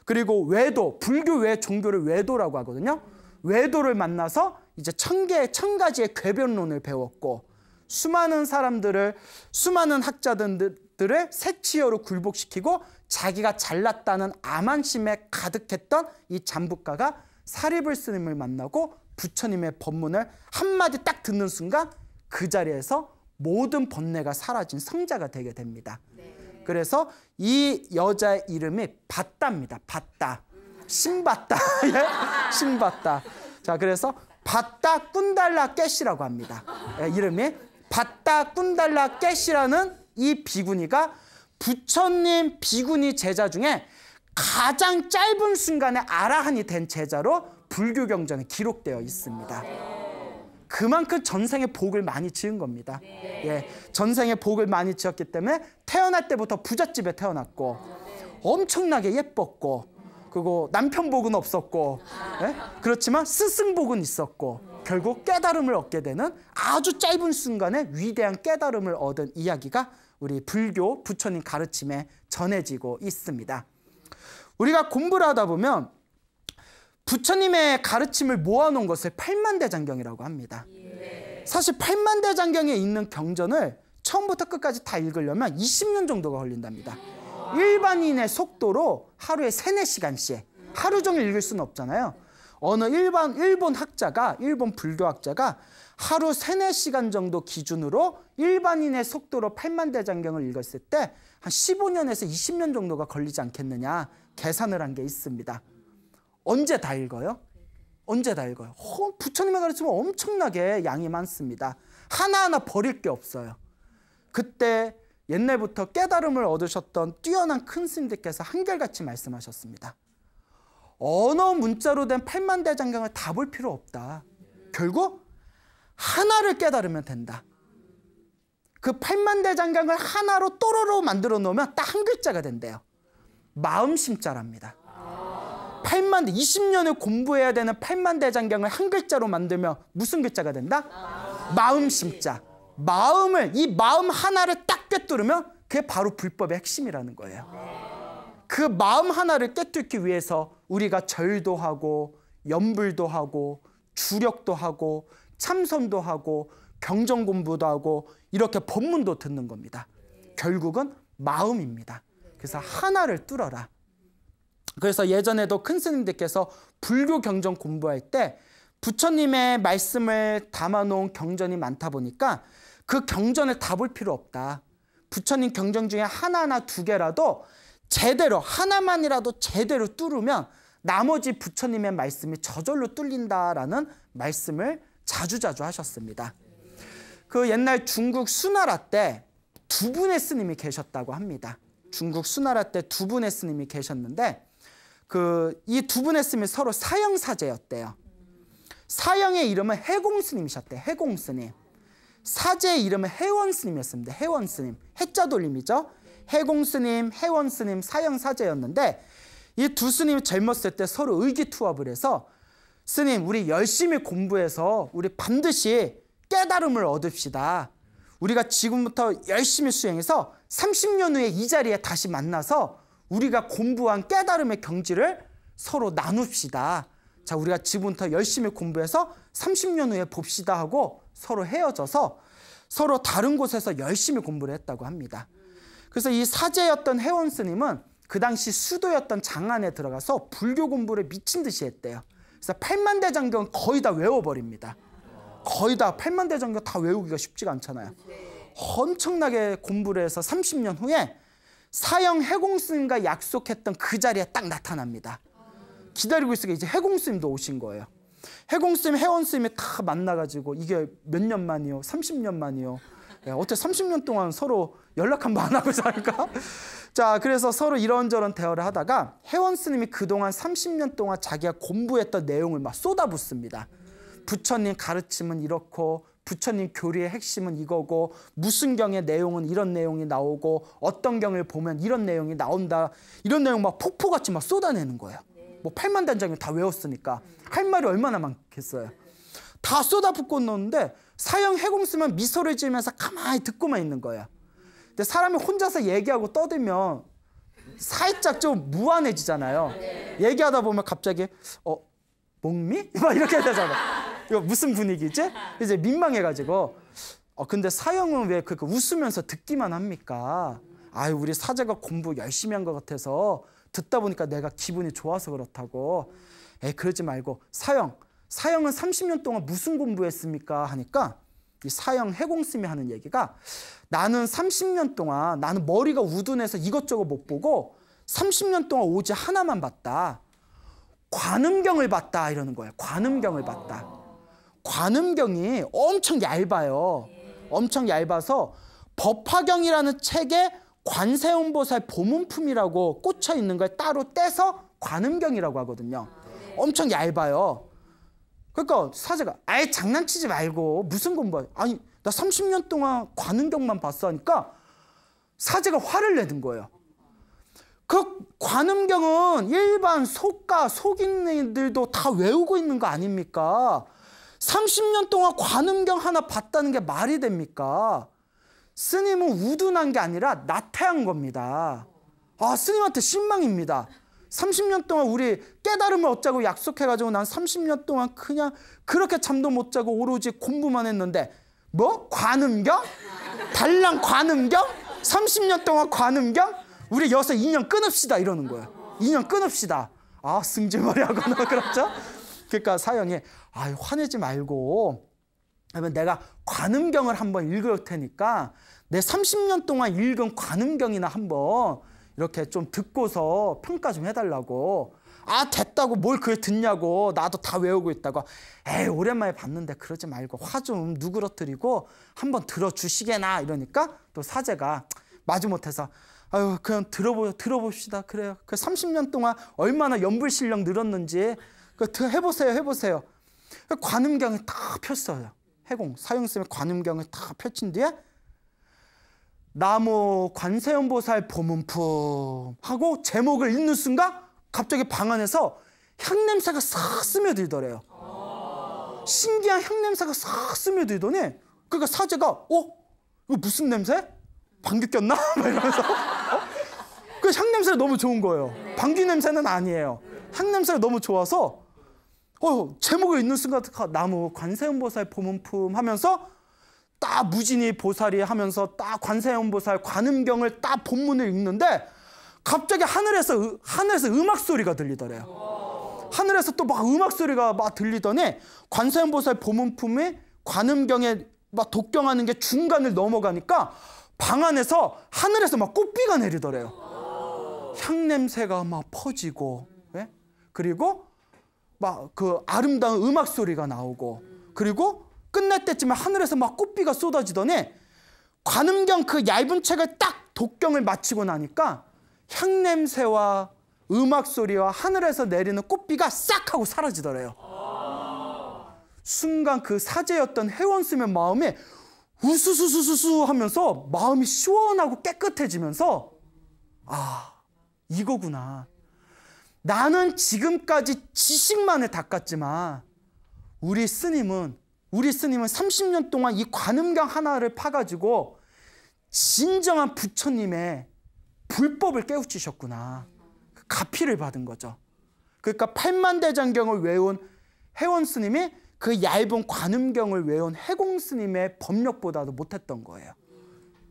그리고 외도 불교 외 종교를 외도라고 하거든요. 외도를 만나서 이제 천 개의 천 가지의 궤변론을 배웠고 수많은 사람들을 수많은 학자들을 색치어로 굴복시키고 자기가 잘났다는 암안심에 가득했던 이 잠부가가 사리불 스님을 만나고 부처님의 법문을 한마디 딱 듣는 순간 그 자리에서 모든 번뇌가 사라진 성자가 되게 됩니다. 네. 그래서 이 여자의 이름이 바다입니다. 바다. 신바다. [LAUGHS] 예? 신바다. 자, 그래서 바다 꾼달라 깨시라고 합니다. 예, 이름이 바다 꾼달라 깨시라는 이 비구니가 부처님 비구니 제자 중에 가장 짧은 순간에 아라한이 된 제자로 불교 경전에 기록되어 있습니다. 그만큼 전생에 복을 많이 지은 겁니다. 예, 전생에 복을 많이 지었기 때문에 태어날 때부터 부잣집에 태어났고 엄청나게 예뻤고 그리고 남편 복은 없었고 예? 그렇지만 스승 복은 있었고 결국 깨달음을 얻게 되는 아주 짧은 순간에 위대한 깨달음을 얻은 이야기가 우리 불교 부처님 가르침에 전해지고 있습니다. 우리가 공부를 하다 보면 부처님의 가르침을 모아놓은 것을 팔만대장경이라고 합니다. 사실 8만 대장경에 있는 경전을 처음부터 끝까지 다 읽으려면 20년 정도가 걸린답니다. 일반인의 속도로 하루에 3, 4시간씩 하루 종일 읽을 수는 없잖아요. 어느 일반 일본 학자가 일본 불교학자가 하루 3, 4시간 정도 기준으로 일반인의 속도로 8만 대장경을 읽었을 때 한 15년에서 20년 정도가 걸리지 않겠느냐 계산을 한 게 있습니다. 언제 다 읽어요? 언제 다 읽어요? 어, 부처님의 가르침은 엄청나게 양이 많습니다. 하나하나 버릴 게 없어요. 그때 옛날부터 깨달음을 얻으셨던 뛰어난 큰 스님들께서 한결같이 말씀하셨습니다. 언어 문자로 된 8만 대장경을 다 볼 필요 없다. 결국 하나를 깨달으면 된다. 그 8만 대장경을 하나로 또로로 만들어 놓으면 딱 한 글자가 된대요. 마음심자랍니다. 8만 대, 20년을 공부해야 되는 8만 대장경을 한 글자로 만들면 무슨 글자가 된다? 마음 심자. 마음을 이 마음 하나를 딱 꿰뚫으면 그게 바로 불법의 핵심이라는 거예요. 그 마음 하나를 꿰뚫기 위해서 우리가 절도 하고 연불도 하고 주력도 하고 참선도 하고 경전 공부도 하고 이렇게 법문도 듣는 겁니다. 결국은 마음입니다. 그래서 하나를 뚫어라. 그래서 예전에도 큰 스님들께서 불교 경전 공부할 때 부처님의 말씀을 담아놓은 경전이 많다 보니까 그 경전을 다 볼 필요 없다. 부처님 경전 중에 하나나 두 개라도 제대로 하나만이라도 제대로 뚫으면 나머지 부처님의 말씀이 저절로 뚫린다라는 말씀을 자주자주 하셨습니다. 그 옛날 중국 수나라 때 두 분의 스님이 계셨다고 합니다. 중국 수나라 때 두 분의 스님이 계셨는데 그 이 두 분의 스님이 서로 사형 사제였대요. 사형의 이름은 해공 스님이셨대. 해공 스님. 사제의 이름은 해원 스님이었습니다. 해원 스님. 해자 돌림이죠. 해공 스님, 해원 스님, 사형 사제였는데 이 두 스님이 젊었을 때 서로 의기투합을 해서 스님, 우리 열심히 공부해서 우리 반드시 깨달음을 얻읍시다. 우리가 지금부터 열심히 수행해서 30년 후에 이 자리에 다시 만나서 우리가 공부한 깨달음의 경지를 서로 나눕시다. 자, 우리가 지금부터 열심히 공부해서 30년 후에 봅시다 하고 서로 헤어져서 서로 다른 곳에서 열심히 공부를 했다고 합니다. 그래서 이 사제였던 혜원 스님은 그 당시 수도였던 장안에 들어가서 불교 공부를 미친 듯이 했대요. 그래서 8만 대장경 거의 다 외워버립니다. 거의 다 8만 대장경 다 외우기가 쉽지가 않잖아요. 엄청나게 공부를 해서 30년 후에 사형 해공 스님과 약속했던 그 자리에 딱 나타납니다. 기다리고 있으니까 이제 해공 스님도 오신 거예요. 해공 스님, 해원 스님이 다 만나가지고 이게 몇 년 만이요? 30년 만이요. 야, 어떻게 30년 동안 서로 연락 한 번 안 하고 살까? [LAUGHS] 자, 그래서 서로 이런저런 대화를 하다가 해원 스님이 그동안 30년 동안 자기가 공부했던 내용을 막 쏟아붓습니다. 부처님 가르침은 이렇고 부처님 교리의 핵심은 이거고 무슨 경의 내용은 이런 내용이 나오고 어떤 경을 보면 이런 내용이 나온다. 이런 내용 막 폭포같이 막 쏟아내는 거예요. 뭐 8만 단장이 다 외웠으니까 할 말이 얼마나 많겠어요. 다 쏟아붓고 놓는데 사형 해공 쓰면 미소를 지으면서 가만히 듣고만 있는 거예요. 근데 사람이 혼자서 얘기하고 떠들면 살짝 좀 무안해지잖아요. 얘기하다 보면 갑자기 어 목미? [LAUGHS] 막 이렇게 되잖아. 이거 무슨 분위기지? 이제 민망해가지고 어 근데 사형은 왜 그렇게 웃으면서 듣기만 합니까? 아유 우리 사제가 공부 열심히 한 것 같아서 듣다 보니까 내가 기분이 좋아서 그렇다고. 에 그러지 말고 사형 사형은 30년 동안 무슨 공부했습니까? 하니까 이 사형 해공스이 하는 얘기가 나는 30년 동안 나는 머리가 우둔해서 이것저것 못 보고 30년 동안 오지 하나만 봤다. 관음경을 봤다 이러는 거예요. 관음경을 봤다. 관음경이 엄청 얇아요. 엄청 얇아서 법화경이라는 책에 관세음보살 보문품이라고 꽂혀 있는 걸 따로 떼서 관음경이라고 하거든요. 엄청 얇아요. 그러니까 사제가 아예 장난치지 말고 무슨 공부야? 아니 나 30년 동안 관음경만 봤어 하니까 사제가 화를 내는 거예요. 그 관음경은 일반 속가 속인들도 다 외우고 있는 거 아닙니까? 30년 동안 관음경 하나 봤다는 게 말이 됩니까? 스님은 우둔한 게 아니라 나태한 겁니다. 아, 스님한테 실망입니다. 30년 동안 우리 깨달음을 얻자고 약속해가지고 난 30년 동안 그냥 그렇게 잠도 못 자고 오로지 공부만 했는데 뭐? 관음경? 달랑 관음경? 30년 동안 관음경? 우리 여기서 2년 끊읍시다 이러는 거예요. 2년 끊읍시다. 아 승질머리 하거나 그렇죠? 그러니까 사형이 아 화내지 말고 그러면 내가 관음경을 한번 읽을 테니까 내 30년 동안 읽은 관음경이나 한번 이렇게 좀 듣고서 평가 좀 해달라고. 아 됐다고 뭘 그걸 듣냐고. 나도 다 외우고 있다고. 에이 오랜만에 봤는데 그러지 말고 화 좀 누그러뜨리고 한번 들어주시게나. 이러니까 또 사제가 마지못해서 아유 그냥 들어보 들어봅시다. 그래요. 그 30년 동안 얼마나 연불 실력 늘었는지 그 해보세요 해보세요 그 관음경을 다 폈어요 해공 사형쌤의 관음경을 다 펼친 뒤에 나무 관세음보살 보문품 하고 제목을 읽는 순간 갑자기 방 안에서 향냄새가 싹 스며들더래요. 신기한 향냄새가 싹 스며들더니 그러니까 사제가 어? 이거 무슨 냄새? 방귀 꼈나? [LAUGHS] 이러면서 어? 그 향냄새가 너무 좋은 거예요. 방귀 냄새는 아니에요. 향냄새가 너무 좋아서 어, 제목을 읽는 순간 나무 관세음보살 보문품 하면서 딱 무진이 보살이 하면서 딱 관세음보살 관음경을 딱 본문을 읽는데 갑자기 하늘에서 하늘에서 음악 소리가 들리더래요. 하늘에서 또 막 음악 소리가 막 들리더니 관세음보살 보문품이 관음경에 막 독경하는 게 중간을 넘어가니까 방 안에서 하늘에서 막 꽃비가 내리더래요. 향 냄새가 막 퍼지고, 예? 그리고 막 그 아름다운 음악 소리가 나오고, 그리고 끝날 때쯤에 하늘에서 막 꽃비가 쏟아지더니 관음경 그 얇은 책을 딱 독경을 마치고 나니까 향냄새와 음악 소리와 하늘에서 내리는 꽃비가 싹 하고 사라지더래요. 순간 그 사제였던 회원스의 마음이 우수수수수수 하면서 마음이 시원하고 깨끗해지면서 아 이거구나. 나는 지금까지 지식만을 닦았지만 우리 스님은 우리 스님은 30년 동안 이 관음경 하나를 파가지고 진정한 부처님의 불법을 깨우치셨구나. 그 가피를 받은 거죠. 그러니까 팔만대장경을 외운 해원 스님이 그 얇은 관음경을 외운 해공 스님의 법력보다도 못했던 거예요.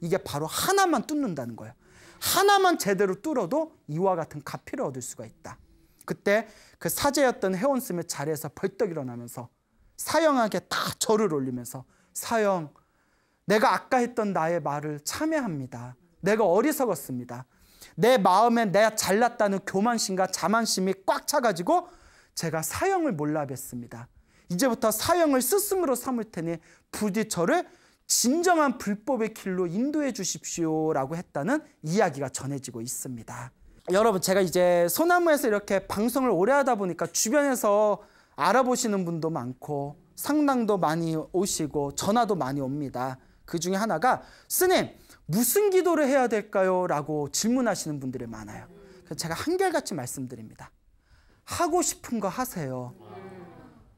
이게 바로 하나만 뚫는다는 거예요. 하나만 제대로 뚫어도 이와 같은 가피를 얻을 수가 있다. 그때 그 사제였던 스님의 자리에서 벌떡 일어나면서 사형에게 다 절을 올리면서 사형 내가 아까 했던 나의 말을 참여합니다. 내가 어리석었습니다. 내 마음에 내가 잘났다는 교만심과 자만심이 꽉 차가지고 제가 사형을 몰라 뵀습니다. 이제부터 사형을 스승으로 삼을 테니 부디 저를 진정한 불법의 길로 인도해 주십시오라고 했다는 이야기가 전해지고 있습니다. 여러분 제가 이제 소나무에서 이렇게 방송을 오래 하다 보니까 주변에서 알아보시는 분도 많고 상당도 많이 오시고 전화도 많이 옵니다. 그 중에 하나가 스님 무슨 기도를 해야 될까요? 라고 질문하시는 분들이 많아요. 그래서 제가 한결같이 말씀드립니다. 하고 싶은 거 하세요.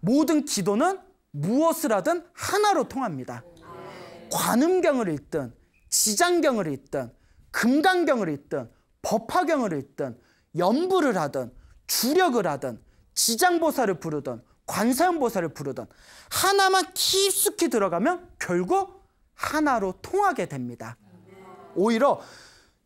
모든 기도는 무엇을 하든 하나로 통합니다. 관음경을 읽든 지장경을 읽든 금강경을 읽든 법화경을 읽든 연부를 하든 주력을 하든 지장보살을 부르든 관세음보살을 부르든 하나만 깊숙이 들어가면 결국 하나로 통하게 됩니다. 오히려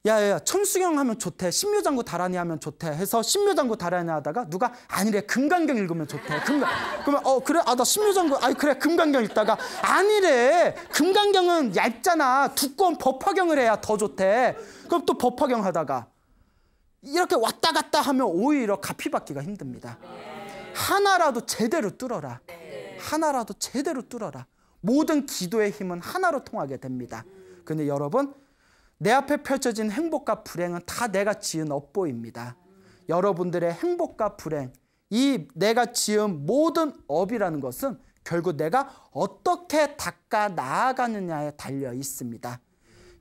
야야 천수경 하면 좋대 신묘장구 다라니 하면 좋대 해서 신묘장구 다라니 하다가 누가 아니래 금강경 읽으면 좋대 금강 그러면 어 그래 아 나 신묘장구 아이 그래 금강경 읽다가 아니래 금강경은 얇잖아 두꺼운 법화경을 해야 더 좋대 그럼 또 법화경 하다가 이렇게 왔다 갔다 하면 오히려 가피받기가 힘듭니다. 하나라도 제대로 뚫어라. 하나라도 제대로 뚫어라. 모든 기도의 힘은 하나로 통하게 됩니다. 근데 여러분, 내 앞에 펼쳐진 행복과 불행은 다 내가 지은 업보입니다. 여러분들의 행복과 불행, 이 내가 지은 모든 업이라는 것은 결국 내가 어떻게 닦아 나아가느냐에 달려 있습니다.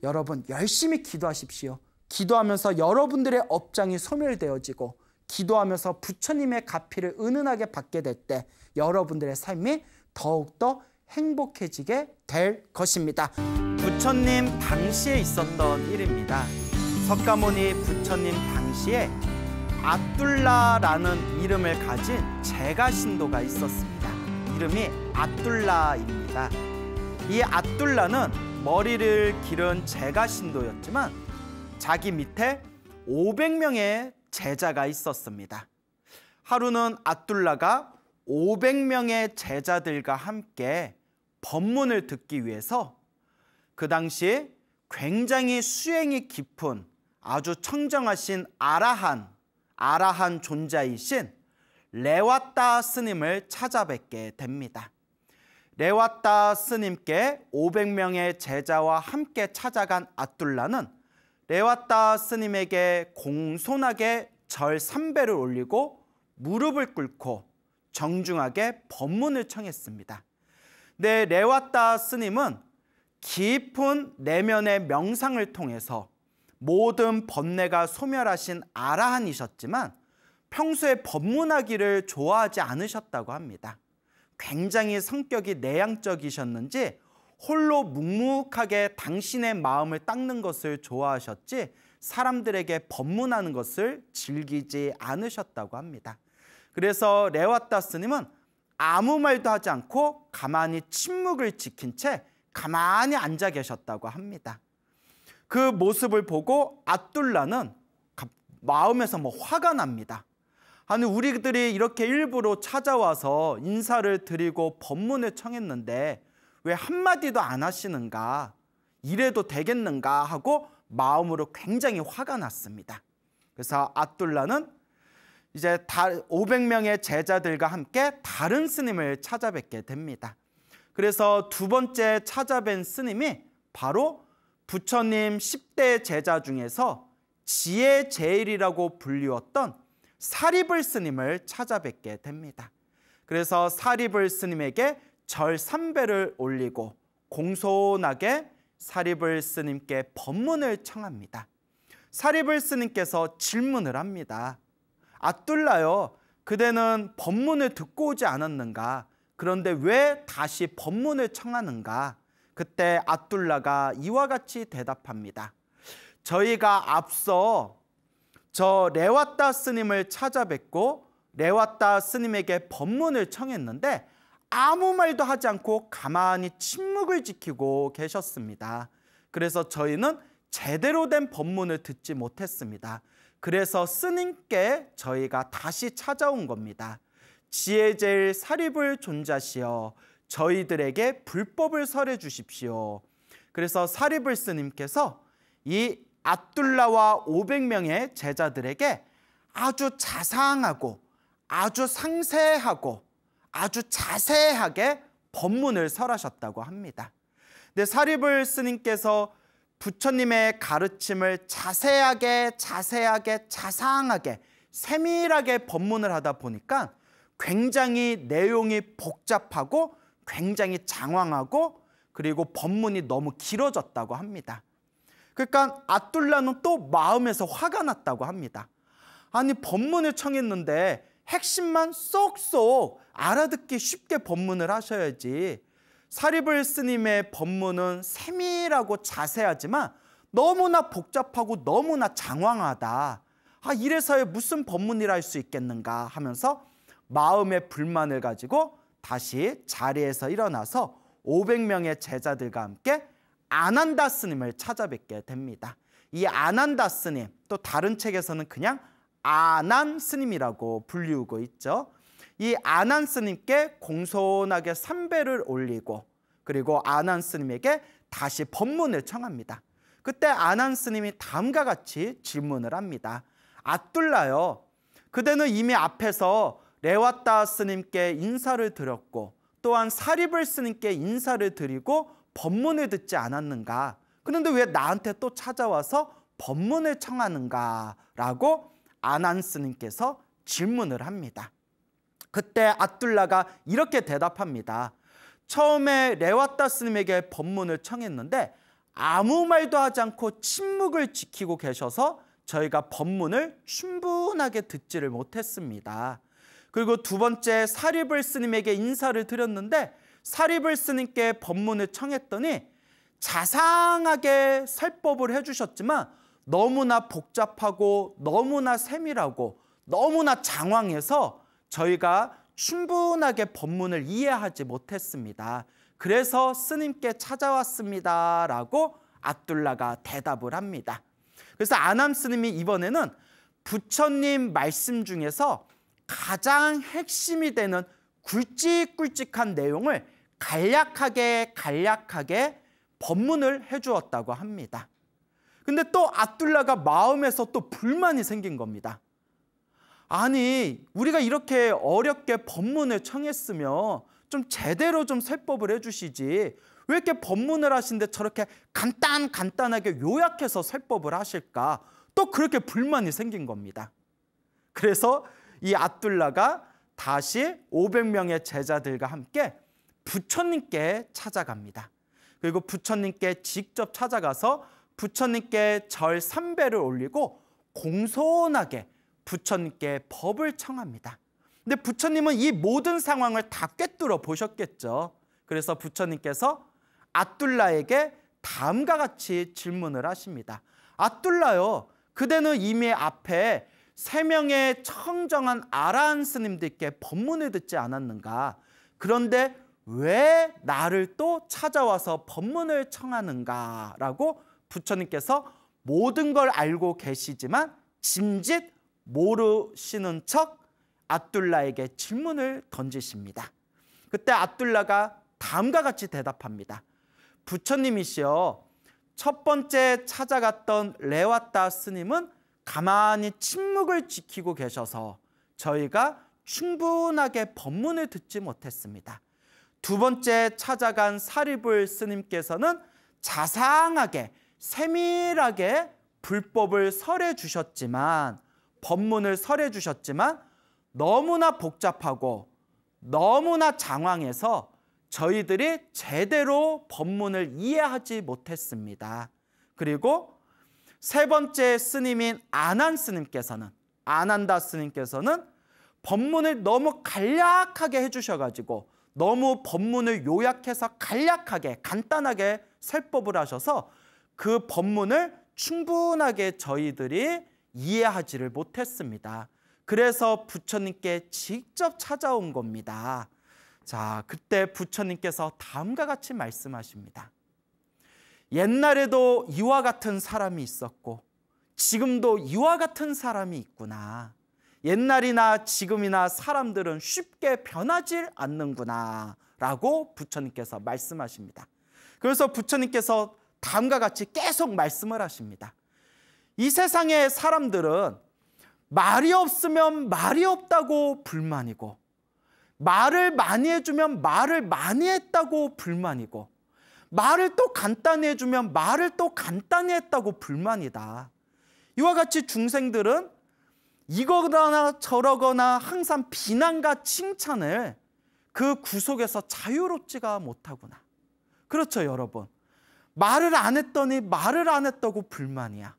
여러분, 열심히 기도하십시오. 기도하면서 여러분들의 업장이 소멸되어지고 기도하면서 부처님의 가피를 은은하게 받게 될 때 여러분들의 삶이 더욱더 행복해지게 될 것입니다. 부처님 당시에 있었던 일입니다. 석가모니 부처님 당시에 아둘라라는 이름을 가진 제가 신도가 있었습니다. 이름이 아둘라입니다. 이 아둘라는 머리를 기른 제가 신도였지만 자기 밑에 500명의 제자가 있었습니다. 하루는 아둘라가 500명의 제자들과 함께 법문을 듣기 위해서 그 당시 굉장히 수행이 깊은 아주 청정하신 아라한, 아라한 존자이신 레와따 스님을 찾아뵙게 됩니다. 레와따 스님께 500명의 제자와 함께 찾아간 아둘라는 레와따 스님에게 공손하게 절 3배를 올리고 무릎을 꿇고 정중하게 법문을 청했습니다. 네, 레와따 스님은 깊은 내면의 명상을 통해서 모든 번뇌가 소멸하신 아라한이셨지만 평소에 법문하기를 좋아하지 않으셨다고 합니다. 굉장히 성격이 내향적이셨는지 홀로 묵묵하게 당신의 마음을 닦는 것을 좋아하셨지 사람들에게 법문하는 것을 즐기지 않으셨다고 합니다. 그래서 레와따 스님은 아무 말도 하지 않고 가만히 침묵을 지킨 채 가만히 앉아 계셨다고 합니다. 그 모습을 보고 아둘라는 마음에서 뭐 화가 납니다. 아니 우리들이 이렇게 일부러 찾아와서 인사를 드리고 법문을 청했는데 왜 한마디도 안 하시는가? 이래도 되겠는가 하고 마음으로 굉장히 화가 났습니다. 그래서 아둘라는 이제 500명의 제자들과 함께 다른 스님을 찾아뵙게 됩니다. 그래서 두 번째 찾아뵌 스님이 바로 부처님 10대 제자 중에서 지혜 제일이라고 불리웠던 사리불 스님을 찾아뵙게 됩니다. 그래서 사리불 스님에게 절 3배를 올리고 공손하게 사리불 스님께 법문을 청합니다. 사리불 스님께서 질문을 합니다. 아둘라요, 그대는 법문을 듣고 오지 않았는가? 그런데 왜 다시 법문을 청하는가? 그때 아둘라가 이와 같이 대답합니다. 저희가 앞서 저 레와따 스님을 찾아뵙고 레와따 스님에게 법문을 청했는데 아무 말도 하지 않고 가만히 침묵을 지키고 계셨습니다. 그래서 저희는 제대로 된 법문을 듣지 못했습니다. 그래서 스님께 저희가 다시 찾아온 겁니다. 지혜 제일 사립을 존자시여 저희들에게 불법을 설해 주십시오. 그래서 사립을 스님께서 이 압둘라와 500명의 제자들에게 아주 자상하고 아주 상세하고 아주 자세하게 법문을 설하셨다고 합니다. 근데 사립을 스님께서 부처님의 가르침을 자세하게 자세하게 자상하게 세밀하게 법문을 하다 보니까 굉장히 내용이 복잡하고 굉장히 장황하고 그리고 법문이 너무 길어졌다고 합니다. 그러니까 아둘라는 또 마음에서 화가 났다고 합니다. 아니 법문을 청했는데 핵심만 쏙쏙 알아듣기 쉽게 법문을 하셔야지 사리불 스님의 법문은 세밀하고 자세하지만 너무나 복잡하고 너무나 장황하다. 아, 이래서야 무슨 법문이라 할 수 있겠는가 하면서 마음의 불만을 가지고 다시 자리에서 일어나서 500명의 제자들과 함께 아난다 스님을 찾아뵙게 됩니다. 이 아난다 스님, 또 다른 책에서는 그냥 아난 스님이라고 불리우고 있죠. 이 아난 스님께 공손하게 삼배를 올리고 그리고 아난 스님에게 다시 법문을 청합니다. 그때 아난 스님이 다음과 같이 질문을 합니다. 아둘라요. 그대는 이미 앞에서 레와따 스님께 인사를 드렸고 또한 사리불 스님께 인사를 드리고 법문을 듣지 않았는가? 그런데 왜 나한테 또 찾아와서 법문을 청하는가? 라고 아난 스님께서 질문을 합니다. 그때 아둘라가 이렇게 대답합니다. 처음에 레와따 스님에게 법문을 청했는데 아무 말도 하지 않고 침묵을 지키고 계셔서 저희가 법문을 충분하게 듣지를 못했습니다. 그리고 두 번째 사리불 스님에게 인사를 드렸는데 사리불 스님께 법문을 청했더니 자상하게 설법을 해주셨지만 너무나 복잡하고 너무나 세밀하고 너무나 장황해서 저희가 충분하게 법문을 이해하지 못했습니다. 그래서 스님께 찾아왔습니다. 라고 압둘라가 대답을 합니다. 그래서 아남 스님이 이번에는 부처님 말씀 중에서 가장 핵심이 되는 굵직굵직한 내용을 간략하게 간략하게 법문을 해주었다고 합니다. 근데 또 압둘라가 마음에서 또 불만이 생긴 겁니다. 아니, 우리가 이렇게 어렵게 법문을 청했으면 좀 제대로 좀 설법을 해주시지. 왜 이렇게 법문을 하신데 저렇게 간단 간단하게 요약해서 설법을 하실까? 또 그렇게 불만이 생긴 겁니다. 그래서 이 압둘라가 다시 500명의 제자들과 함께 부처님께 찾아갑니다. 그리고 부처님께 직접 찾아가서 부처님께 절 3배를 올리고 공손하게 부처님께 법을 청합니다. 근데 부처님은 이 모든 상황을 다 꿰뚫어 보셨겠죠. 그래서 부처님께서 아둘라에게 다음과 같이 질문을 하십니다. 아둘라요, 그대는 이미 앞에 세 명의 청정한 아라한 스님들께 법문을 듣지 않았는가? 그런데 왜 나를 또 찾아와서 법문을 청하는가? 라고 부처님께서 모든 걸 알고 계시지만 짐짓 모르시는 척 압둘라에게 질문을 던지십니다. 그때 압둘라가 다음과 같이 대답합니다. 부처님이시여 첫 번째 찾아갔던 레와따 스님은 가만히 침묵을 지키고 계셔서 저희가 충분하게 법문을 듣지 못했습니다. 두 번째 찾아간 사리불 스님께서는 자상하게 세밀하게 불법을 설해 주셨지만 법문을 설해 주셨지만 너무나 복잡하고 너무나 장황해서 저희들이 제대로 법문을 이해하지 못했습니다. 그리고 세 번째 스님인 아난 스님께서는 아난다 스님께서는 법문을 너무 간략하게 해주셔가지고 너무 법문을 요약해서 간략하게 간단하게 설법을 하셔서 그 법문을 충분하게 저희들이 이해하지를 못했습니다. 그래서 부처님께 직접 찾아온 겁니다. 자, 그때 부처님께서 다음과 같이 말씀하십니다. 옛날에도 이와 같은 사람이 있었고, 지금도 이와 같은 사람이 있구나. 옛날이나 지금이나 사람들은 쉽게 변하지 않는구나. 라고 부처님께서 말씀하십니다. 그래서 부처님께서 다음과 같이 계속 말씀을 하십니다. 이 세상의 사람들은 말이 없으면 말이 없다고 불만이고 말을 많이 해주면 말을 많이 했다고 불만이고 말을 또 간단히 해주면 말을 또 간단히 했다고 불만이다. 이와 같이 중생들은 이거나 저러거나 항상 비난과 칭찬을 그 구속에서 자유롭지가 못하구나. 그렇죠, 여러분. 말을 안 했더니 말을 안 했다고 불만이야.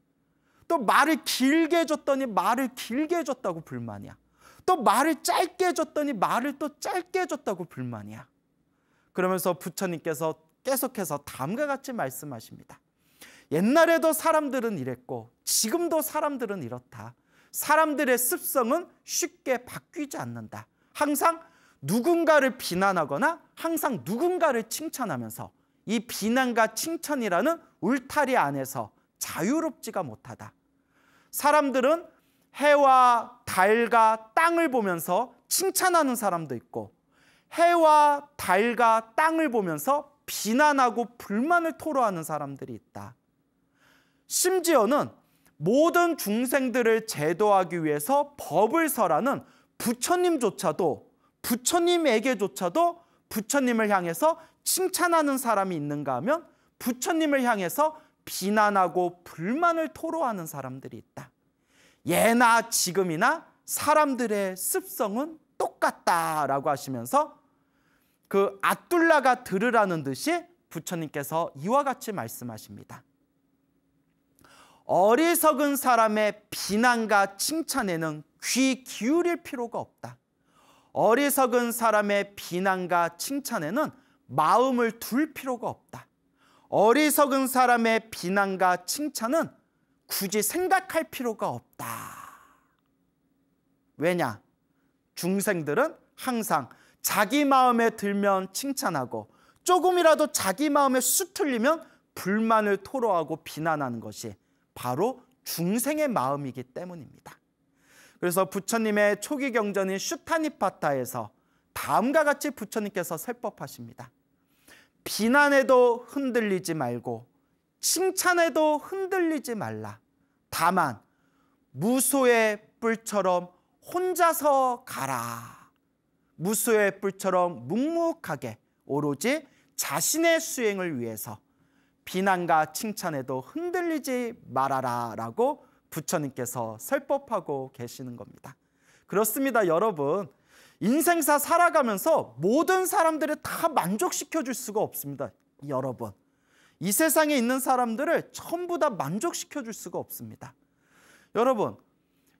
또 말을 길게 해줬더니 말을 길게 해줬다고 불만이야. 또 말을 짧게 해줬더니 말을 또 짧게 해줬다고 불만이야. 그러면서 부처님께서 계속해서 다음과 같이 말씀하십니다. 옛날에도 사람들은 이랬고 지금도 사람들은 이렇다. 사람들의 습성은 쉽게 바뀌지 않는다. 항상 누군가를 비난하거나 항상 누군가를 칭찬하면서 이 비난과 칭찬이라는 울타리 안에서 자유롭지가 못하다. 사람들은 해와 달과 땅을 보면서 칭찬하는 사람도 있고 해와 달과 땅을 보면서 비난하고 불만을 토로하는 사람들이 있다. 심지어는 모든 중생들을 제도하기 위해서 법을 설하는 부처님조차도 부처님에게조차도 부처님을 향해서 칭찬하는 사람이 있는가 하면 부처님을 향해서 비난하고 불만을 토로하는 사람들이 있다. 예나 지금이나 사람들의 습성은 똑같다라고 하시면서 그 아둘라가 들으라는 듯이 부처님께서 이와 같이 말씀하십니다. 어리석은 사람의 비난과 칭찬에는 귀 기울일 필요가 없다. 어리석은 사람의 비난과 칭찬에는 마음을 둘 필요가 없다. 어리석은 사람의 비난과 칭찬은 굳이 생각할 필요가 없다. 왜냐? 중생들은 항상 자기 마음에 들면 칭찬하고 조금이라도 자기 마음에 쑥 틀리면 불만을 토로하고 비난하는 것이 바로 중생의 마음이기 때문입니다. 그래서 부처님의 초기 경전인 슈타니파타에서 다음과 같이 부처님께서 설법하십니다. 비난에도 흔들리지 말고 칭찬에도 흔들리지 말라. 다만 무소의 뿔처럼 혼자서 가라. 무소의 뿔처럼 묵묵하게 오로지 자신의 수행을 위해서 비난과 칭찬에도 흔들리지 말아라 라고 부처님께서 설법하고 계시는 겁니다. 그렇습니다, 여러분. 인생사 살아가면서 모든 사람들을 다 만족시켜 줄 수가 없습니다, 여러분. 이 세상에 있는 사람들을 전부 다 만족시켜 줄 수가 없습니다. 여러분,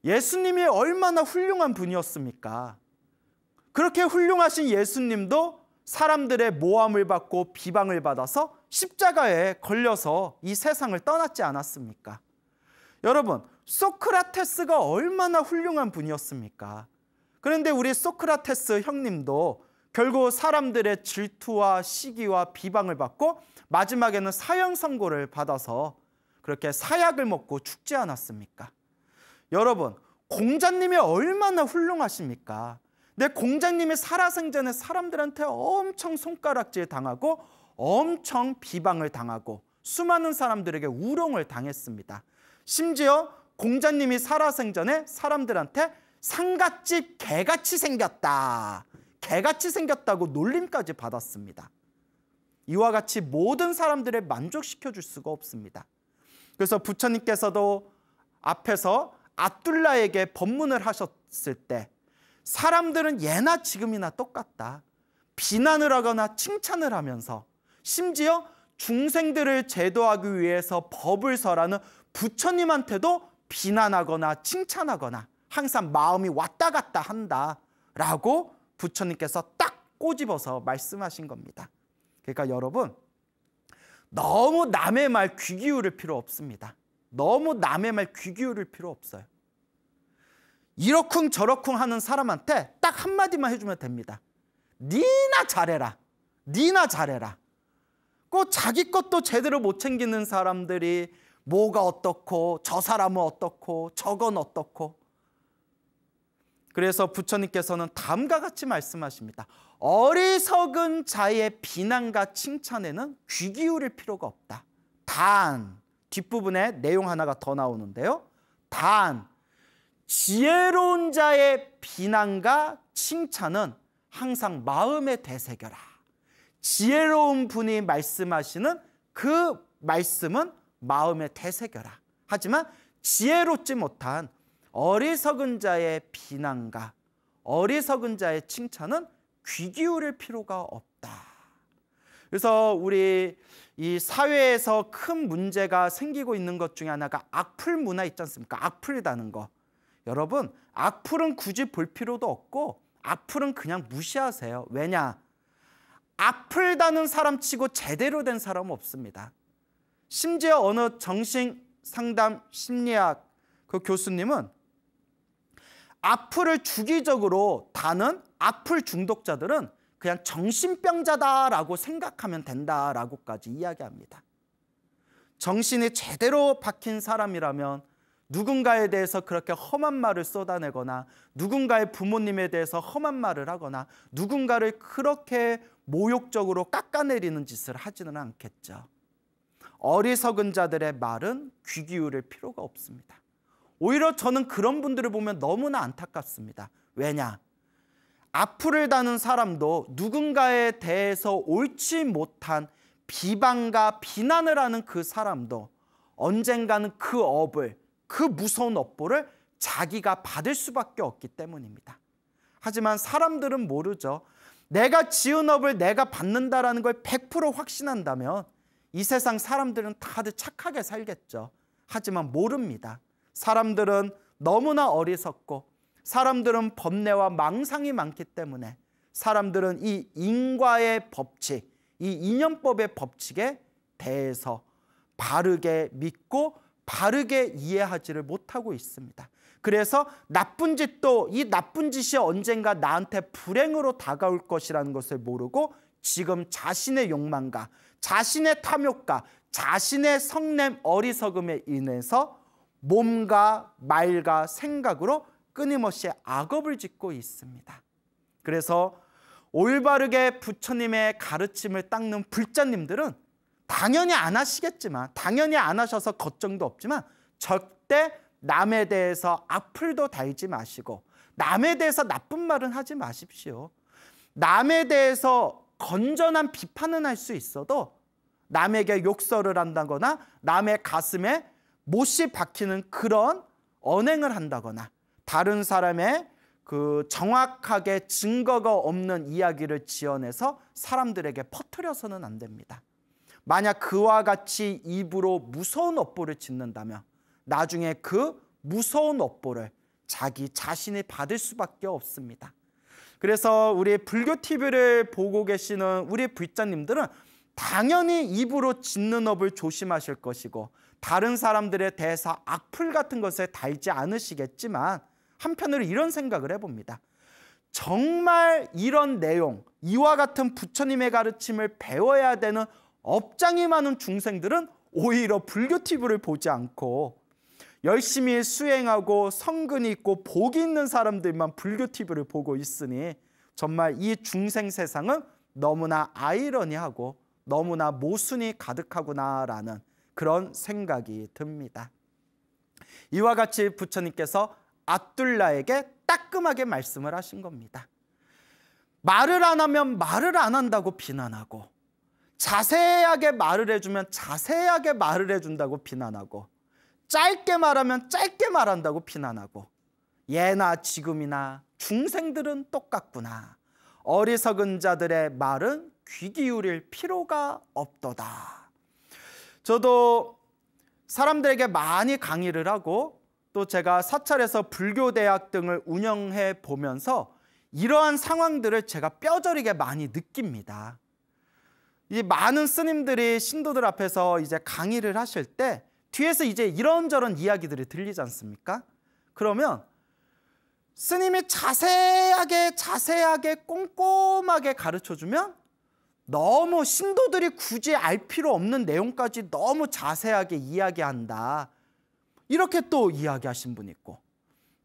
예수님이 얼마나 훌륭한 분이었습니까? 그렇게 훌륭하신 예수님도 사람들의 모함을 받고 비방을 받아서 십자가에 걸려서 이 세상을 떠났지 않았습니까? 여러분, 소크라테스가 얼마나 훌륭한 분이었습니까? 그런데 우리 소크라테스 형님도 결국 사람들의 질투와 시기와 비방을 받고 마지막에는 사형 선고를 받아서 그렇게 사약을 먹고 죽지 않았습니까? 여러분, 공자님이 얼마나 훌륭하십니까? 내 공자님이 살아생전에 사람들한테 엄청 손가락질 당하고 엄청 비방을 당하고 수많은 사람들에게 우롱을 당했습니다. 심지어 공자님이 살아생전에 사람들한테 상갓집 개같이 생겼다. 개같이 생겼다고 놀림까지 받았습니다. 이와 같이 모든 사람들을 만족시켜 줄 수가 없습니다. 그래서 부처님께서도 앞에서 아둘라에게 법문을 하셨을 때 사람들은 예나 지금이나 똑같다. 비난을 하거나 칭찬을 하면서 심지어 중생들을 제도하기 위해서 법을 설하는 부처님한테도 비난하거나 칭찬하거나 항상 마음이 왔다 갔다 한다라고 부처님께서 딱 꼬집어서 말씀하신 겁니다. 그러니까 여러분 너무 남의 말 귀 기울일 필요 없습니다. 너무 남의 말 귀 기울일 필요 없어요. 이러쿵 저러쿵 하는 사람한테 딱 한마디만 해주면 됩니다. 니나 잘해라. 니나 잘해라. 꼭 자기 것도 제대로 못 챙기는 사람들이 뭐가 어떻고 저 사람은 어떻고 저건 어떻고 그래서 부처님께서는 다음과 같이 말씀하십니다. 어리석은 자의 비난과 칭찬에는 귀 기울일 필요가 없다. 단 뒷부분에 내용 하나가 더 나오는데요. 단 지혜로운 자의 비난과 칭찬은 항상 마음에 되새겨라. 지혜로운 분이 말씀하시는 그 말씀은 마음에 되새겨라. 하지만 지혜롭지 못한 어리석은 자의 비난과 어리석은 자의 칭찬은 귀 기울일 필요가 없다. 그래서 우리 이 사회에서 큰 문제가 생기고 있는 것 중에 하나가 악플 문화 있지 않습니까? 악플이라는 거. 여러분, 악플은 굳이 볼 필요도 없고 악플은 그냥 무시하세요. 왜냐? 악플 다는 사람 치고 제대로 된 사람은 없습니다. 심지어 어느 정신 상담 심리학 그 교수님은 악플을 주기적으로 다는 악플 중독자들은 그냥 정신병자다라고 생각하면 된다라고까지 이야기합니다. 정신이 제대로 박힌 사람이라면 누군가에 대해서 그렇게 험한 말을 쏟아내거나 누군가의 부모님에 대해서 험한 말을 하거나 누군가를 그렇게 모욕적으로 깎아내리는 짓을 하지는 않겠죠. 어리석은 자들의 말은 귀 기울일 필요가 없습니다. 오히려 저는 그런 분들을 보면 너무나 안타깝습니다. 왜냐? 악플을 다는 사람도 누군가에 대해서 옳지 못한 비방과 비난을 하는 그 사람도 언젠가는 그 업을 그 무서운 업보를 자기가 받을 수밖에 없기 때문입니다. 하지만 사람들은 모르죠. 내가 지은 업을 내가 받는다라는 걸 100% 확신한다면 이 세상 사람들은 다들 착하게 살겠죠. 하지만 모릅니다. 사람들은 너무나 어리석고 사람들은 번뇌와 망상이 많기 때문에 사람들은 이 인과의 법칙, 이 인연법의 법칙에 대해서 바르게 믿고 바르게 이해하지를 못하고 있습니다. 그래서 나쁜 짓도 이 나쁜 짓이 언젠가 나한테 불행으로 다가올 것이라는 것을 모르고 지금 자신의 욕망과 자신의 탐욕과 자신의 성냄 어리석음에 인해서 몸과 말과 생각으로 끊임없이 악업을 짓고 있습니다. 그래서 올바르게 부처님의 가르침을 닦는 불자님들은 당연히 안 하시겠지만 당연히 안 하셔서 걱정도 없지만 절대 남에 대해서 악플도 달지 마시고 남에 대해서 나쁜 말은 하지 마십시오. 남에 대해서 건전한 비판은 할 수 있어도 남에게 욕설을 한다거나 남의 가슴에 못이 박히는 그런 언행을 한다거나 다른 사람의 그 정확하게 증거가 없는 이야기를 지어내서 사람들에게 퍼뜨려서는 안 됩니다. 만약 그와 같이 입으로 무서운 업보를 짓는다면 나중에 그 무서운 업보를 자기 자신이 받을 수밖에 없습니다. 그래서 우리 불교 TV를 보고 계시는 우리 불자님들은 당연히 입으로 짓는 업을 조심하실 것이고 다른 사람들에 대해서 악플 같은 것에 달지 않으시겠지만 한편으로 이런 생각을 해봅니다. 정말 이런 내용, 이와 같은 부처님의 가르침을 배워야 되는 업장이 많은 중생들은 오히려 불교 TV를 보지 않고 열심히 수행하고 성근이 있고 복이 있는 사람들만 불교 TV를 보고 있으니 정말 이 중생 세상은 너무나 아이러니하고 너무나 모순이 가득하구나라는 그런 생각이 듭니다. 이와 같이 부처님께서 아둘라에게 따끔하게 말씀을 하신 겁니다. 말을 안 하면 말을 안 한다고 비난하고 자세하게 말을 해주면 자세하게 말을 해준다고 비난하고 짧게 말하면 짧게 말한다고 비난하고 예나 지금이나 중생들은 똑같구나. 어리석은 자들의 말은 귀 기울일 필요가 없도다. 저도 사람들에게 많이 강의를 하고 또 제가 사찰에서 불교 대학 등을 운영해 보면서 이러한 상황들을 제가 뼈저리게 많이 느낍니다. 이 많은 스님들이 신도들 앞에서 이제 강의를 하실 때 뒤에서 이제 이런저런 이야기들이 들리지 않습니까? 그러면 스님이 자세하게 자세하게 꼼꼼하게 가르쳐 주면 너무 신도들이 굳이 알 필요 없는 내용까지 너무 자세하게 이야기한다. 이렇게 또 이야기하신 분 있고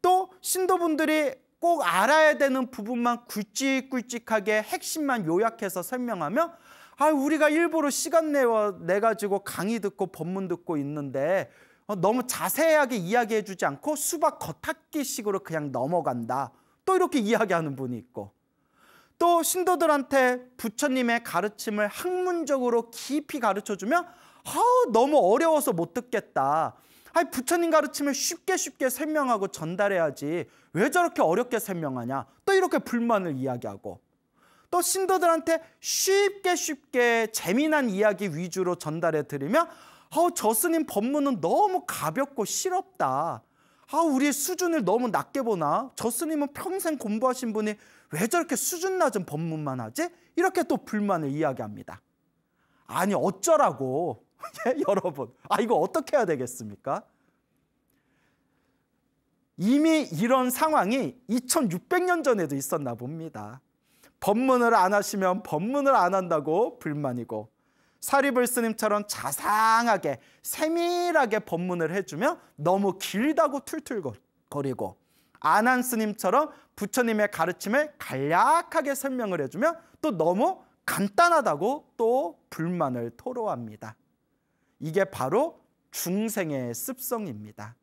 또 신도분들이 꼭 알아야 되는 부분만 굵직굵직하게 핵심만 요약해서 설명하면 아 우리가 일부러 시간 내어 내 가지고 강의 듣고 법문 듣고 있는데 어, 너무 자세하게 이야기해 주지 않고 수박 겉핥기식으로 그냥 넘어간다. 또 이렇게 이야기하는 분이 있고 또 신도들한테 부처님의 가르침을 학문적으로 깊이 가르쳐 주면 아, 너무 어려워서 못 듣겠다. 아니 부처님 가르침을 쉽게 쉽게 설명하고 전달해야지 왜 저렇게 어렵게 설명하냐 또 이렇게 불만을 이야기하고 또 신도들한테 쉽게 쉽게 재미난 이야기 위주로 전달해 드리면 어, 저 스님 법문은 너무 가볍고 실없다 아, 우리 수준을 너무 낮게 보나? 저 스님은 평생 공부하신 분이 왜 저렇게 수준 낮은 법문만 하지? 이렇게 또 불만을 이야기합니다. 아니, 어쩌라고. [LAUGHS] 예, 여러분. 아, 이거 어떻게 해야 되겠습니까? 이미 이런 상황이 2600년 전에도 있었나 봅니다. 법문을 안 하시면 법문을 안 한다고 불만이고 사리불 스님처럼 자상하게 세밀하게 법문을 해주면 너무 길다고 툴툴거리고 안한 스님처럼 부처님의 가르침을 간략하게 설명을 해주면 또 너무 간단하다고 또 불만을 토로합니다. 이게 바로 중생의 습성입니다.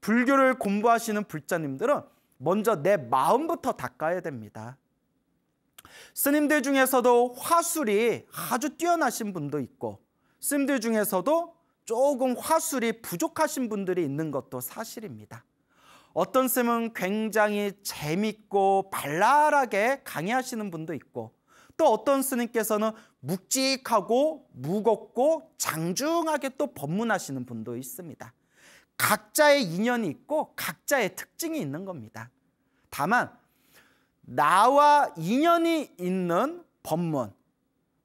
불교를 공부하시는 불자님들은 먼저 내 마음부터 닦아야 됩니다. 스님들 중에서도 화술이 아주 뛰어나신 분도 있고 스님들 중에서도 조금 화술이 부족하신 분들이 있는 것도 사실입니다. 어떤 스님은 굉장히 재밌고 발랄하게 강의하시는 분도 있고 또 어떤 스님께서는 묵직하고 무겁고 장중하게 또 법문하시는 분도 있습니다. 각자의 인연이 있고 각자의 특징이 있는 겁니다. 다만 나와 인연이 있는 법문,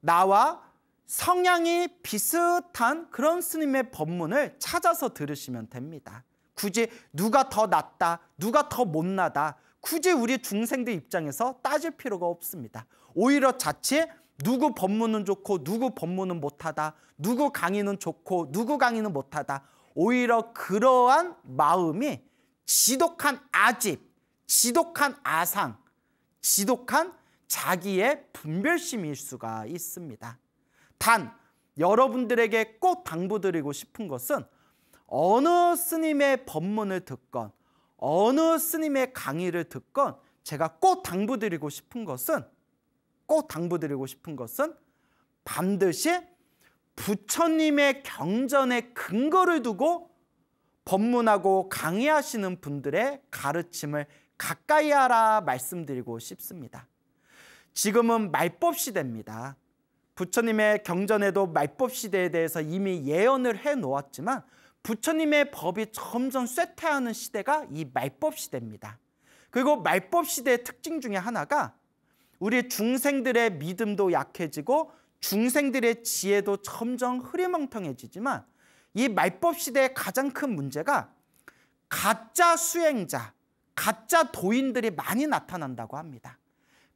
나와 성향이 비슷한 그런 스님의 법문을 찾아서 들으시면 됩니다. 굳이 누가 더 낫다, 누가 더 못나다, 굳이 우리 중생들 입장에서 따질 필요가 없습니다. 오히려 자칫 누구 법문은 좋고 누구 법문은 못하다, 누구 강의는 좋고 누구 강의는 못하다. 오히려 그러한 마음이 지독한 아집, 지독한 아상, 지독한 자기의 분별심일 수가 있습니다. 단 여러분들에게 꼭 당부드리고 싶은 것은 어느 스님의 법문을 듣건 어느 스님의 강의를 듣건 제가 꼭 당부드리고 싶은 것은 꼭 당부드리고 싶은 것은 반드시 부처님의 경전에 근거를 두고 법문하고 강의하시는 분들의 가르침을 가까이 하라 말씀드리고 싶습니다. 지금은 말법 시대입니다. 부처님의 경전에도 말법 시대에 대해서 이미 예언을 해 놓았지만 부처님의 법이 점점 쇠퇴하는 시대가 이 말법 시대입니다. 그리고 말법 시대의 특징 중에 하나가 우리 중생들의 믿음도 약해지고 중생들의 지혜도 점점 흐리멍텅해지지만 이 말법 시대의 가장 큰 문제가 가짜 수행자, 가짜 도인들이 많이 나타난다고 합니다.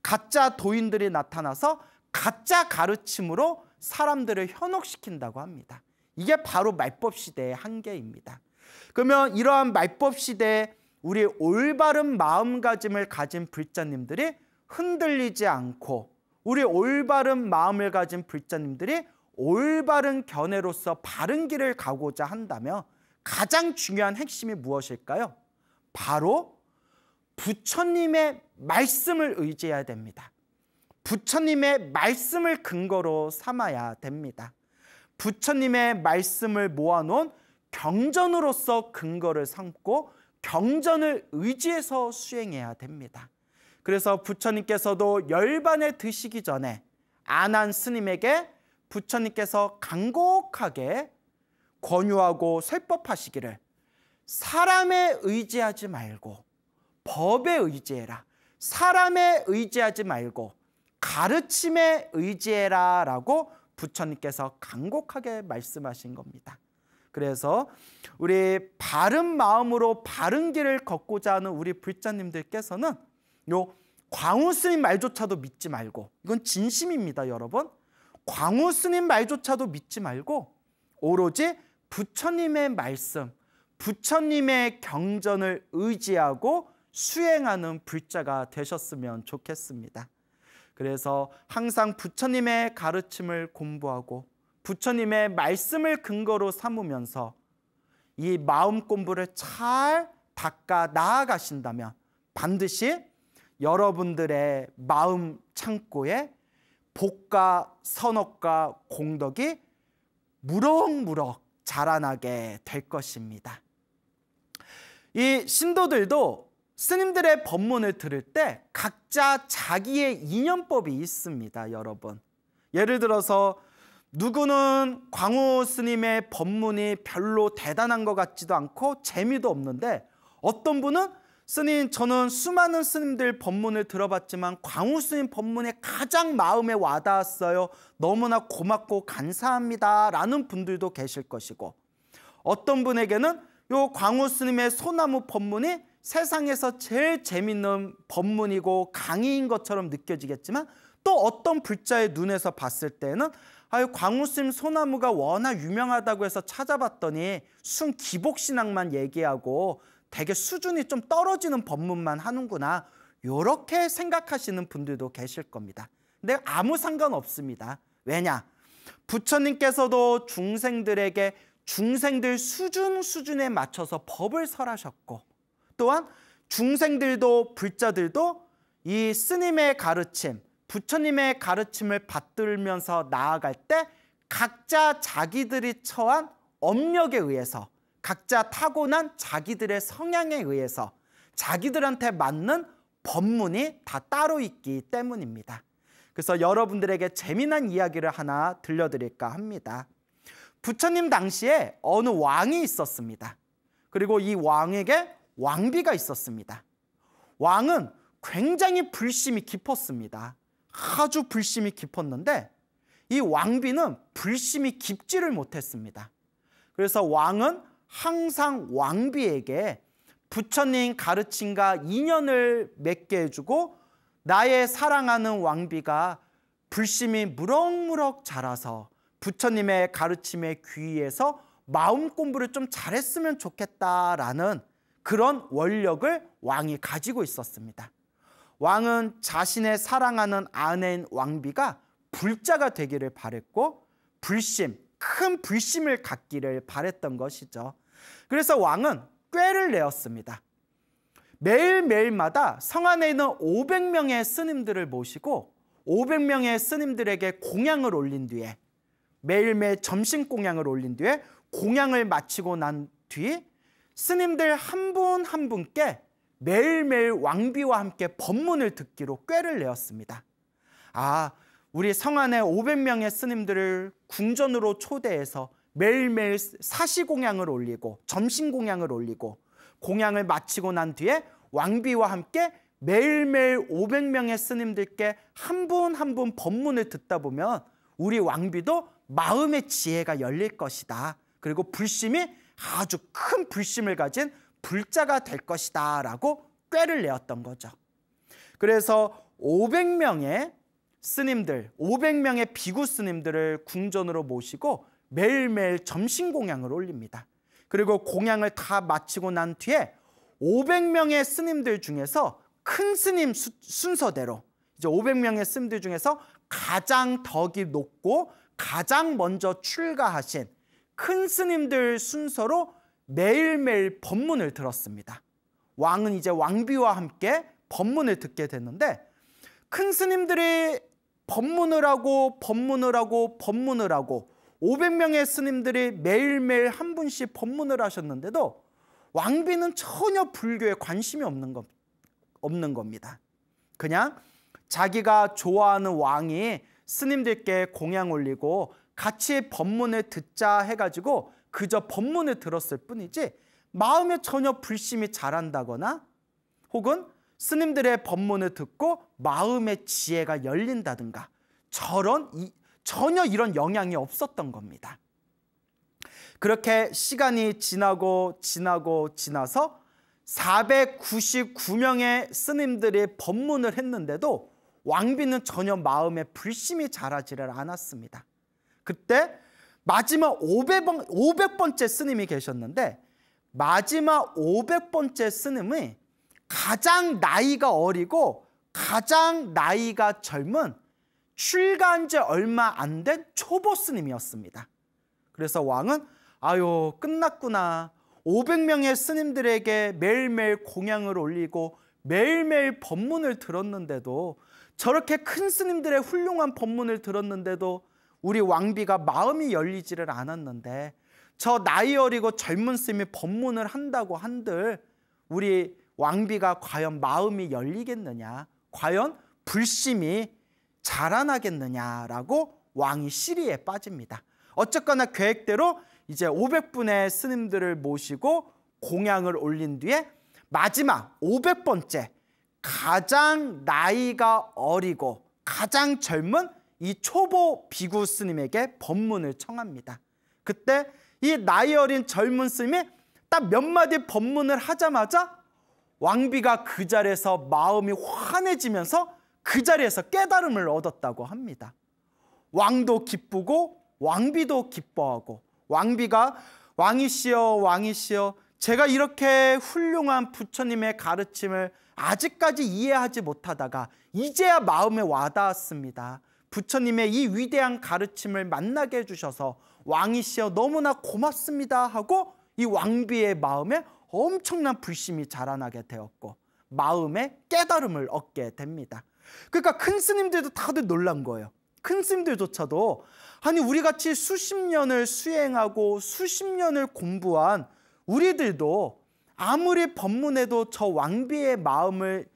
가짜 도인들이 나타나서 가짜 가르침으로 사람들을 현혹시킨다고 합니다. 이게 바로 말법 시대의 한계입니다. 그러면 이러한 말법 시대에 우리 올바른 마음가짐을 가진 불자님들이 흔들리지 않고 우리 올바른 마음을 가진 불자님들이 올바른 견해로서 바른 길을 가고자 한다면 가장 중요한 핵심이 무엇일까요? 바로 부처님의 말씀을 의지해야 됩니다. 부처님의 말씀을 근거로 삼아야 됩니다. 부처님의 말씀을 모아놓은 경전으로서 근거를 삼고 경전을 의지해서 수행해야 됩니다. 그래서 부처님께서도 열반에 드시기 전에 안한 스님에게 부처님께서 간곡하게 권유하고 설법하시기를 사람에 의지하지 말고 법에 의지해라. 사람에 의지하지 말고 가르침에 의지해라 라고 부처님께서 간곡하게 말씀하신 겁니다. 그래서 우리 바른 마음으로 바른 길을 걷고자 하는 우리 불자님들께서는 요 광우 스님 말조차도 믿지 말고 이건 진심입니다, 여러분. 광우 스님 말조차도 믿지 말고 오로지 부처님의 말씀, 부처님의 경전을 의지하고 수행하는 불자가 되셨으면 좋겠습니다. 그래서 항상 부처님의 가르침을 공부하고 부처님의 말씀을 근거로 삼으면서 이 마음 공부를 잘 닦아 나아가신다면 반드시 여러분들의 마음 창고에 복과 선업과 공덕이 무럭무럭 자라나게 될 것입니다. 이 신도들도 스님들의 법문을 들을 때 각자 자기의 인연법이 있습니다, 여러분. 예를 들어서 누구는 광우 스님의 법문이 별로 대단한 것 같지도 않고 재미도 없는데 어떤 분은 스님 저는 수많은 스님들 법문을 들어봤지만 광우 스님 법문에 가장 마음에 와닿았어요. 너무나 고맙고 감사합니다 라는 분들도 계실 것이고 어떤 분에게는 요 광우 스님의 소나무 법문이 세상에서 제일 재밌는 법문이고 강의인 것처럼 느껴지겠지만 또 어떤 불자의 눈에서 봤을 때는 아유 광우스님 소나무가 워낙 유명하다고 해서 찾아봤더니 순 기복신앙만 얘기하고 되게 수준이 좀 떨어지는 법문만 하는구나 이렇게 생각하시는 분들도 계실 겁니다. 근데 아무 상관없습니다. 왜냐? 부처님께서도 중생들에게 중생들 수준 수준에 맞춰서 법을 설하셨고 또한 중생들도 불자들도 이 스님의 가르침, 부처님의 가르침을 받들면서 나아갈 때 각자 자기들이 처한 업력에 의해서 각자 타고난 자기들의 성향에 의해서 자기들한테 맞는 법문이 다 따로 있기 때문입니다. 그래서 여러분들에게 재미난 이야기를 하나 들려드릴까 합니다. 부처님 당시에 어느 왕이 있었습니다. 그리고 이 왕에게 왕비가 있었습니다. 왕은 굉장히 불심이 깊었습니다. 아주 불심이 깊었는데 이 왕비는 불심이 깊지를 못했습니다. 그래서 왕은 항상 왕비에게 부처님 가르침과 인연을 맺게 해주고 나의 사랑하는 왕비가 불심이 무럭무럭 자라서 부처님의 가르침에 귀의해서 마음 공부를 좀 잘했으면 좋겠다라는 그런 원력을 왕이 가지고 있었습니다. 왕은 자신의 사랑하는 아내인 왕비가 불자가 되기를 바랬고 불심, 큰 불심을 갖기를 바랬던 것이죠. 그래서 왕은 꾀를 내었습니다. 매일매일마다 성 안에 있는 500명의 스님들을 모시고 500명의 스님들에게 공양을 올린 뒤에 매일매일 점심 공양을 올린 뒤에 공양을 마치고 난 뒤 스님들 한 분한 한 분께 매일매일 왕비와 함께 법문을 듣기로 꾀를 내었습니다. 아, 우리 성 안에 500명의 스님들을 궁전으로 초대해서 매일매일 사시 공양을 올리고 점심 공양을 올리고 공양을 마치고 난 뒤에 왕비와 함께 매일매일 500명의 스님들께 한 분 한 분 법문을 듣다 보면 우리 왕비도 마음의 지혜가 열릴 것이다. 그리고 불심이 아주 큰 불심을 가진 불자가 될 것이다. 라고 꾀를 내었던 거죠. 그래서 500명의 스님들, 500명의 비구 스님들을 궁전으로 모시고 매일매일 점심 공양을 올립니다. 그리고 공양을 다 마치고 난 뒤에 500명의 스님들 중에서 큰 스님 수, 순서대로 이제 500명의 스님들 중에서 가장 덕이 높고 가장 먼저 출가하신 큰 스님들 순서로 매일매일 법문을 들었습니다. 왕은 이제 왕비와 함께 법문을 듣게 됐는데 큰 스님들이 법문을 하고 법문을 하고 법문을 하고 500명의 스님들이 매일매일 한 분씩 법문을 하셨는데도 왕비는 전혀 불교에 관심이 없는, 것, 없는 겁니다. 그냥 자기가 좋아하는 왕이 스님들께 공양 올리고 같이 법문을 듣자 해가지고 그저 법문을 들었을 뿐이지 마음에 전혀 불심이 자란다거나 혹은 스님들의 법문을 듣고 마음의 지혜가 열린다든가 저런 이, 전혀 이런 영향이 없었던 겁니다. 그렇게 시간이 지나고 지나고 지나서 499명의 스님들이 법문을 했는데도 왕비는 전혀 마음에 불심이 자라지를 않았습니다. 그때 마지막 500번, 500번째 스님이 계셨는데 마지막 500번째 스님이 가장 나이가 어리고 가장 나이가 젊은 출가한 지 얼마 안 된 초보 스님이었습니다. 그래서 왕은 아유 끝났구나. 500명의 스님들에게 매일매일 공양을 올리고 매일매일 법문을 들었는데도 저렇게 큰 스님들의 훌륭한 법문을 들었는데도 우리 왕비가 마음이 열리지를 않았는데 저 나이 어리고 젊은 스님이 법문을 한다고 한들 우리 왕비가 과연 마음이 열리겠느냐 과연 불심이 자라나겠느냐라고 왕이 시리에 빠집니다. 어쨌거나 계획대로 이제 500분의 스님들을 모시고 공양을 올린 뒤에 마지막 500번째 가장 나이가 어리고 가장 젊은 이 초보 비구 스님에게 법문을 청합니다. 그때 이 나이 어린 젊은 스님이 딱 몇 마디 법문을 하자마자 왕비가 그 자리에서 마음이 환해지면서 그 자리에서 깨달음을 얻었다고 합니다. 왕도 기쁘고 왕비도 기뻐하고 왕비가 왕이시여 왕이시여 제가 이렇게 훌륭한 부처님의 가르침을 아직까지 이해하지 못하다가 이제야 마음에 와닿았습니다. 부처님의 이 위대한 가르침을 만나게 해주셔서 왕이시여 너무나 고맙습니다 하고 이 왕비의 마음에 엄청난 불심이 자라나게 되었고 마음에 깨달음을 얻게 됩니다. 그러니까 큰 스님들도 다들 놀란 거예요. 큰 스님들조차도 아니 우리 같이 수십 년을 수행하고 수십 년을 공부한 우리들도 아무리 법문해도 저 왕비의 마음을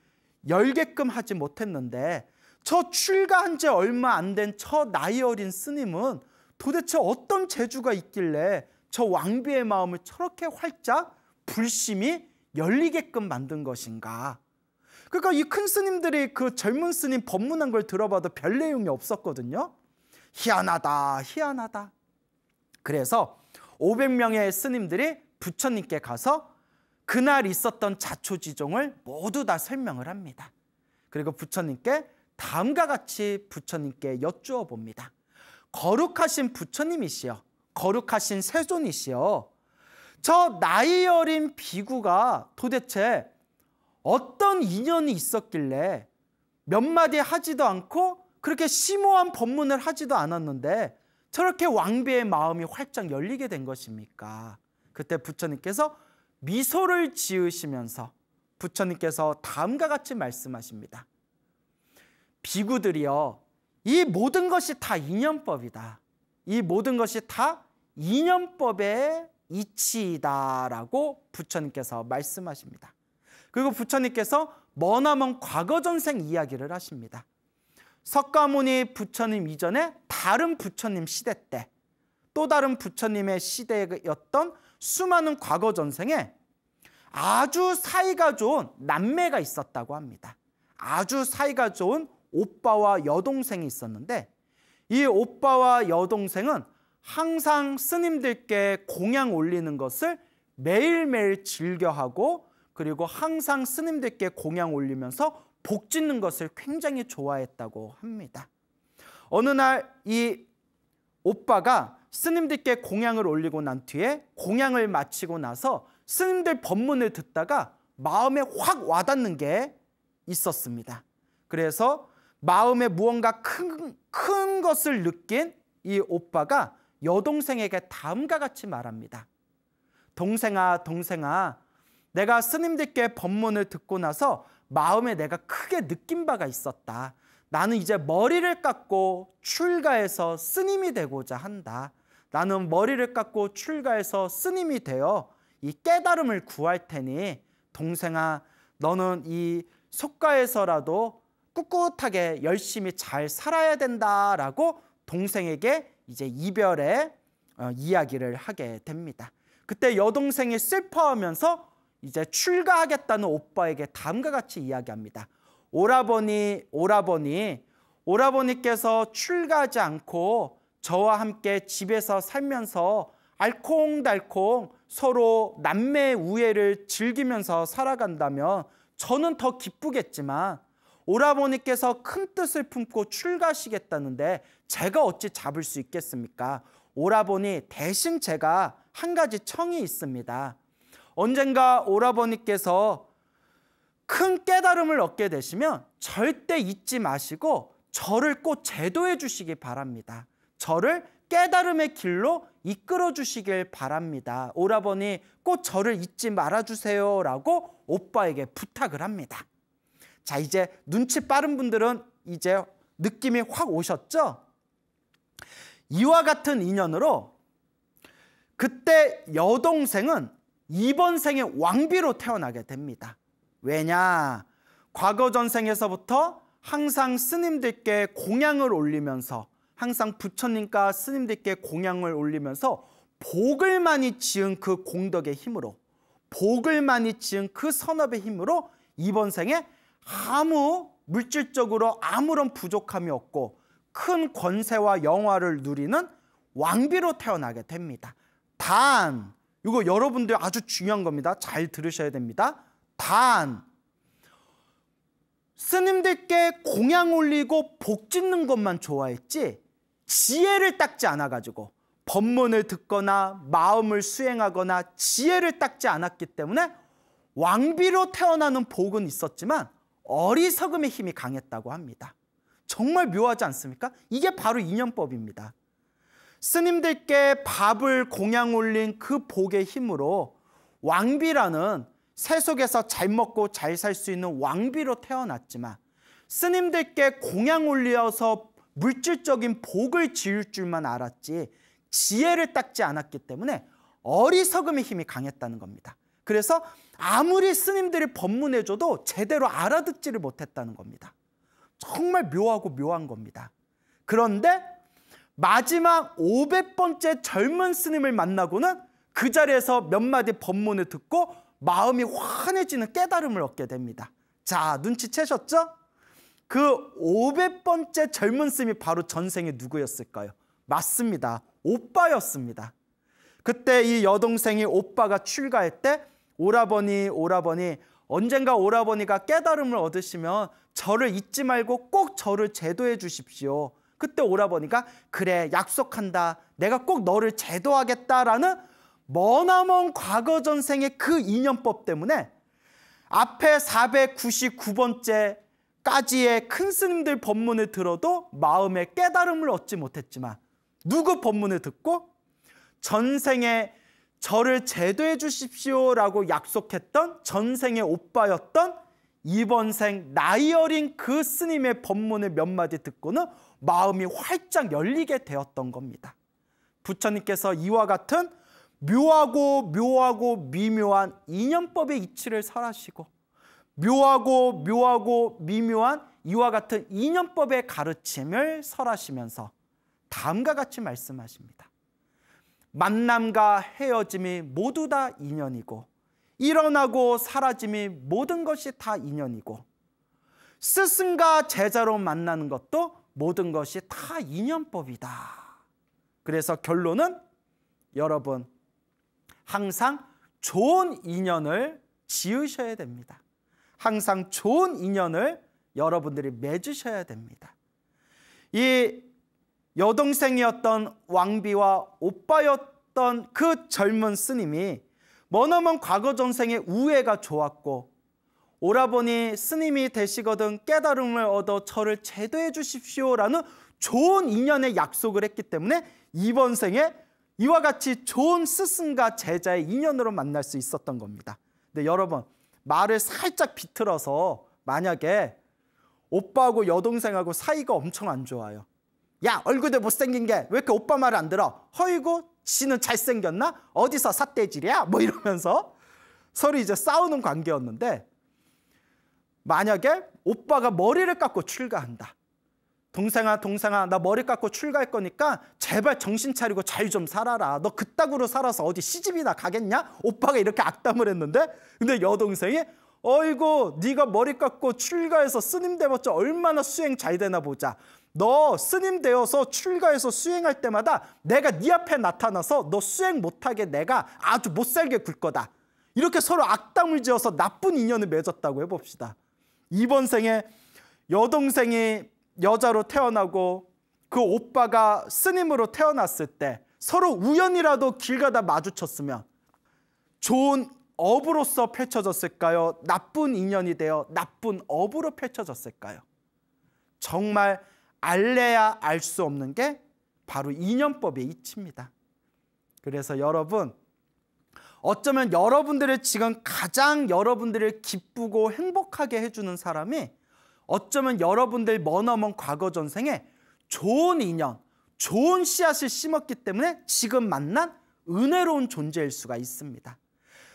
열게끔 하지 못했는데 저 출가한 지 얼마 안 된 저 나이 어린 스님은 도대체 어떤 재주가 있길래 저 왕비의 마음을 저렇게 활짝 불심이 열리게끔 만든 것인가? 그러니까 이 큰 스님들이 그 젊은 스님 법문한 걸 들어봐도 별 내용이 없었거든요. 희한하다, 희한하다. 그래서 500명의 스님들이 부처님께 가서 그날 있었던 자초지종을 모두 다 설명을 합니다. 그리고 부처님께 다음과 같이 부처님께 여쭈어 봅니다. 거룩하신 부처님이시여, 거룩하신 세존이시여, 저 나이 어린 비구가 도대체 어떤 인연이 있었길래 몇 마디 하지도 않고 그렇게 심오한 법문을 하지도 않았는데 저렇게 왕비의 마음이 활짝 열리게 된 것입니까? 그때 부처님께서 미소를 지으시면서 부처님께서 다음과 같이 말씀하십니다. 비구들이여, 이 모든 것이 다 인연법이다. 이 모든 것이 다 인연법의 이치이다라고 부처님께서 말씀하십니다. 그리고 부처님께서 머나먼 과거 전생 이야기를 하십니다. 석가모니 부처님 이전에 다른 부처님 시대 때 또 다른 부처님의 시대였던 수많은 과거 전생에 아주 사이가 좋은 남매가 있었다고 합니다. 아주 사이가 좋은 오빠와 여동생이 있었는데 이 오빠와 여동생은 항상 스님들께 공양 올리는 것을 매일매일 즐겨하고 그리고 항상 스님들께 공양 올리면서 복 짓는 것을 굉장히 좋아했다고 합니다. 어느 날 이 오빠가 스님들께 공양을 올리고 난 뒤에 공양을 마치고 나서 스님들 법문을 듣다가 마음에 확 와닿는 게 있었습니다. 그래서 마음에 무언가 큰, 큰 것을 느낀 이 오빠가 여동생에게 다음과 같이 말합니다. 동생아, 동생아, 내가 스님들께 법문을 듣고 나서 마음에 내가 크게 느낀 바가 있었다. 나는 이제 머리를 깎고 출가해서 스님이 되고자 한다. 나는 머리를 깎고 출가해서 스님이 되어 이 깨달음을 구할 테니 동생아 너는 이 속가에서라도 꿋꿋하게 열심히 잘 살아야 된다라고 동생에게 이제 이별의 어, 이야기를 하게 됩니다. 그때 여동생이 슬퍼하면서 이제 출가하겠다는 오빠에게 다음과 같이 이야기합니다. 오라버니, 오라버니, 오라버니께서 출가하지 않고 저와 함께 집에서 살면서 알콩달콩 서로 남매 우애를 즐기면서 살아간다면 저는 더 기쁘겠지만 오라버니께서 큰 뜻을 품고 출가하시겠다는데 제가 어찌 잡을 수 있겠습니까? 오라버니 대신 제가 한 가지 청이 있습니다. 언젠가 오라버니께서 큰 깨달음을 얻게 되시면 절대 잊지 마시고 저를 꼭 제도해 주시기 바랍니다. 저를 깨달음의 길로 이끌어 주시길 바랍니다. 오라버니 꼭 저를 잊지 말아 주세요라고 오빠에게 부탁을 합니다. 자, 이제 눈치 빠른 분들은 이제 느낌이 확 오셨죠? 이와 같은 인연으로 그때 여동생은 이번 생에 왕비로 태어나게 됩니다. 왜냐? 과거 전생에서부터 항상 스님들께 공양을 올리면서 항상 부처님과 스님들께 공양을 올리면서 복을 많이 지은 그 공덕의 힘으로 복을 많이 지은 그 선업의 힘으로 이번 생에 아무 물질적으로 아무런 부족함이 없고 큰 권세와 영화를 누리는 왕비로 태어나게 됩니다. 단 이거 여러분들 아주 중요한 겁니다. 잘 들으셔야 됩니다. 단 스님들께 공양 올리고 복 짓는 것만 좋아했지 지혜를 닦지 않아 가지고 법문을 듣거나 마음을 수행하거나 지혜를 닦지 않았기 때문에 왕비로 태어나는 복은 있었지만 어리석음의 힘이 강했다고 합니다. 정말 묘하지 않습니까? 이게 바로 인연법입니다. 스님들께 밥을 공양 올린 그 복의 힘으로 왕비라는 세속에서 잘 먹고 잘 살 수 있는 왕비로 태어났지만 스님들께 공양 올려서 물질적인 복을 지을 줄만 알았지 지혜를 닦지 않았기 때문에 어리석음의 힘이 강했다는 겁니다. 그래서 아무리 스님들이 법문해줘도 제대로 알아듣지를 못했다는 겁니다. 정말 묘하고 묘한 겁니다. 그런데 마지막 500번째 젊은 스님을 만나고는 그 자리에서 몇 마디 법문을 듣고 마음이 환해지는 깨달음을 얻게 됩니다. 자, 눈치채셨죠? 그 500번째 젊은 스님이 바로 전생에 누구였을까요? 맞습니다. 오빠였습니다. 그때 이 여동생이 오빠가 출가할 때 오라버니 오라버니 언젠가 오라버니가 깨달음을 얻으시면 저를 잊지 말고 꼭 저를 제도해 주십시오. 그때 오라버니가 그래 약속한다. 내가 꼭 너를 제도하겠다라는 머나먼 과거 전생의 그 인연법 때문에 앞에 499번째까지의 큰 스님들 법문을 들어도 마음에 깨달음을 얻지 못했지만 누구 법문을 듣고 전생에 저를 제도해 주십시오라고 약속했던 전생의 오빠였던 이번 생 나이 어린 그 스님의 법문을 몇 마디 듣고는 마음이 활짝 열리게 되었던 겁니다. 부처님께서 이와 같은 묘하고 묘하고 미묘한 인연법의 이치를 설하시고 묘하고 묘하고 미묘한 이와 같은 인연법의 가르침을 설하시면서 다음과 같이 말씀하십니다. 만남과 헤어짐이 모두 다 인연이고 일어나고 사라짐이 모든 것이 다 인연이고 스승과 제자로 만나는 것도 모든 것이 다 인연법이다. 그래서 결론은 여러분 항상 좋은 인연을 지으셔야 됩니다. 항상 좋은 인연을 여러분들이 맺으셔야 됩니다. 이 여동생이었던 왕비와 오빠였던 그 젊은 스님이 머나먼 과거 전생의 우애가 좋았고 오라버니 스님이 되시거든 깨달음을 얻어 저를 제도해 주십시오라는 좋은 인연의 약속을 했기 때문에 이번 생에 이와 같이 좋은 스승과 제자의 인연으로 만날 수 있었던 겁니다. 근데 여러분 말을 살짝 비틀어서 만약에 오빠하고 여동생하고 사이가 엄청 안 좋아요. 야 얼굴도 못생긴 게 왜 이렇게 오빠 말을 안 들어? 허이고 지는 잘생겼나? 어디서 삿대질이야? 뭐 이러면서 서로 이제 싸우는 관계였는데 만약에 오빠가 머리를 깎고 출가한다. 동생아 동생아 나 머리 깎고 출가할 거니까 제발 정신 차리고 잘 좀 살아라. 너 그따구로 살아서 어디 시집이나 가겠냐? 오빠가 이렇게 악담을 했는데 근데 여동생이 어이구 네가 머리 깎고 출가해서 스님 돼봤자 얼마나 수행 잘 되나 보자. 너 스님 되어서 출가해서 수행할 때마다 내가 네 앞에 나타나서 너 수행 못하게 내가 아주 못살게 굴 거다. 이렇게 서로 악담을 지어서 나쁜 인연을 맺었다고 해봅시다. 이번 생에 여동생이 여자로 태어나고 그 오빠가 스님으로 태어났을 때 서로 우연이라도 길 가다 마주쳤으면 좋은 업으로서 펼쳐졌을까요? 나쁜 인연이 되어 나쁜 업으로 펼쳐졌을까요? 정말 알래야 알 수 없는 게 바로 인연법의 이치입니다. 그래서 여러분 어쩌면 여러분들을 지금 가장 여러분들을 기쁘고 행복하게 해주는 사람이 어쩌면 여러분들 머나먼 과거 전생에 좋은 인연, 좋은 씨앗을 심었기 때문에 지금 만난 은혜로운 존재일 수가 있습니다.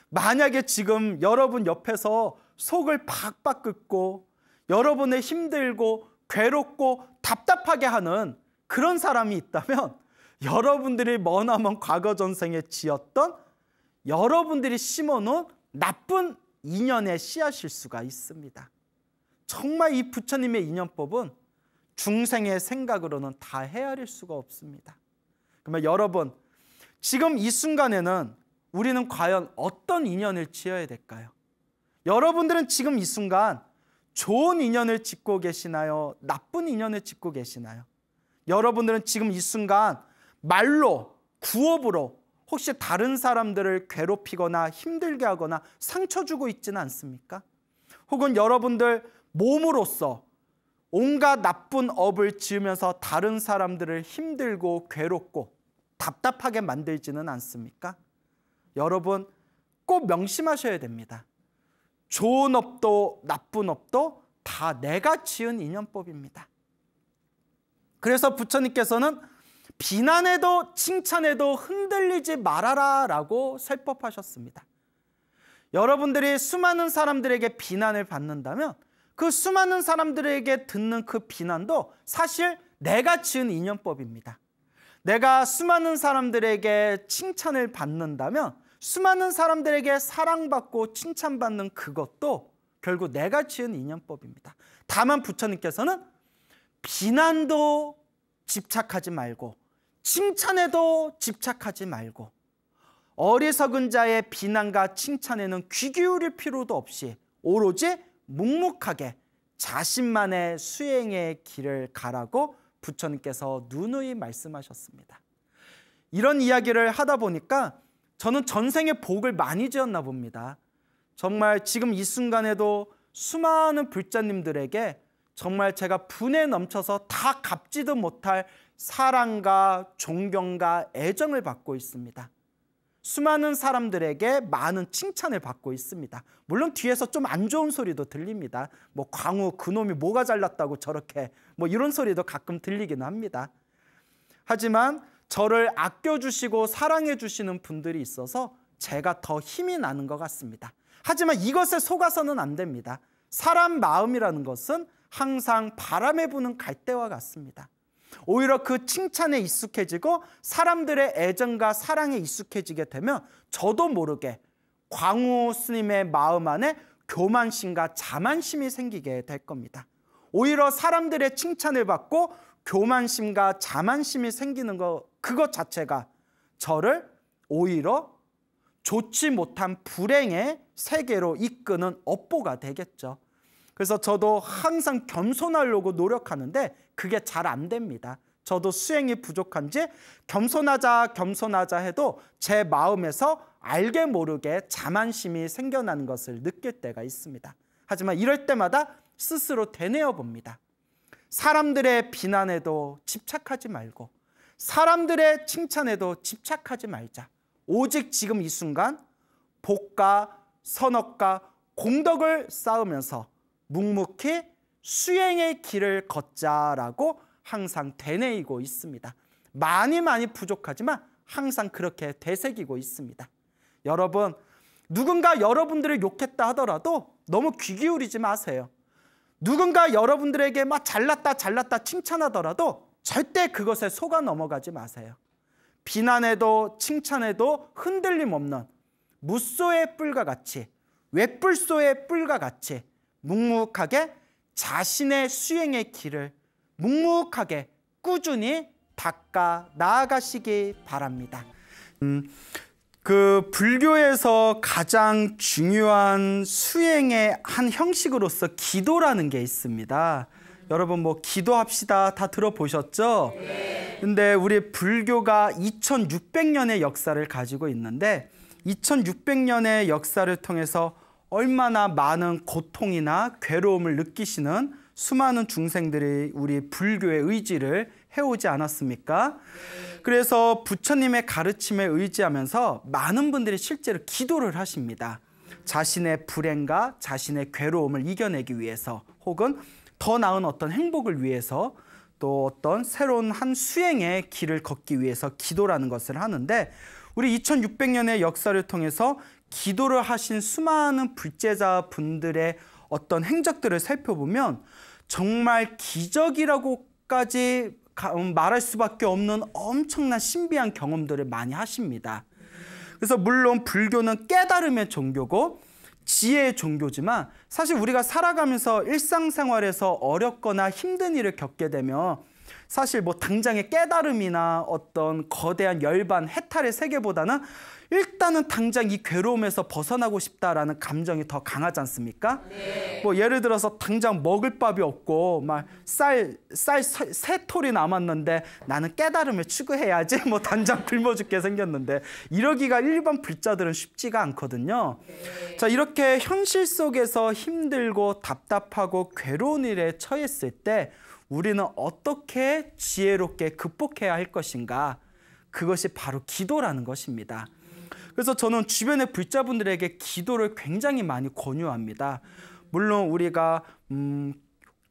만약에 지금 여러분 옆에서 속을 박박 끓고 여러분의 힘들고 괴롭고 답답하게 하는 그런 사람이 있다면 [LAUGHS] 여러분들이 머나먼 과거 전생에 지었던 여러분들이 심어놓은 나쁜 인연의 씨앗일 수가 있습니다. 정말 이 부처님의 인연법은 중생의 생각으로는 다 헤아릴 수가 없습니다. 그러면 여러분, 지금 이 순간에는 우리는 과연 어떤 인연을 지어야 될까요? 여러분들은 지금 이 순간 좋은 인연을 짓고 계시나요? 나쁜 인연을 짓고 계시나요? 여러분들은 지금 이 순간 말로, 구업으로 혹시 다른 사람들을 괴롭히거나 힘들게 하거나 상처 주고 있지는 않습니까? 혹은 여러분들 몸으로써 온갖 나쁜 업을 지으면서 다른 사람들을 힘들고 괴롭고 답답하게 만들지는 않습니까? 여러분 꼭 명심하셔야 됩니다. 좋은 업도 나쁜 업도 다 내가 지은 인연법입니다. 그래서 부처님께서는 비난에도 칭찬에도 흔들리지 말아라 라고 설법하셨습니다. 여러분들이 수많은 사람들에게 비난을 받는다면 그 수많은 사람들에게 듣는 그 비난도 사실 내가 지은 인연법입니다. 내가 수많은 사람들에게 칭찬을 받는다면 수많은 사람들에게 사랑받고 칭찬받는 그것도 결국 내가 지은 인연법입니다. 다만 부처님께서는 비난도 집착하지 말고 칭찬에도 집착하지 말고 어리석은 자의 비난과 칭찬에는 귀 기울일 필요도 없이 오로지 묵묵하게 자신만의 수행의 길을 가라고 부처님께서 누누이 말씀하셨습니다. 이런 이야기를 하다 보니까 저는 전생에 복을 많이 지었나 봅니다. 정말 지금 이 순간에도 수많은 불자님들에게 정말 제가 분에 넘쳐서 다 갚지도 못할 사랑과 존경과 애정을 받고 있습니다. 수많은 사람들에게 많은 칭찬을 받고 있습니다. 물론 뒤에서 좀 안 좋은 소리도 들립니다. 뭐 광우 그놈이 뭐가 잘났다고 저렇게 뭐 이런 소리도 가끔 들리기는 합니다. 하지만 저를 아껴주시고 사랑해주시는 분들이 있어서 제가 더 힘이 나는 것 같습니다. 하지만 이것에 속아서는 안 됩니다. 사람 마음이라는 것은 항상 바람에 부는 갈대와 같습니다. 오히려 그 칭찬에 익숙해지고 사람들의 애정과 사랑에 익숙해지게 되면 저도 모르게 광우 스님의 마음 안에 교만심과 자만심이 생기게 될 겁니다. 오히려 사람들의 칭찬을 받고 교만심과 자만심이 생기는 것 그것 자체가 저를 오히려 좋지 못한 불행의 세계로 이끄는 업보가 되겠죠. 그래서 저도 항상 겸손하려고 노력하는데 그게 잘 안 됩니다. 저도 수행이 부족한지 겸손하자 겸손하자 해도 제 마음에서 알게 모르게 자만심이 생겨나는 것을 느낄 때가 있습니다. 하지만 이럴 때마다 스스로 되뇌어 봅니다. 사람들의 비난에도 집착하지 말고 사람들의 칭찬에도 집착하지 말자. 오직 지금 이 순간 복과 선업과 공덕을 쌓으면서 묵묵히 수행의 길을 걷자라고 항상 되뇌이고 있습니다. 많이 많이 부족하지만 항상 그렇게 되새기고 있습니다. 여러분, 누군가 여러분들을 욕했다 하더라도 너무 귀 기울이지 마세요. 누군가 여러분들에게 막 잘났다 잘났다 칭찬하더라도 절대 그것에 속아 넘어가지 마세요. 비난에도 칭찬에도 흔들림 없는 무소의 뿔과 같이 외뿔소의 뿔과 같이 묵묵하게 자신의 수행의 길을 묵묵하게 꾸준히 닦아 나아가시기 바랍니다. 음, 그 불교에서 가장 중요한 수행의 한 형식으로서 기도라는 게 있습니다. 여러분 뭐 기도합시다 다 들어보셨죠? 근데 우리 불교가 2600년의 역사를 가지고 있는데 2600년의 역사를 통해서 얼마나 많은 고통이나 괴로움을 느끼시는 수많은 중생들이 우리 불교의 의지를 해오지 않았습니까? 그래서 부처님의 가르침에 의지하면서 많은 분들이 실제로 기도를 하십니다. 자신의 불행과 자신의 괴로움을 이겨내기 위해서 혹은 더 나은 어떤 행복을 위해서 또 어떤 새로운 한 수행의 길을 걷기 위해서 기도라는 것을 하는데 우리 2600년의 역사를 통해서 기도를 하신 수많은 불제자 분들의 어떤 행적들을 살펴보면 정말 기적이라고까지 음, 말할 수밖에 없는 엄청난 신비한 경험들을 많이 하십니다. 그래서 물론 불교는 깨달음의 종교고 지혜의 종교지만 사실 우리가 살아가면서 일상생활에서 어렵거나 힘든 일을 겪게 되면 사실 뭐 당장의 깨달음이나 어떤 거대한 열반, 해탈의 세계보다는 일단은 당장 이 괴로움에서 벗어나고 싶다라는 감정이 더 강하지 않습니까? 네. 뭐 예를 들어서 당장 먹을 밥이 없고 막 쌀 쌀 세 톨이 남았는데 나는 깨달음을 추구해야지 [LAUGHS] 뭐 당장 굶어 죽게 생겼는데 이러기가 일반 불자들은 쉽지가 않거든요. 네. 자 이렇게 현실 속에서 힘들고 답답하고 괴로운 일에 처했을 때 우리는 어떻게 지혜롭게 극복해야 할 것인가? 그것이 바로 기도라는 것입니다. 그래서 저는 주변의 불자분들에게 기도를 굉장히 많이 권유합니다. 물론 우리가 음,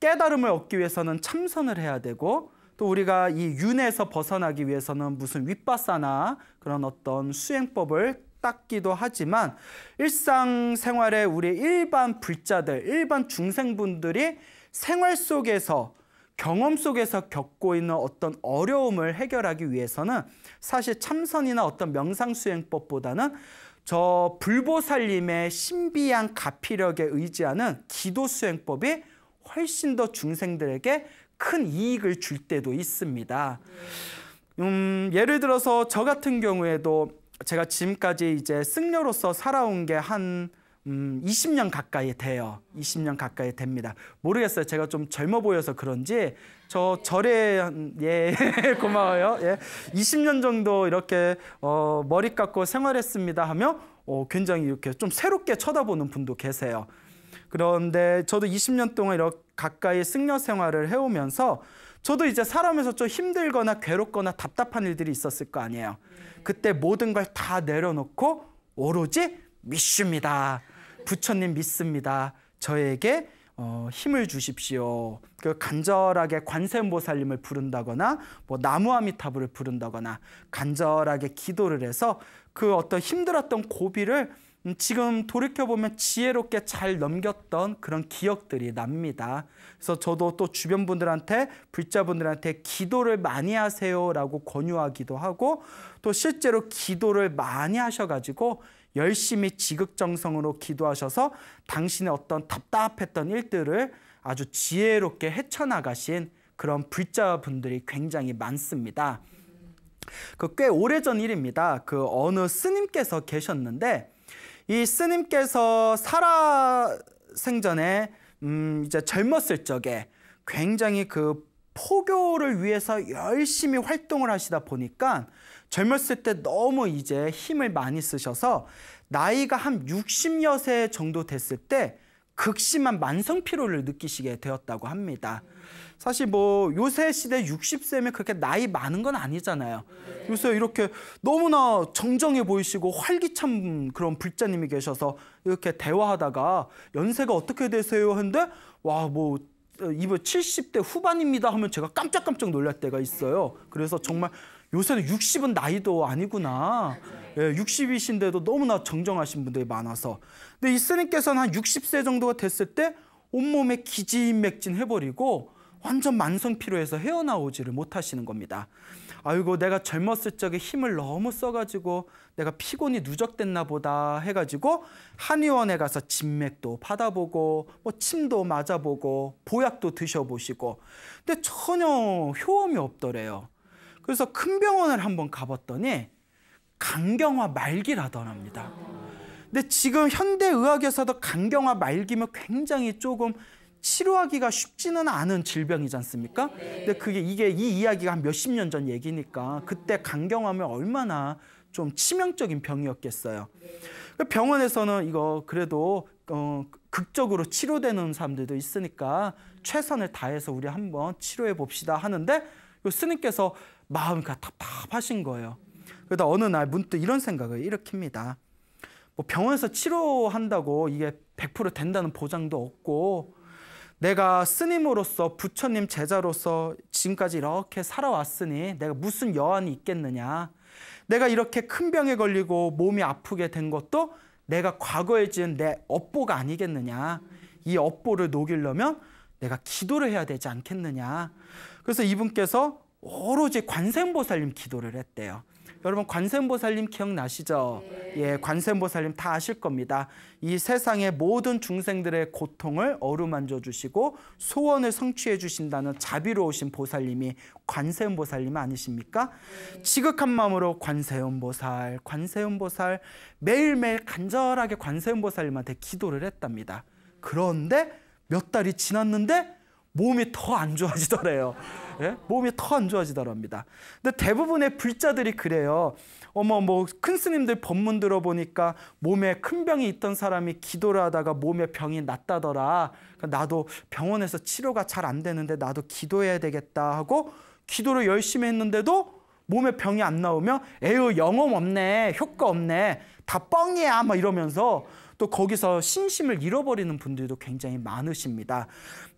깨달음을 얻기 위해서는 참선을 해야 되고 또 우리가 이 윤에서 벗어나기 위해서는 무슨 윗바사나 그런 어떤 수행법을 닦기도 하지만 일상생활에 우리 일반 불자들, 일반 중생분들이 생활 속에서 경험 속에서 겪고 있는 어떤 어려움을 해결하기 위해서는 사실 참선이나 어떤 명상수행법보다는 저 불보살님의 신비한 가피력에 의지하는 기도수행법이 훨씬 더 중생들에게 큰 이익을 줄 때도 있습니다. 음, 예를 들어서 저 같은 경우에도 제가 지금까지 이제 승려로서 살아온 게한 음, 20년 가까이 돼요. 20년 가까이 됩니다. 모르겠어요. 제가 좀 젊어 보여서 그런지 저 절에 예 [LAUGHS] 고마워요. 예. 20년 정도 이렇게 어, 머리 깎고 생활했습니다 하며 어, 굉장히 이렇게 좀 새롭게 쳐다보는 분도 계세요. 그런데 저도 20년 동안 이렇게 가까이 승려 생활을 해오면서 저도 이제 살아면서 좀 힘들거나 괴롭거나 답답한 일들이 있었을 거 아니에요. 그때 모든 걸 다 내려놓고 오로지 믿습니다. 부처님 믿습니다. 저에게 어, 힘을 주십시오. 그 간절하게 관세음보살님을 부른다거나 뭐 나무아미타불을 부른다거나 간절하게 기도를 해서 그 어떤 힘들었던 고비를 음, 지금 돌이켜보면 지혜롭게 잘 넘겼던 그런 기억들이 납니다. 그래서 저도 또 주변 분들한테, 불자분들한테 기도를 많이 하세요라고 권유하기도 하고 또 실제로 기도를 많이 하셔가지고 열심히 지극정성으로 기도하셔서 당신의 어떤 답답했던 일들을 아주 지혜롭게 헤쳐나가신 그런 불자분들이 굉장히 많습니다. 그 꽤 오래전 일입니다. 그 어느 스님께서 계셨는데 이 스님께서 살아 생전에 음 이제 젊었을 적에 굉장히 그 포교를 위해서 열심히 활동을 하시다 보니까 젊었을 때 너무 이제 힘을 많이 쓰셔서 나이가 한 60여 세 정도 됐을 때 극심한 만성 피로를 느끼시게 되었다고 합니다. 사실 뭐 요새 시대 60세면 그렇게 나이 많은 건 아니잖아요. 요새 이렇게 너무나 정정해 보이시고 활기찬 그런 불자님이 계셔서 이렇게 대화하다가 연세가 어떻게 되세요? 했는데 와 뭐 이번 70대 후반입니다 하면 제가 깜짝깜짝 놀랄 때가 있어요. 그래서 정말 요새는 60은 나이도 아니구나. 예, 60이신데도 너무나 정정하신 분들이 많아서. 근데 이 스님께서는 한 60세 정도가 됐을 때 온몸에 기진맥진 해버리고 완전 만성 피로해서 헤어나오지를 못하시는 겁니다. 아이고 내가 젊었을 적에 힘을 너무 써가지고 내가 피곤이 누적됐나 보다 해가지고 한의원에 가서 진맥도 받아보고 뭐 침도 맞아보고 보약도 드셔보시고 근데 전혀 효험이 없더래요. 그래서 큰 병원을 한번 가봤더니 강경화 말기라더랍니다. 근데 지금 현대 의학에서도 강경화 말기면 굉장히 조금 치료하기가 쉽지는 않은 질병이지 않습니까? 근데 그게 이게 이 이야기가 한 몇십 년 전 얘기니까 그때 강경하면 얼마나 좀 치명적인 병이었겠어요. 병원에서는 이거 그래도 어, 극적으로 치료되는 사람들도 있으니까 최선을 다해서 우리 한번 치료해 봅시다 하는데 스님께서 마음이 답답하신 거예요. 그러다 어느 날 문득 이런 생각을 일으킵니다. 뭐 병원에서 치료한다고 이게 100% 된다는 보장도 없고 내가 스님으로서 부처님 제자로서 지금까지 이렇게 살아왔으니 내가 무슨 여한이 있겠느냐. 내가 이렇게 큰 병에 걸리고 몸이 아프게 된 것도 내가 과거에 지은 내 업보가 아니겠느냐. 이 업보를 녹이려면 내가 기도를 해야 되지 않겠느냐. 그래서 이분께서 오로지 관세음보살님 기도를 했대요. 여러분 관세음보살님 기억나시죠? 예, 관세음보살님 다 아실 겁니다. 이 세상의 모든 중생들의 고통을 어루만져 주시고 소원을 성취해 주신다는 자비로우신 보살님이 관세음보살님 아니십니까? 지극한 마음으로 관세음보살, 관세음보살 매일매일 간절하게 관세음보살님한테 기도를 했답니다. 그런데 몇 달이 지났는데 몸이 더 안 좋아지더래요. 예? 몸이 더 안 좋아지더랍니다. 근데 대부분의 불자들이 그래요. 어머 뭐 큰 스님들 법문 들어보니까 몸에 큰 병이 있던 사람이 기도를 하다가 몸에 병이 낫다더라. 그러니까 나도 병원에서 치료가 잘 안 되는데 나도 기도해야 되겠다 하고 기도를 열심히 했는데도 몸에 병이 안 나오면 에휴 영험 없네 효과 없네 다 뻥이야 막 이러면서 또 거기서 신심을 잃어버리는 분들도 굉장히 많으십니다.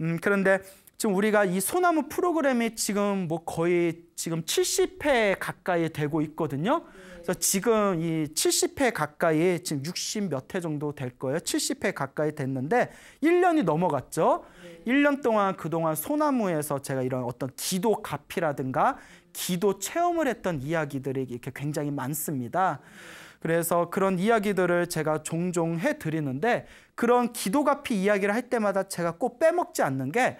음, 그런데 지금 우리가 이 소나무 프로그램이 지금 뭐 거의 지금 70회 가까이 되고 있거든요. 그래서 지금 이 70회 가까이 지금 60 몇 회 정도 될 거예요. 70회 가까이 됐는데 1년이 넘어갔죠. 1년 동안 그동안 소나무에서 제가 이런 어떤 기도 가피라든가 기도 체험을 했던 이야기들이 이렇게 굉장히 많습니다. 그래서 그런 이야기들을 제가 종종 해 드리는데 그런 기도 가피 이야기를 할 때마다 제가 꼭 빼먹지 않는 게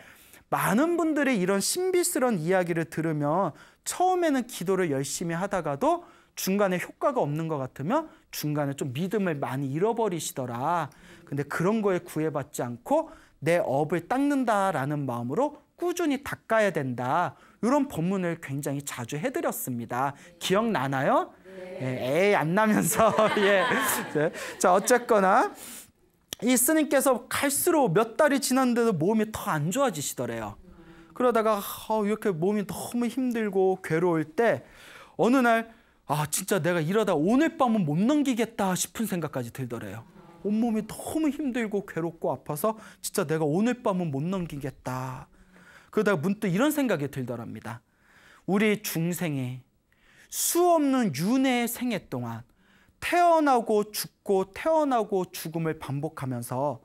많은 분들이 이런 신비스러운 이야기를 들으면 처음에는 기도를 열심히 하다가도 중간에 효과가 없는 것 같으면 중간에 좀 믿음을 많이 잃어버리시더라. 근데 그런 거에 구애받지 않고 내 업을 닦는다라는 마음으로 꾸준히 닦아야 된다. 이런 법문을 굉장히 자주 해드렸습니다. 기억나나요? 네. 에이 안 나면서 [LAUGHS] 예. 네. 자 어쨌거나 이 스님께서 갈수록 몇 달이 지났는데도 몸이 더 안 좋아지시더래요. 그러다가 어, 이렇게 몸이 너무 힘들고 괴로울 때 어느 날 아 진짜 내가 이러다 오늘 밤은 못 넘기겠다 싶은 생각까지 들더래요. 온몸이 너무 힘들고 괴롭고 아파서 진짜 내가 오늘 밤은 못 넘기겠다. 그러다가 문득 이런 생각이 들더랍니다. 우리 중생이 수 없는 윤회의 생애 동안 태어나고 죽고 태어나고 죽음을 반복하면서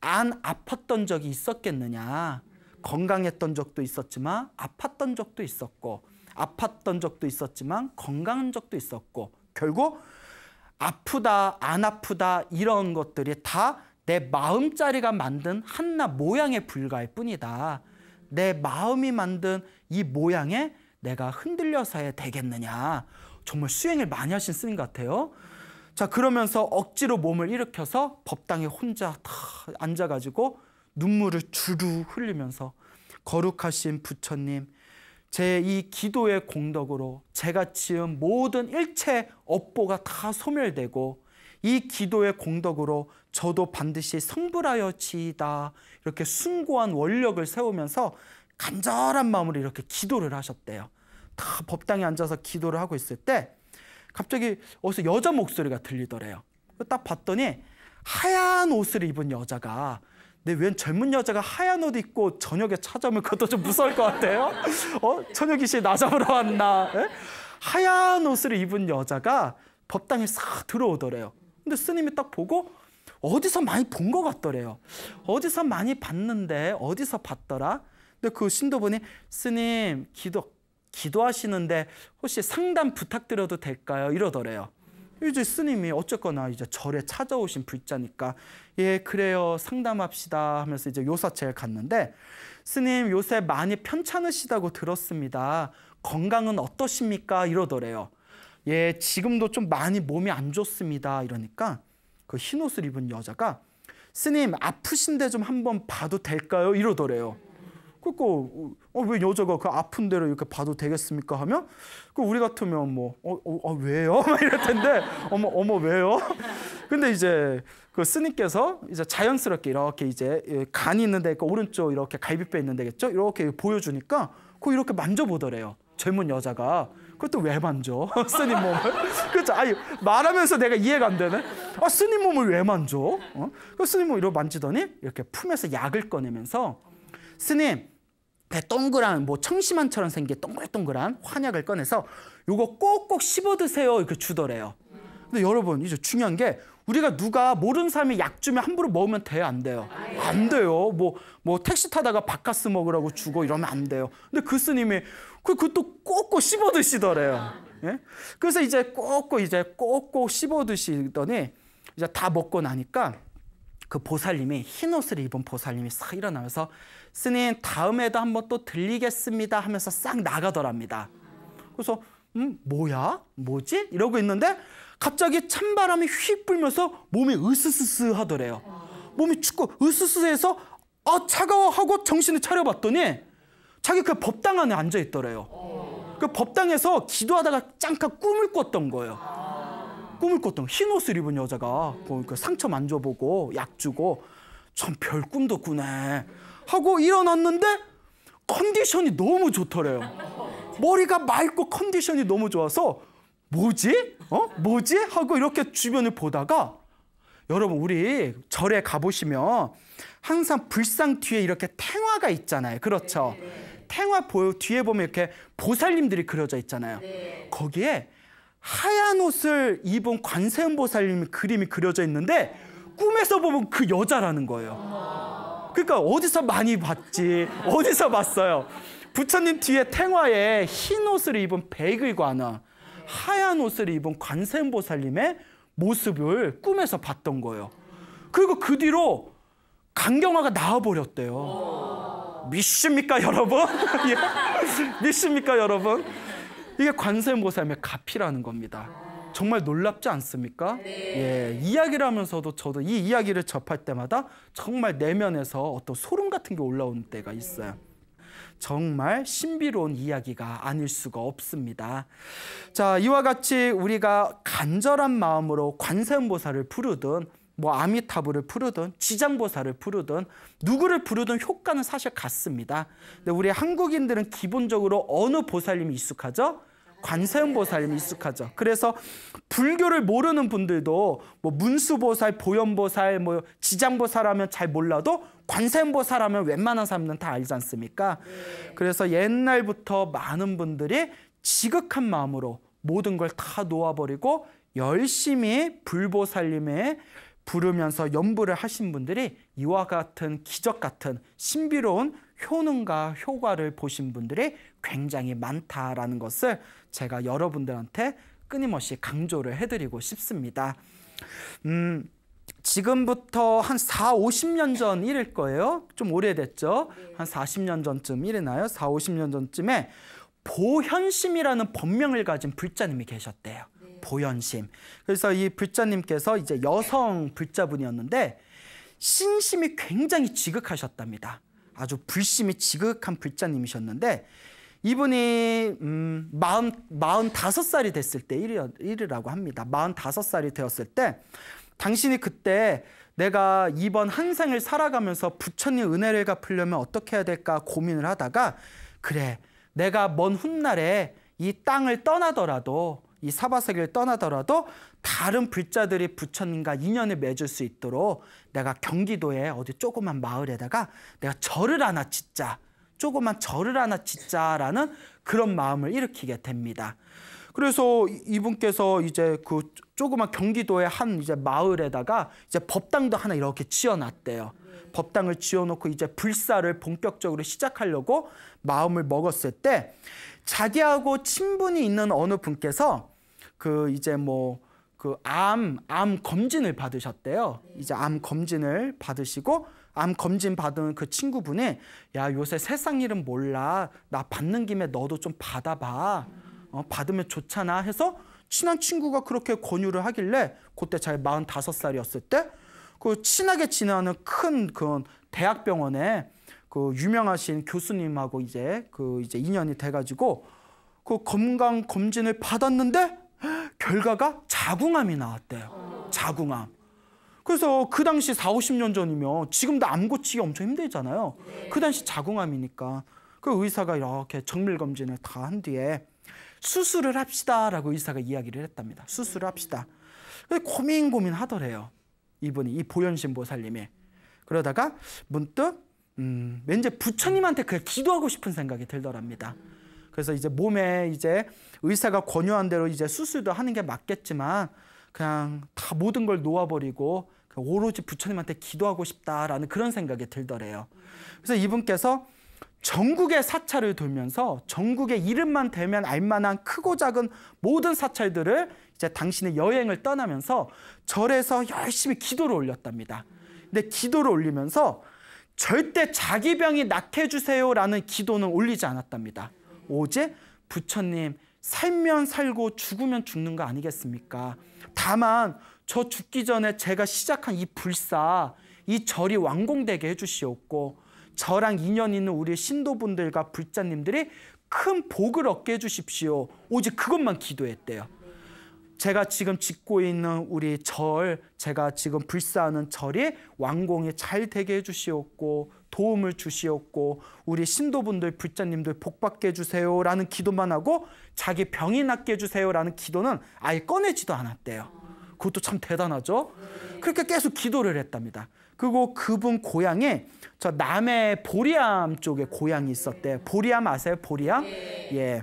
안 아팠던 적이 있었겠느냐. 건강했던 적도 있었지만 아팠던 적도 있었고 아팠던 적도 있었지만 건강한 적도 있었고 결국 아프다 안 아프다 이런 것들이 다 내 마음자리가 만든 한낱 모양에 불과할 뿐이다. 내 마음이 만든 이 모양에 내가 흔들려서야 되겠느냐. 정말 수행을 많이 하신 스님 같아요. 자 그러면서 억지로 몸을 일으켜서 법당에 혼자 다 앉아가지고 눈물을 주르 흘리면서 거룩하신 부처님 제 이 기도의 공덕으로 제가 지은 모든 일체 업보가 다 소멸되고 이 기도의 공덕으로 저도 반드시 성불하여 지이다 이렇게 숭고한 원력을 세우면서 간절한 마음으로 이렇게 기도를 하셨대요. 다 법당에 앉아서 기도를 하고 있을 때 갑자기 어디서 여자 목소리가 들리더래요. 딱 봤더니 하얀 옷을 입은 여자가 근데 웬 젊은 여자가 하얀 옷 입고 저녁에 찾아오면 그것도 좀 무서울 것 같아요. 어? 저녁이 씨나 잡으러 왔나? 에? 하얀 옷을 입은 여자가 법당에 싹 들어오더래요. 근데 스님이 딱 보고 어디서 많이 본 것 같더래요. 어디서 많이 봤는데 어디서 봤더라? 근데 그 신도분이 스님 기도 기도하시는데 혹시 상담 부탁드려도 될까요? 이러더래요. 이제 스님이 어쨌거나 이제 절에 찾아오신 불자니까 예 그래요 상담합시다 하면서 이제 요사체에 갔는데 스님 요새 많이 편찮으시다고 들었습니다. 건강은 어떠십니까? 이러더래요. 예 지금도 좀 많이 몸이 안 좋습니다. 이러니까 그 흰옷을 입은 여자가 스님 아프신데 좀 한번 봐도 될까요? 이러더래요. 그러니까 어, 왜 여자가 그 아픈 데를 이렇게 봐도 되겠습니까 하면 그 우리 같으면 뭐 어, 어, 어 왜요? [LAUGHS] 이럴 텐데 어머 어머 왜요? 근데 이제 그 스님께서 이제 자연스럽게 이렇게 이제 간이 있는데 그 오른쪽 이렇게 갈비뼈 있는 데겠죠? 이렇게 보여주니까 그 이렇게 만져보더래요. 젊은 여자가 그것도 왜 만져? [LAUGHS] 스님 몸을? 그렇죠. 아니 말하면서 내가 이해가 안 되네. 아 스님 몸을 왜 만져? 어? 그 스님 몸 이렇게 만지더니 이렇게 품에서 약을 꺼내면서 스님 배 동그란 뭐 청심환처럼 생긴 동글동글한 환약을 꺼내서 요거 꼭꼭 씹어 드세요 이렇게 주더래요. 근데 여러분 이제 중요한 게 우리가 누가 모르는 사람이 약 주면 함부로 먹으면 돼요 안 돼요? 안 돼요. 뭐뭐 뭐 택시 타다가 바카스 먹으라고 주고 이러면 안 돼요. 근데 그 스님이 그 그것도 꼭꼭 씹어 드시더래요. 예? 그래서 이제 꼭꼭 이제 꼭꼭 씹어 드시더니 이제 다 먹고 나니까 그 보살님이 흰 옷을 입은 보살님이 싹 일어나면서 스님 다음에도 한번 또 들리겠습니다 하면서 싹 나가더랍니다. 그래서 음 뭐야 뭐지 이러고 있는데 갑자기 찬바람이 휙 불면서 몸이 으스스스 하더래요. 몸이 춥고 으스스해서 아 차가워 하고 정신을 차려봤더니 자기 그 법당 안에 앉아 있더래요. 그 법당에서 기도하다가 잠깐 꿈을 꿨던 거예요. 꿈을 꿨던 흰 옷을 입은 여자가 그 상처 만져보고 약 주고 참 별 꿈도 꾸네 하고 일어났는데 컨디션이 너무 좋더래요. 머리가 맑고 컨디션이 너무 좋아서 뭐지? 어? 뭐지? 하고 이렇게 주변을 보다가 여러분 우리 절에 가보시면 항상 불상 뒤에 이렇게 탱화가 있잖아요. 그렇죠? 탱화 뒤에 보면 이렇게 보살님들이 그려져 있잖아요. 거기에 하얀 옷을 입은 관세음 보살님 그림이 그려져 있는데 꿈에서 보면 그 여자라는 거예요. 그러니까 어디서 많이 봤지? 어디서 봤어요? 부처님 뒤에 탱화에 흰 옷을 입은 백의관아 하얀 옷을 입은 관세음 보살님의 모습을 꿈에서 봤던 거예요. 그리고 그 뒤로 강경화가 나와버렸대요. 믿습니까, 여러분? [LAUGHS] 예? 믿습니까, 여러분? 이게 관세음보살의 가피라는 겁니다. 정말 놀랍지 않습니까? 예, 이야기를 하면서도 저도 이 이야기를 접할 때마다 정말 내면에서 어떤 소름 같은 게 올라오는 때가 있어요. 정말 신비로운 이야기가 아닐 수가 없습니다. 자, 이와 같이 우리가 간절한 마음으로 관세음보살을 부르든 뭐 아미타부를 부르든 지장보살을 부르든 누구를 부르든 효과는 사실 같습니다. 근데 우리 한국인들은 기본적으로 어느 보살님이 익숙하죠? 관세음보살님이 익숙하죠. 그래서 불교를 모르는 분들도 뭐 문수보살, 보현보살, 뭐 지장보살 하면 잘 몰라도 관세음보살 하면 웬만한 사람들은 다 알지 않습니까? 네. 그래서 옛날부터 많은 분들이 지극한 마음으로 모든 걸 다 놓아버리고 열심히 불보살님의 부르면서 연부를 하신 분들이 이와 같은 기적 같은 신비로운 효능과 효과를 보신 분들이 굉장히 많다라는 것을 제가 여러분들한테 끊임없이 강조를 해드리고 싶습니다. 음, 지금부터 한 4, 50년 전 일일 거예요. 좀 오래됐죠. 한 40년 전쯤 일이나요? 4, 50년 전쯤에 보현심이라는 법명을 가진 불자님이 계셨대요. 보현심. 그래서 이 불자님께서 이제 여성 불자분이었는데 신심이 굉장히 지극하셨답니다. 아주 불심이 지극한 불자님이셨는데 이분이 음, 마흔 다섯 살이 됐을 때 일이, 일이라고 합니다. 마흔 다섯 살이 되었을 때 당신이 그때 내가 이번 한 생을 살아가면서 부처님 은혜를 갚으려면 어떻게 해야 될까 고민을 하다가 그래 내가 먼 훗날에 이 땅을 떠나더라도 이 사바세계를 떠나더라도 다른 불자들이 부처님과 인연을 맺을 수 있도록 내가 경기도에 어디 조그만 마을에다가 내가 절을 하나 짓자. 조그만 절을 하나 짓자라는 그런 마음을 일으키게 됩니다. 그래서 이분께서 이제 그 조그만 경기도의 한 이제 마을에다가 이제 법당도 하나 이렇게 지어놨대요. 법당을 지어놓고 이제 불사를 본격적으로 시작하려고 마음을 먹었을 때 자기하고 친분이 있는 어느 분께서 그 이제 뭐그 암, 암 검진을 받으셨대요. 이제 암 검진을 받으시고 암 검진 받은 그 친구분이 야 요새 세상 일은 몰라 나 받는 김에 너도 좀 받아봐 어, 받으면 좋잖아 해서 친한 친구가 그렇게 권유를 하길래 그때 잘 마흔다섯 살이었을 때 그 친하게 지내는 큰 그 대학병원에 그 유명하신 교수님하고 이제 그 이제 인연이 돼가지고 그 건강 검진을 받았는데 결과가 자궁암이 나왔대요. 자궁암. 그래서 그 당시 4, 50년 전이면 지금도 암 고치기 엄청 힘들잖아요. 그 당시 자궁암이니까 그 의사가 이렇게 정밀 검진을 다 한 뒤에 수술을 합시다라고 의사가 이야기를 했답니다. 수술을 합시다. 고민 고민 하더래요. 이분이 이 보현신 보살님이 그러다가 문득 음, 왠지 부처님한테 그 기도하고 싶은 생각이 들더랍니다. 그래서 이제 몸에 이제 의사가 권유한 대로 이제 수술도 하는 게 맞겠지만 그냥 다 모든 걸 놓아버리고 오로지 부처님한테 기도하고 싶다라는 그런 생각이 들더래요. 그래서 이분께서 전국의 사찰을 돌면서 전국의 이름만 대면 알만한 크고 작은 모든 사찰들을 이제 당신의 여행을 떠나면서 절에서 열심히 기도를 올렸답니다. 근데 기도를 올리면서 절대 자기 병이 낫게 해주세요라는 기도는 올리지 않았답니다. 오직 부처님 살면 살고 죽으면 죽는 거 아니겠습니까? 다만 저 죽기 전에 제가 시작한 이 불사 이 절이 완공되게 해주시옵고 저랑 인연 있는 우리 신도분들과 불자님들이 큰 복을 얻게 해주십시오. 오직 그것만 기도했대요. 제가 지금 짓고 있는 우리 절, 제가 지금 불사하는 절이 완공이 잘 되게 해주시옵고 도움을 주시옵고 우리 신도분들 불자님들 복받게 해주세요 라는 기도만 하고 자기 병이 낫게 해주세요 라는 기도는 아예 꺼내지도 않았대요. 그것도 참 대단하죠. 그렇게 계속 기도를 했답니다. 그리고 그분 고향에 저 남해 보리암 쪽에 고향이 있었대. 보리암 아세요? 보리암? 예.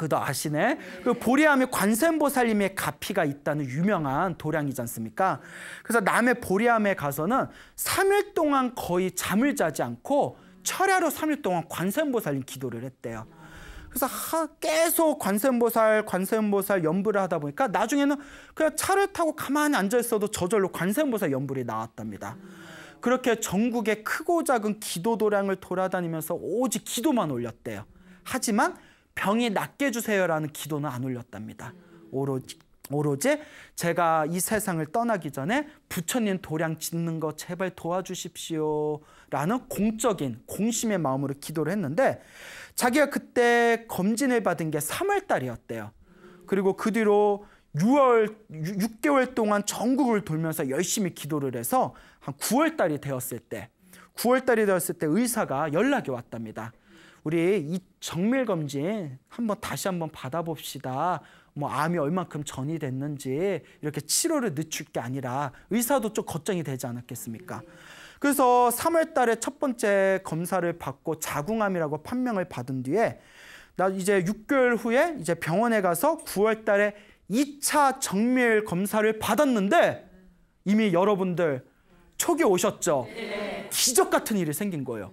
그도 아시네. 그 보리암에 관세음보살님의 가피가 있다는 유명한 도량이지 않습니까? 그래서 남해 보리암에 가서는 3일 동안 거의 잠을 자지 않고 철야로 3일 동안 관세음보살님 기도를 했대요. 그래서 계속 관세음보살, 관세음보살 연부를 하다 보니까 나중에는 그냥 차를 타고 가만히 앉아 있어도 저절로 관세음보살 연불이 나왔답니다. 그렇게 전국의 크고 작은 기도 도량을 돌아다니면서 오직 기도만 올렸대요. 하지만 병이 낫게 해주세요라는 기도는 안 올렸답니다. 오로지 오로지 제가 이 세상을 떠나기 전에 부처님 도량 짓는 거 제발 도와주십시오. 라는 공적인 공심의 마음으로 기도를 했는데 자기가 그때 검진을 받은 게 3월 달이었대요. 그리고 그 뒤로 6월 6개월 동안 전국을 돌면서 열심히 기도를 해서 한 9월 달이 되었을 때 9월 달이 되었을 때 의사가 연락이 왔답니다. 우리 이 정밀 검진 한번 다시 한번 받아봅시다. 뭐 암이 얼만큼 전이 됐는지 이렇게 치료를 늦출 게 아니라 의사도 좀 걱정이 되지 않았겠습니까? 그래서 3월 달에 첫 번째 검사를 받고 자궁암이라고 판명을 받은 뒤에 나 이제 6개월 후에 이제 병원에 가서 9월 달에 2차 정밀 검사를 받았는데 이미 여러분들 초기 오셨죠? 기적 같은 일이 생긴 거예요.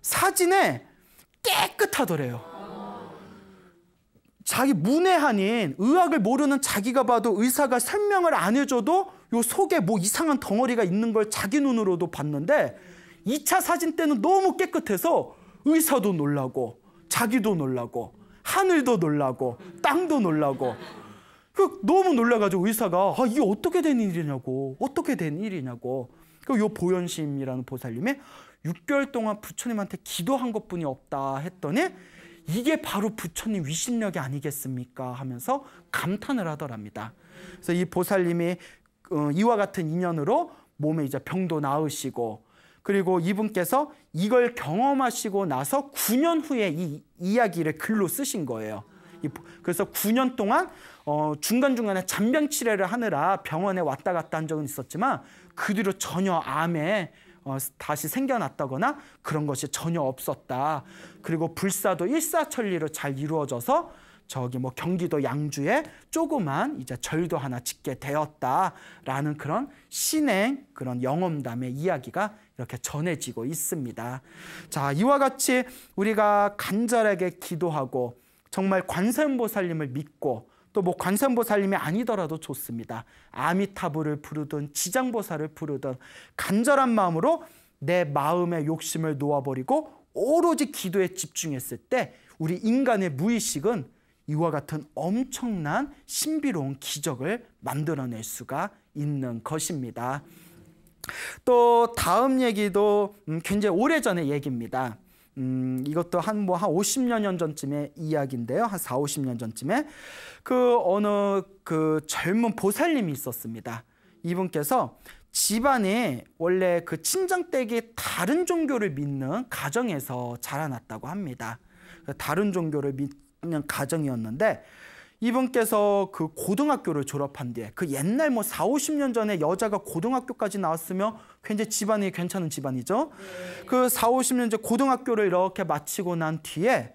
사진에 깨끗하더래요. 자기 문외한인 의학을 모르는 자기가 봐도 의사가 설명을 안 해줘도 요 속에 뭐 이상한 덩어리가 있는 걸 자기 눈으로도 봤는데 2차 사진 때는 너무 깨끗해서 의사도 놀라고 자기도 놀라고 하늘도 놀라고 땅도 놀라고 그 너무 놀라가지고 의사가 아, 이게 어떻게 된 일이냐고 어떻게 된 일이냐고 그요 보현심이라는 보살님이 6개월 동안 부처님한테 기도한 것뿐이 없다 했더니 이게 바로 부처님 위신력이 아니겠습니까? 하면서 감탄을 하더랍니다. 그래서 이 보살님이 어, 이와 같은 인연으로 몸에 이제 병도 나으시고 그리고 이분께서 이걸 경험하시고 나서 9년 후에 이 이야기를 글로 쓰신 거예요. 그래서 9년 동안 어, 중간중간에 잔병 치료를 하느라 병원에 왔다 갔다 한 적은 있었지만 그 뒤로 전혀 암에 어, 다시 생겨났다거나 그런 것이 전혀 없었다. 그리고 불사도 일사천리로 잘 이루어져서 저기 뭐 경기도 양주에 조그만 이제 절도 하나 짓게 되었다라는 그런 신행 그런 영험담의 이야기가 이렇게 전해지고 있습니다. 자, 이와 같이 우리가 간절하게 기도하고 정말 관세음보살님을 믿고 또 뭐 관세음보살님이 아니더라도 좋습니다. 아미타불을 부르든 지장보살을 부르든 간절한 마음으로 내 마음의 욕심을 놓아버리고 오로지 기도에 집중했을 때 우리 인간의 무의식은 이와 같은 엄청난 신비로운 기적을 만들어낼 수가 있는 것입니다. 또 다음 얘기도 음, 굉장히 오래전의 얘기입니다. 음, 이것도 한 뭐한 50여 년 전쯤의 이야기인데요. 한 4, 50년 전쯤에 그 어느 그 젊은 보살님이 있었습니다. 이분께서 집안에 원래 그 친정댁이 다른 종교를 믿는 가정에서 자라났다고 합니다. 다른 종교를 믿는 가정이었는데 이분께서 그 고등학교를 졸업한 뒤에 그 옛날 뭐 4, 50년 전에 여자가 고등학교까지 나왔으면 굉장히 집안이 괜찮은 집안이죠. 네. 그 4, 50년 전 고등학교를 이렇게 마치고 난 뒤에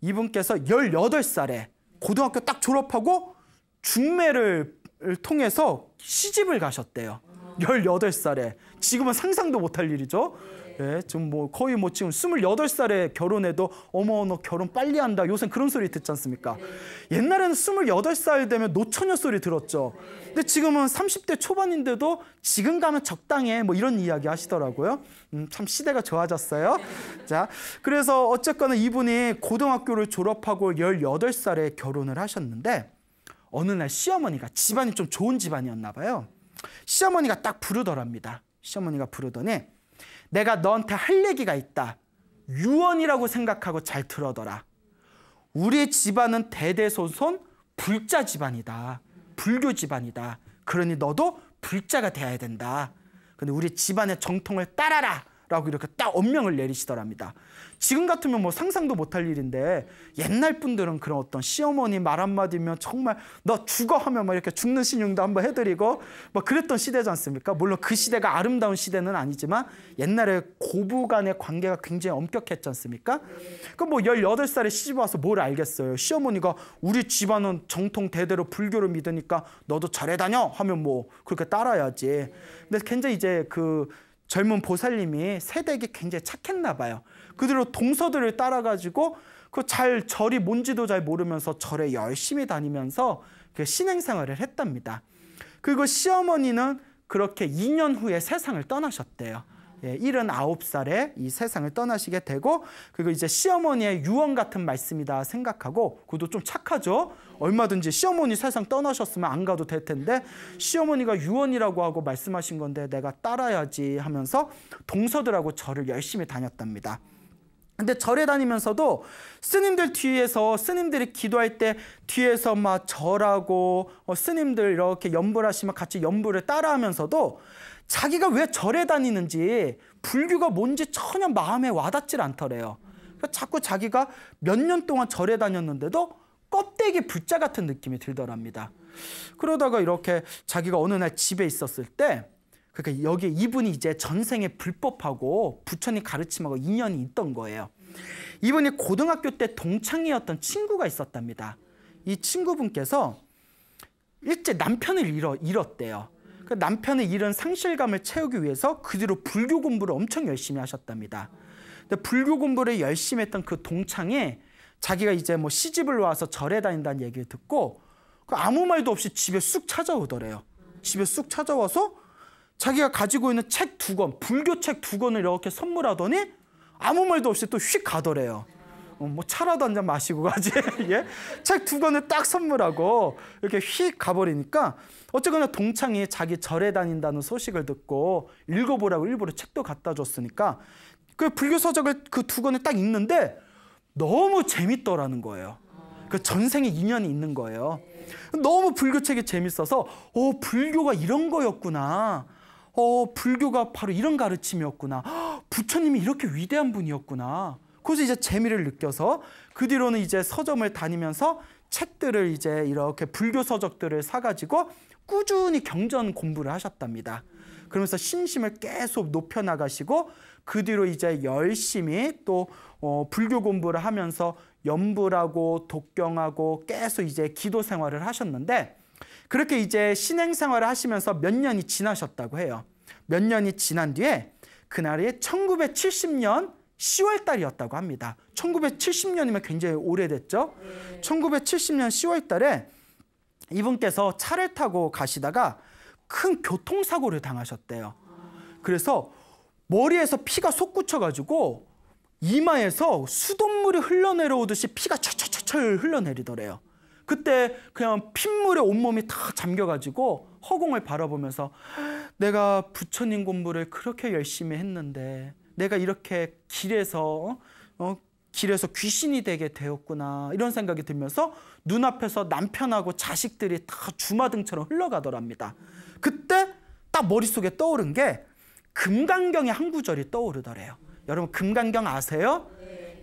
이분께서 18살에 고등학교 딱 졸업하고 중매를 통해서 시집을 가셨대요. 18살에. 지금은 상상도 못할 일이죠. 예, 지금 뭐 거의 뭐 지금 28살에 결혼해도 어머 너 결혼 빨리 한다. 요새 그런 소리 듣지 않습니까? 옛날에는 28살 되면 노처녀 소리 들었죠. 근데 지금은 30대 초반인데도 지금 가면 적당해. 뭐 이런 이야기 하시더라고요. 음, 참 시대가 좋아졌어요. 자, 그래서 어쨌거나 이분이 고등학교를 졸업하고 18살에 결혼을 하셨는데 어느 날 시어머니가 집안이 좀 좋은 집안이었나 봐요. 시어머니가 딱 부르더랍니다. 시어머니가 부르더니 내가 너한테 할 얘기가 있다. 유언이라고 생각하고 잘 들어더라. 우리 집안은 대대손손 불자 집안이다. 불교 집안이다. 그러니 너도 불자가 돼야 된다. 근데 우리 집안의 정통을 따라라. 라고 이렇게 딱 엄명을 내리시더랍니다. 지금 같으면 뭐 상상도 못할 일인데 옛날 분들은 그런 어떤 시어머니 말 한마디면 정말 너 죽어 하면 막 이렇게 죽는 신용도 한번 해드리고 뭐 그랬던 시대지 않습니까? 물론 그 시대가 아름다운 시대는 아니지만 옛날에 고부 간의 관계가 굉장히 엄격했지 않습니까? 그럼 뭐 18살에 시집 와서 뭘 알겠어요? 시어머니가 우리 집안은 정통 대대로 불교를 믿으니까 너도 절에 다녀 하면 뭐 그렇게 따라야지. 근데 굉장히 이제 그 젊은 보살님이 세대에게 굉장히 착했나 봐요. 그대로 동서들을 따라가지고 그 잘 절이 뭔지도 잘 모르면서 절에 열심히 다니면서 그 신행생활을 했답니다. 그리고 시어머니는 그렇게 2년 후에 세상을 떠나셨대요. 예, 79살에 이 세상을 떠나시게 되고 그리고 이제 시어머니의 유언 같은 말씀이다 생각하고 그것도 좀 착하죠. 얼마든지 시어머니 세상 떠나셨으면 안 가도 될 텐데 시어머니가 유언이라고 하고 말씀하신 건데 내가 따라야지 하면서 동서들하고 절을 열심히 다녔답니다. 근데 절에 다니면서도 스님들 뒤에서 스님들이 기도할 때 뒤에서 막 절하고 어, 스님들 이렇게 염불 하시면 같이 염불을 따라하면서도 자기가 왜 절에 다니는지 불교가 뭔지 전혀 마음에 와닿질 않더래요. 자꾸 자기가 몇 년 동안 절에 다녔는데도 껍데기 불자 같은 느낌이 들더랍니다. 그러다가 이렇게 자기가 어느 날 집에 있었을 때 그러니까 여기 이분이 이제 전생에 불법하고 부처님 가르침하고 인연이 있던 거예요. 이분이 고등학교 때 동창이었던 친구가 있었답니다. 이 친구분께서 일제 남편을 잃어, 잃었대요. 그 남편의 잃은 상실감을 채우기 위해서 그 뒤로 불교 공부를 엄청 열심히 하셨답니다. 근데 불교 공부를 열심히 했던 그 동창이 자기가 이제 뭐 시집을 와서 절에 다닌다는 얘기를 듣고 그 아무 말도 없이 집에 쑥 찾아오더래요. 집에 쑥 찾아와서 자기가 가지고 있는 책 두 권, 불교 책 두 권을 이렇게 선물하더니 아무 말도 없이 또 휙 가더래요. 어, 뭐 차라도 한 잔 마시고 가지. [LAUGHS] 예? 책 두 권을 딱 선물하고 이렇게 휙 가버리니까 어쨌거나 동창이 자기 절에 다닌다는 소식을 듣고 읽어보라고 일부러 책도 갖다 줬으니까 그 불교 서적을 그 두 권을 딱 읽는데 너무 재밌더라는 거예요. 그 전생에 인연이 있는 거예요. 너무 불교책이 재밌어서 어 불교가 이런 거였구나. 어, 불교가 바로 이런 가르침이었구나. 부처님이 이렇게 위대한 분이었구나. 그래서 이제 재미를 느껴서 그 뒤로는 이제 서점을 다니면서 책들을 이제 이렇게 불교 서적들을 사가지고 꾸준히 경전 공부를 하셨답니다. 그러면서 신심을 계속 높여나가시고 그 뒤로 이제 열심히 또 어, 불교 공부를 하면서 연불하고 독경하고 계속 이제 기도 생활을 하셨는데 그렇게 이제 신행 생활을 하시면서 몇 년이 지나셨다고 해요. 몇 년이 지난 뒤에 그날이 1970년 10월 달이었다고 합니다. 1970년이면 굉장히 오래됐죠. 네. 1970년 10월 달에 이분께서 차를 타고 가시다가 큰 교통사고를 당하셨대요. 그래서 머리에서 피가 솟구쳐 가지고 이마에서 수돗물이 흘러내려오듯이 피가 철철철철 흘러내리더래요. 그때 그냥 핏물에 온몸이 다 잠겨가지고 허공을 바라보면서 내가 부처님 공부를 그렇게 열심히 했는데 내가 이렇게 길에서 어, 길에서 귀신이 되게 되었구나 이런 생각이 들면서 눈앞에서 남편하고 자식들이 다 주마등처럼 흘러가더랍니다. 그때 딱 머릿속에 떠오른 게 금강경의 한 구절이 떠오르더래요. 여러분 금강경 아세요?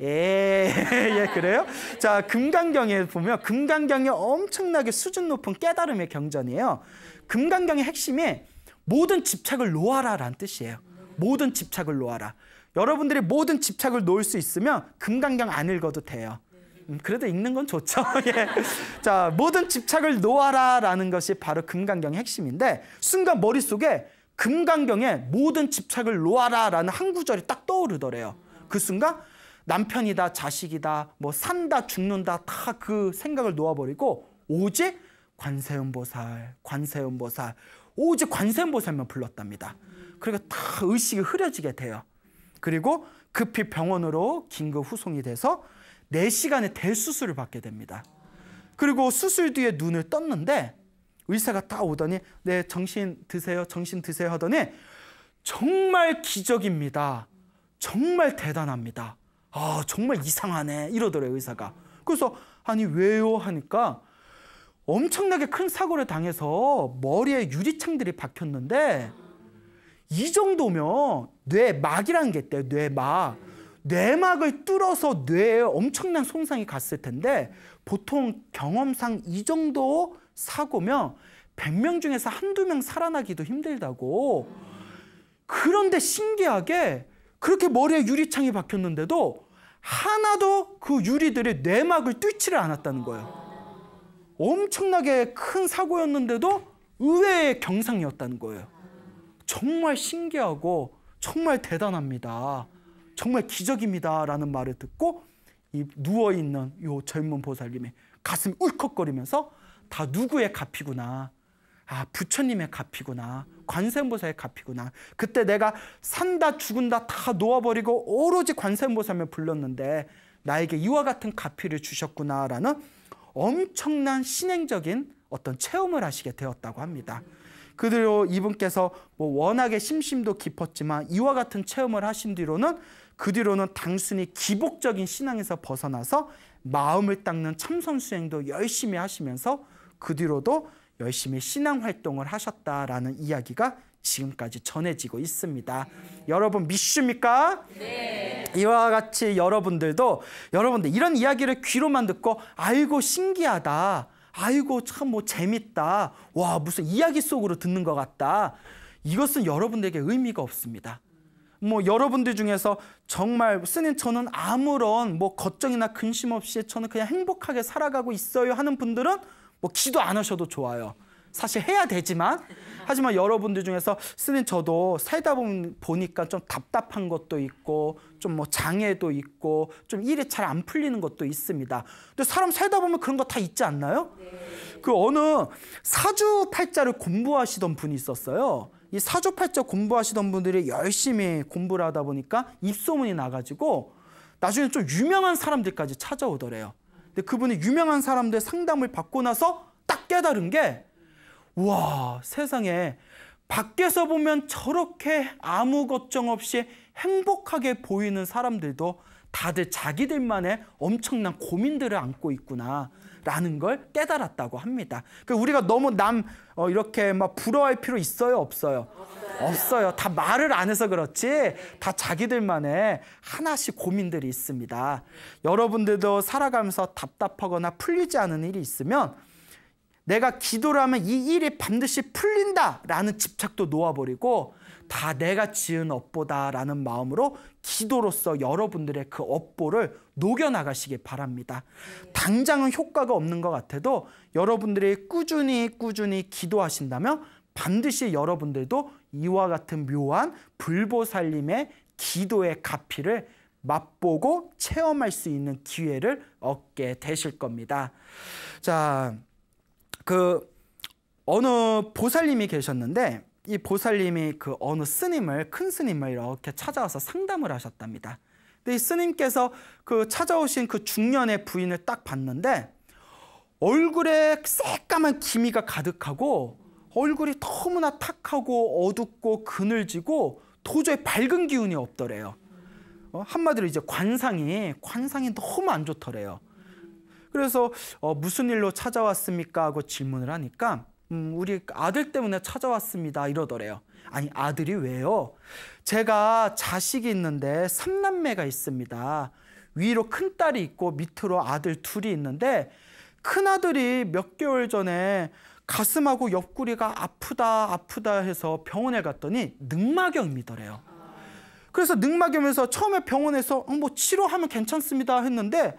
예, 예, [LAUGHS] 그래요? 자, 금강경에 보면 금강경이 엄청나게 수준 높은 깨달음의 경전이에요. 금강경의 핵심이 모든 집착을 놓아라라는 뜻이에요. 모든 집착을 놓아라. 여러분들이 모든 집착을 놓을 수 있으면 금강경 안 읽어도 돼요. 음, 그래도 읽는 건 좋죠. [LAUGHS] 예. 자, 모든 집착을 놓아라라는 것이 바로 금강경의 핵심인데 순간 머릿속에 금강경에 모든 집착을 놓아라라는 한 구절이 딱 떠오르더래요. 그 순간 남편이다, 자식이다, 뭐 산다, 죽는다 다 그 생각을 놓아버리고 오직 관세음보살, 관세음보살, 오직 관세음보살만 불렀답니다. 그러니까 다 의식이 흐려지게 돼요. 그리고 급히 병원으로 긴급 후송이 돼서 4시간의 대수술을 받게 됩니다. 그리고 수술 뒤에 눈을 떴는데 의사가 딱 오더니 네 정신 드세요 정신 드세요 하더니 정말 기적입니다. 정말 대단합니다. 아, 정말 이상하네. 이러더래요, 의사가. 그래서, 아니, 왜요? 하니까 엄청나게 큰 사고를 당해서 머리에 유리창들이 박혔는데 이 정도면 뇌막이라는 게 있대요, 뇌막. 뇌막을 뚫어서 뇌에 엄청난 손상이 갔을 텐데 보통 경험상 이 정도 사고면 100명 중에서 한두 명 살아나기도 힘들다고. 그런데 신기하게 그렇게 머리에 유리창이 박혔는데도 하나도 그 유리들이 내막을 뚫지를 않았다는 거예요. 엄청나게 큰 사고였는데도 의외의 경상이었다는 거예요. 정말 신기하고 정말 대단합니다. 정말 기적입니다라는 말을 듣고 이 누워 있는 이 젊은 보살님이 가슴이 울컥거리면서 다 누구의 값이구나. 아 부처님의 값이구나 관세음보살의 값이구나 그때 내가 산다 죽은다 다 놓아버리고 오로지 관세음보살만 불렀는데 나에게 이와 같은 가피를 주셨구나라는 엄청난 신행적인 어떤 체험을 하시게 되었다고 합니다. 그대로 이분께서 뭐 워낙에 심심도 깊었지만 이와 같은 체험을 하신 뒤로는 그 뒤로는 단순히 기복적인 신앙에서 벗어나서 마음을 닦는 참선 수행도 열심히 하시면서 그 뒤로도 열심히 신앙 활동을 하셨다라는 이야기가 지금까지 전해지고 있습니다. 여러분 믿습니까? 네. 이와 같이 여러분들도 여러분들 이런 이야기를 귀로만 듣고 아이고 신기하다. 아이고 참 뭐 재밌다. 와 무슨 이야기 속으로 듣는 것 같다. 이것은 여러분들에게 의미가 없습니다. 뭐 여러분들 중에서 정말 스님 저는 아무런 뭐 걱정이나 근심 없이 저는 그냥 행복하게 살아가고 있어요 하는 분들은 뭐 기도 안 하셔도 좋아요. 사실 해야 되지만 하지만 여러분들 중에서 스님 저도 살다 보니까 좀 답답한 것도 있고 좀 뭐 장애도 있고 좀 일이 잘 안 풀리는 것도 있습니다. 근데 사람 살다 보면 그런 거 다 있지 않나요? 네. 그 어느 사주팔자를 공부하시던 분이 있었어요. 이 사주팔자 공부하시던 분들이 열심히 공부를 하다 보니까 입소문이 나가지고 나중에 좀 유명한 사람들까지 찾아오더래요. 근데 그분이 유명한 사람들 상담을 받고 나서 딱 깨달은 게 와, 세상에 밖에서 보면 저렇게 아무 걱정 없이 행복하게 보이는 사람들도 다들 자기들만의 엄청난 고민들을 안고 있구나. 라는 걸 깨달았다고 합니다. 그 우리가 너무 남 어, 이렇게 막 부러워할 필요 있어요? 없어요. 없어요. 다 말을 안 해서 그렇지. 다 자기들만의 하나씩 고민들이 있습니다. 여러분들도 살아가면서 답답하거나 풀리지 않은 일이 있으면 내가 기도를 하면 이 일이 반드시 풀린다라는 집착도 놓아버리고 다 내가 지은 업보다라는 마음으로 기도로서 여러분들의 그 업보를 녹여나가시기 바랍니다. 당장은 효과가 없는 것 같아도 여러분들이 꾸준히 꾸준히 기도하신다면 반드시 여러분들도 이와 같은 묘한 불보살님의 기도의 가피를 맛보고 체험할 수 있는 기회를 얻게 되실 겁니다. 자, 그 어느 보살님이 계셨는데 이 보살님이 그 어느 스님을 큰 스님을 이렇게 찾아와서 상담을 하셨답니다. 근데 이 스님께서 그 찾아오신 그 중년의 부인을 딱 봤는데 얼굴에 새까만 기미가 가득하고 얼굴이 너무나 탁하고 어둡고 그늘지고 도저히 밝은 기운이 없더래요. 어, 한마디로 이제 관상이 관상이 너무 안 좋더래요. 그래서 어, 무슨 일로 찾아왔습니까? 하고 질문을 하니까 음, 우리 아들 때문에 찾아왔습니다. 이러더래요. 아니, 아들이 왜요? 제가 자식이 있는데 삼남매가 있습니다. 위로 큰 딸이 있고 밑으로 아들 둘이 있는데 큰 아들이 몇 개월 전에 가슴하고 옆구리가 아프다 아프다 해서 병원에 갔더니 늑막염이더래요. 그래서 늑막염에서 처음에 병원에서 어, 뭐 치료하면 괜찮습니다 했는데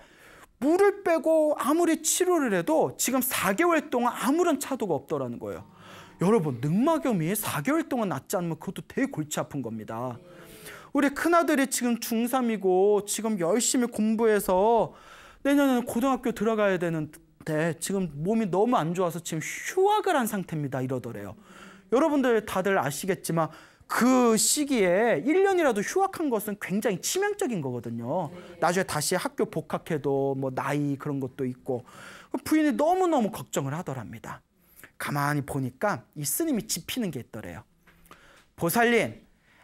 물을 빼고 아무리 치료를 해도 지금 4개월 동안 아무런 차도가 없더라는 거예요. 여러분 늑막염이 4개월 동안 낫지 않으면 그것도 되게 골치 아픈 겁니다. 우리 큰아들이 지금 중3이고 지금 열심히 공부해서 내년에는 고등학교 들어가야 되는데 지금 몸이 너무 안 좋아서 지금 휴학을 한 상태입니다. 이러더래요. 여러분들 다들 아시겠지만 그 시기에 1년이라도 휴학한 것은 굉장히 치명적인 거거든요. 나중에 다시 학교 복학해도 뭐 나이 그런 것도 있고 그 부인이 너무너무 걱정을 하더랍니다. 가만히 보니까 이 스님이 짚히는 게 있더래요. 보살님,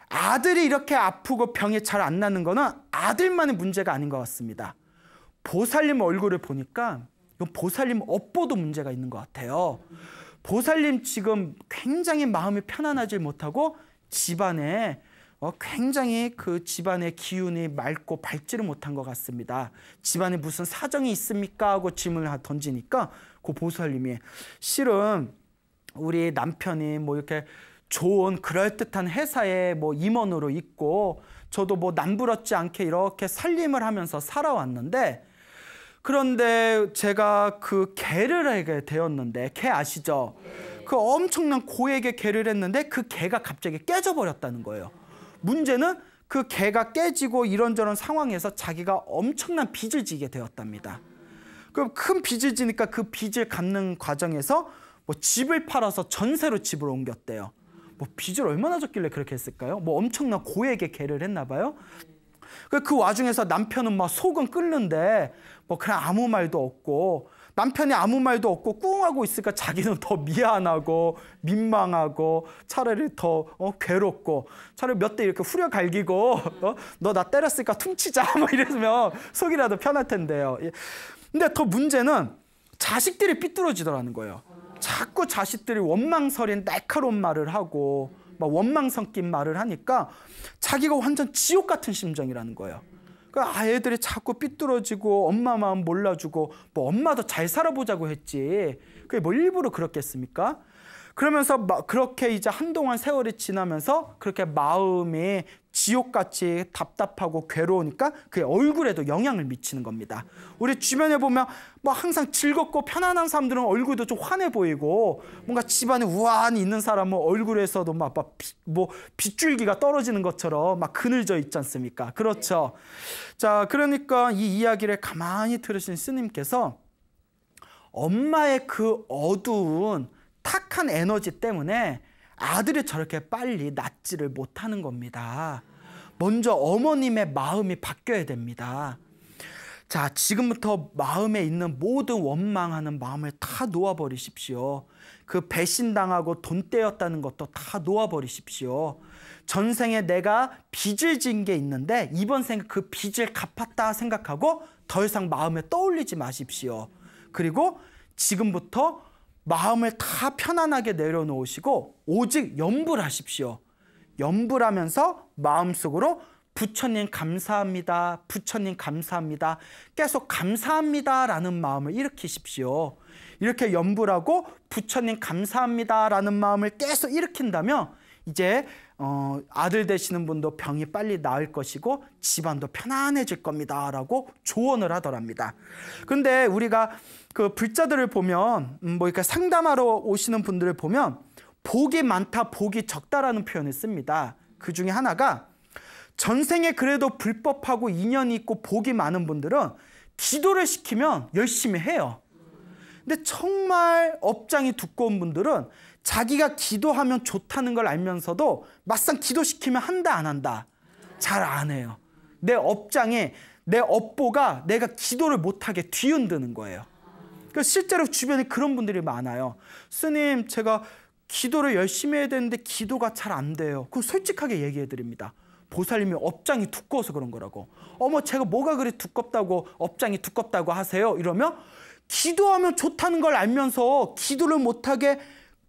아들이 이렇게 아프고 병이 잘 안 나는 거는 아들만의 문제가 아닌 것 같습니다. 보살님 얼굴을 보니까 보살님 업보도 문제가 있는 것 같아요. 보살님 지금 굉장히 마음이 편안하지 못하고 집안에 어, 굉장히 그 집안의 기운이 맑고 밝지를 못한 것 같습니다. 집안에 무슨 사정이 있습니까? 하고 질문을 던지니까 그 보살님이 실은 우리 남편이 뭐 이렇게 좋은 그럴듯한 회사에 뭐 임원으로 있고 저도 뭐 남부럽지 않게 이렇게 살림을 하면서 살아왔는데 그런데 제가 그 개를 하게 되었는데 개 아시죠? 그 엄청난 고액의 개를 했는데 그 개가 갑자기 깨져버렸다는 거예요. 문제는 그 개가 깨지고 이런저런 상황에서 자기가 엄청난 빚을 지게 되었답니다. 그럼 큰 빚을 지니까 그 빚을 갚는 과정에서 뭐 집을 팔아서 전세로 집을 옮겼대요. 뭐 빚을 얼마나 졌길래 그렇게 했을까요? 뭐 엄청난 고액의 개를 했나 봐요. 그, 그 와중에서 남편은 막 속은 끓는데 뭐 그냥 아무 말도 없고 남편이 아무 말도 없고 꿍하고 있으니까 자기는 더 미안하고 민망하고 차라리 더 어, 괴롭고 차라리 몇 대 이렇게 후려 갈기고 어? 너나 때렸으니까 퉁치자 [LAUGHS] 뭐 이랬으면 속이라도 편할 텐데요. 예. 근데 더 문제는 자식들이 삐뚤어지더라는 거예요. 자꾸 자식들이 원망설인 날카로운 말을 하고 막 원망 섞인 말을 하니까 자기가 완전 지옥 같은 심정이라는 거예요. 그러니까 아이들이 자꾸 삐뚤어지고 엄마 마음 몰라주고 뭐 엄마도 잘 살아보자고 했지. 그게 뭐 일부러 그렇겠습니까? 그러면서 막 그렇게 이제 한동안 세월이 지나면서 그렇게 마음이 지옥같이 답답하고 괴로우니까 그의 얼굴에도 영향을 미치는 겁니다. 우리 주변에 보면 뭐 항상 즐겁고 편안한 사람들은 얼굴도 좀 환해 보이고 뭔가 집안에 우아한이 있는 사람은 얼굴에서도 막, 막 비, 뭐 빗줄기가 떨어지는 것처럼 막 그늘져 있지 않습니까? 그렇죠. 자, 그러니까 이 이야기를 가만히 들으신 스님께서 엄마의 그 어두운 탁한 에너지 때문에 아들이 저렇게 빨리 낫지를 못하는 겁니다. 먼저 어머님의 마음이 바뀌어야 됩니다. 자, 지금부터 마음에 있는 모든 원망하는 마음을 다 놓아버리십시오. 그 배신당하고 돈 떼었다는 것도 다 놓아버리십시오. 전생에 내가 빚을 진 게 있는데 이번 생에 그 빚을 갚았다 생각하고 더 이상 마음에 떠올리지 마십시오. 그리고 지금부터 마음을 다 편안하게 내려놓으시고 오직 염불 하십시오. 염불하면서 마음속으로 부처님 감사합니다. 부처님 감사합니다. 계속 감사합니다라는 마음을 일으키십시오. 이렇게 염불하고 부처님 감사합니다라는 마음을 계속 일으킨다면 이제 어, 아들 되시는 분도 병이 빨리 나을 것이고 집안도 편안해질 겁니다 라고 조언을 하더랍니다. 근데 우리가 그 불자들을 보면 음, 뭐 이렇게 상담하러 오시는 분들을 보면 복이 많다, 복이 적다라는 표현을 씁니다. 그 중에 하나가 전생에 그래도 불법하고 인연이 있고 복이 많은 분들은 기도를 시키면 열심히 해요. 근데 정말 업장이 두꺼운 분들은 자기가 기도하면 좋다는 걸 알면서도 막상 기도시키면 한다 안 한다 잘 안 해요. 내 업장에 내 업보가 내가 기도를 못하게 뒤흔드는 거예요. 그러니까 실제로 주변에 그런 분들이 많아요. 스님 제가 기도를 열심히 해야 되는데 기도가 잘 안 돼요. 그럼 솔직하게 얘기해 드립니다. 보살님이 업장이 두꺼워서 그런 거라고. 어머 제가 뭐가 그리 두껍다고 업장이 두껍다고 하세요? 이러면 기도하면 좋다는 걸 알면서 기도를 못하게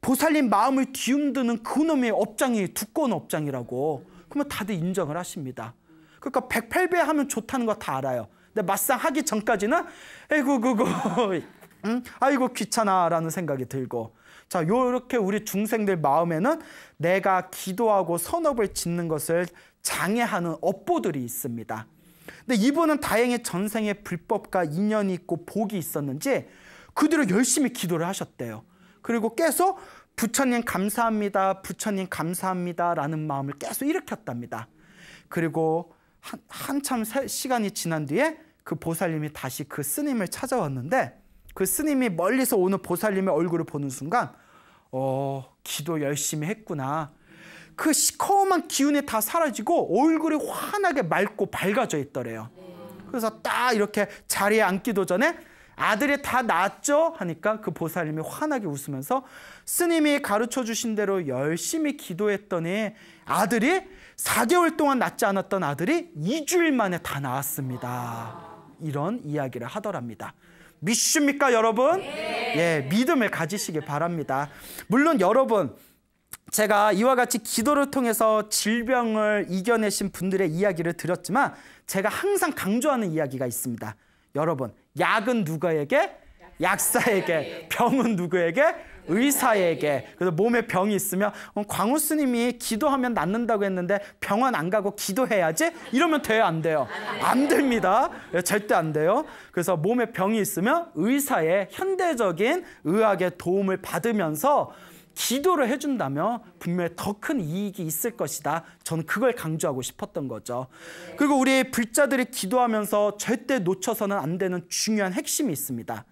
보살님 마음을 뒤흔드는 그놈의 업장이 두꺼운 업장이라고. 그러면 다들 인정을 하십니다. 그러니까 108배 하면 좋다는 거 다 알아요. 근데 막상 하기 전까지는 에이구 그거 [LAUGHS] 응? 아이고 귀찮아라는 생각이 들고 자 요렇게 우리 중생들 마음에는 내가 기도하고 선업을 짓는 것을 장애하는 업보들이 있습니다. 근데 이분은 다행히 전생에 불법과 인연이 있고 복이 있었는지 그대로 열심히 기도를 하셨대요. 그리고 계속 부처님 감사합니다. 부처님 감사합니다. 라는 마음을 계속 일으켰답니다. 그리고 한, 한참 시간이 지난 뒤에 그 보살님이 다시 그 스님을 찾아왔는데 그 스님이 멀리서 오는 보살님의 얼굴을 보는 순간 어, 기도 열심히 했구나. 그 시커먼 기운이 다 사라지고 얼굴이 환하게 맑고 밝아져 있더래요. 그래서 딱 이렇게 자리에 앉기도 전에 아들이 다 낳았죠? 하니까 그 보살님이 환하게 웃으면서 스님이 가르쳐 주신 대로 열심히 기도했더니 아들이 4개월 동안 낳지 않았던 아들이 2주일 만에 다 나왔습니다. 이런 이야기를 하더랍니다. 믿습니까, 여러분? 예, 믿음을 가지시길 바랍니다. 물론 여러분, 제가 이와 같이 기도를 통해서 질병을 이겨내신 분들의 이야기를 드렸지만 제가 항상 강조하는 이야기가 있습니다. 여러분, 약은 누구에게? 약사에게. 병은 누구에게? 의사에게. 그래서 몸에 병이 있으면 어, 광우 스님이 기도하면 낫는다고 했는데 병원 안 가고 기도해야지? 이러면 돼요, 안 돼요? 안 됩니다. 예, 절대 안 돼요. 그래서 몸에 병이 있으면 의사의 현대적인 의학의 도움을 받으면서 기도를 해준다면 분명히 더 큰 이익이 있을 것이다. 저는 그걸 강조하고 싶었던 거죠. 그리고 우리 불자들이 기도하면서 절대 놓쳐서는 안 되는 중요한 핵심이 있습니다.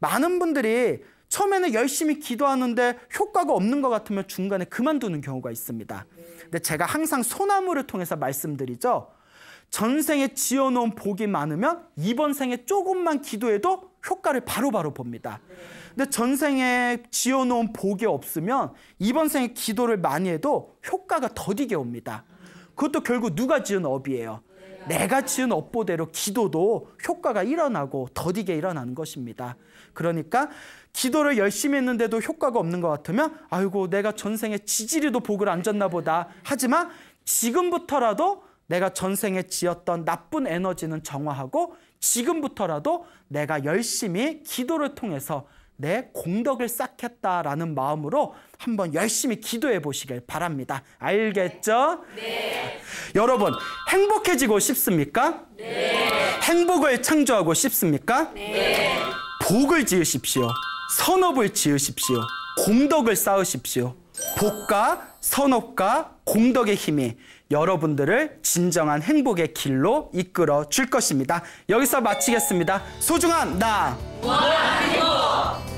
많은 분들이 처음에는 열심히 기도하는데 효과가 없는 것 같으면 중간에 그만두는 경우가 있습니다. 근데 제가 항상 소나무를 통해서 말씀드리죠. 전생에 지어놓은 복이 많으면 이번 생에 조금만 기도해도 효과를 바로바로 바로 봅니다. 근데 전생에 지어놓은 복이 없으면 이번 생에 기도를 많이 해도 효과가 더디게 옵니다. 그것도 결국 누가 지은 업이에요. 내가 지은 업보대로 기도도 효과가 일어나고 더디게 일어나는 것입니다. 그러니까 기도를 열심히 했는데도 효과가 없는 것 같으면 아이고 내가 전생에 지지리도 복을 안 줬나 보다. 하지만 지금부터라도 내가 전생에 지었던 나쁜 에너지는 정화하고 지금부터라도 내가 열심히 기도를 통해서 내 공덕을 쌓겠다라는 마음으로 한번 열심히 기도해 보시길 바랍니다. 알겠죠? 네. 여러분, 행복해지고 싶습니까? 네. 행복을 창조하고 싶습니까? 네. 복을 지으십시오. 선업을 지으십시오. 공덕을 쌓으십시오. 복과 선업과 공덕의 힘이 여러분들을 진정한 행복의 길로 이끌어 줄 것입니다. 여기서 마치겠습니다. 소중한 나. 원행복.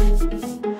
you